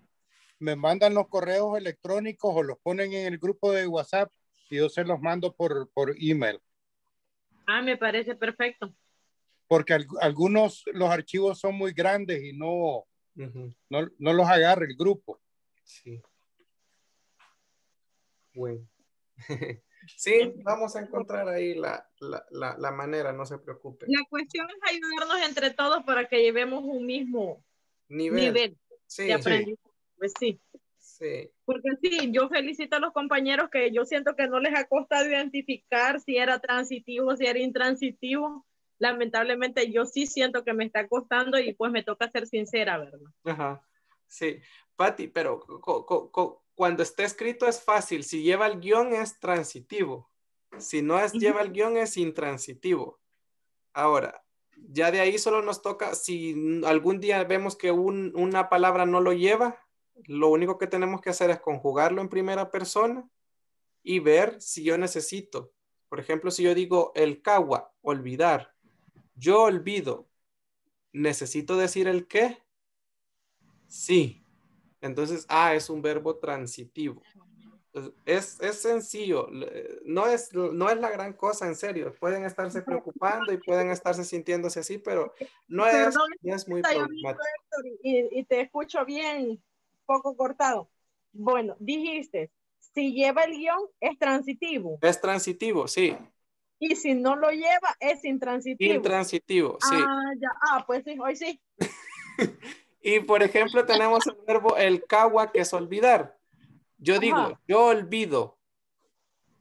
me mandan los correos electrónicos o los ponen en el grupo de WhatsApp y yo se los mando por, por email. Ah, me parece perfecto. Porque algunos, los archivos son muy grandes y no, no, no, los agarra el grupo. Sí. Bueno. sí, vamos a encontrar ahí la, la, la, manera, no se preocupen. La cuestión es ayudarnos entre todos para que llevemos un mismo nivel, sí, de aprendizaje. Pues sí. Sí. Porque sí, yo felicito a los compañeros que yo siento que no les ha costado identificar si era transitivo, si era intransitivo lamentablemente yo sí siento que me está costando y pues me toca ser sincera, ¿verdad? Ajá, sí. Patti, pero cuando está escrito es fácil, si lleva el guion es transitivo, si no es lleva el guion es intransitivo. Ahora, ya de ahí solo nos toca, si algún día vemos que una palabra no lo lleva, lo único que tenemos que hacer es conjugarlo en primera persona y ver si yo necesito. Por ejemplo, si yo digo el cagua, olvidar, yo olvido. ¿Necesito decir el qué? Sí. Entonces, ah, es un verbo transitivo. Es, es, sencillo, no es, no es la gran cosa, en serio. Pueden estarse preocupando y pueden estarse sintiéndose así, pero no es, es muy problemático. Y, y, te escucho bien, poco cortado. Bueno, dijiste, si lleva el guion, es transitivo. Es transitivo, sí. Y si no lo lleva, es intransitivo. Intransitivo, sí. Ah, ya. Ah, pues sí, hoy sí. y por ejemplo, tenemos el verbo el kawa, que es olvidar. Yo digo, yo olvido.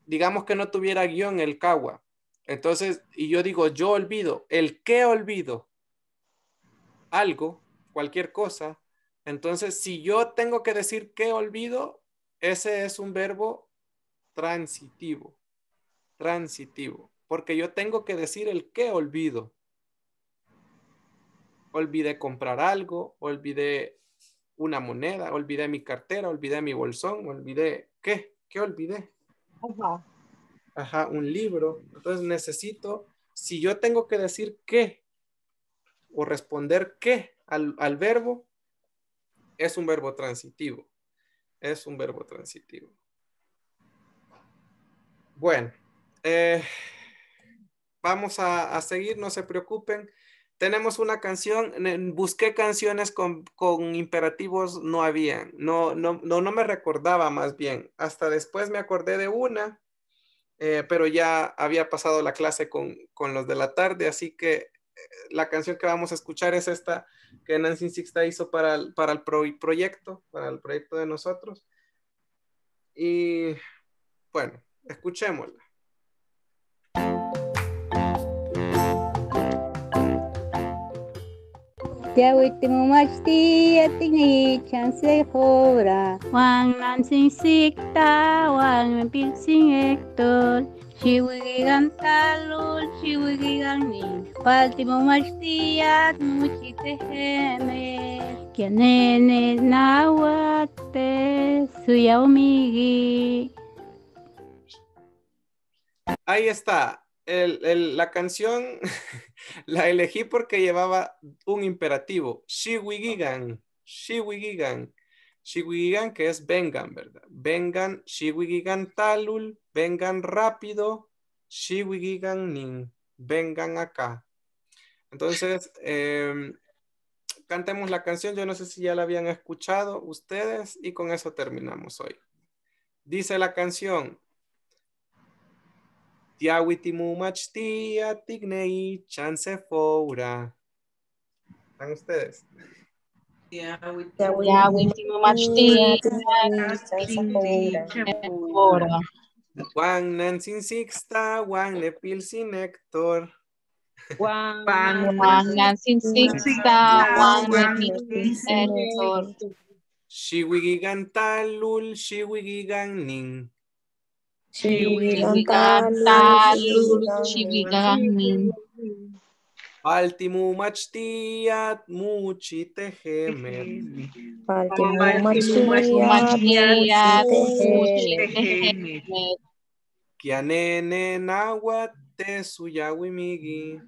Digamos que no tuviera guion el kawa. Entonces, y yo digo, yo olvido. ¿El qué olvido? Algo, cualquier cosa. Entonces, si yo tengo que decir qué olvido, ese es un verbo transitivo transitivo, porque yo tengo que decir el qué olvido. Olvidé comprar algo, olvidé una moneda, olvidé mi cartera, olvidé mi bolsón, olvidé qué, qué olvidé. Ajá. Ajá, un libro. Entonces necesito, si yo tengo que decir qué o responder qué al, al verbo, es un verbo transitivo. Es un verbo transitivo. Bueno, eh, vamos a, seguir, no se preocupen. Tenemos una canción, busqué canciones con, imperativos, no había, no, no, no, me recordaba más bien. Hasta después me acordé de una, eh, pero ya había pasado la clase con, los de la tarde, así que la canción que vamos a escuchar es esta que Nancy Sixta hizo para el, para el proyecto, para el proyecto de nosotros. Y bueno, escuchémosla. Ya último machti ating chance hora. Wang nansing sikta, wang pilsing ektor. Chiwigigan talul, chiwigigan ni. Último machti at muchite. Kianene suya umigi. Ahí está. El, el, la canción La elegí porque llevaba un imperativo. Shiwigigan. Shiwigigan. Shiwigigan que es vengan, ¿verdad? Vengan. Shiwigigan talul. Vengan rápido. Shiwigigan nin. Vengan acá. Entonces, em, cantemos la canción. Yo no sé si ya la habían escuchado ustedes y con eso terminamos hoy. Dice la canción, Tiawitimu machtia tignei chance foura. ¿Están ustedes? Tiawitimu machtia chance foura. Juan Nansin Sixta, Juan Nepil sin Héctor. Juan Nansin Sixta, Juan Nepil sin Héctor. Shiwigigan talul, shiwigigan ning. Altimu machtiat muchi tehemer. Altimu machtiat muchi tehemer. Kianene nahuat te suyawi migi.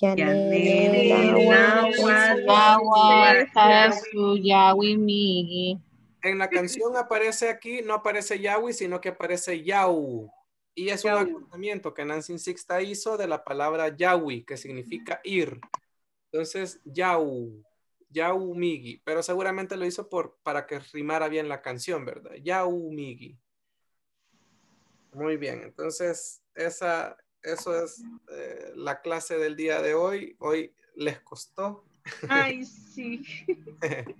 Kianene nahuat te suyawi migi. En la canción aparece aquí, no aparece Yahweh, sino que aparece Yahweh. Y es un acortamiento que Nancy Sixta hizo de la palabra Yahweh, que significa ir. Entonces, Yahweh, Yahweh Migi. Pero seguramente lo hizo por, para que rimara bien la canción, ¿verdad? Yahweh Migi. Muy bien, entonces esa, eso es eh, la clase del día de hoy. Hoy les costó. Ay, sí.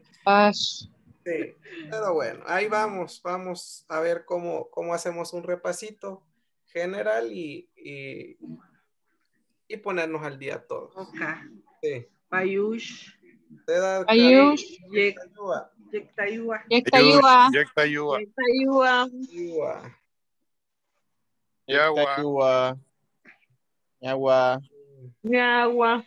Sí, pero bueno, ahí vamos, vamos a ver cómo, cómo hacemos un repasito general y, y, y ponernos al día todos. Ok. Sí. Payush. Payush. Yektayua. Yektayua. Yektayua. Yektayua. Yagua. Yagua. Yagua.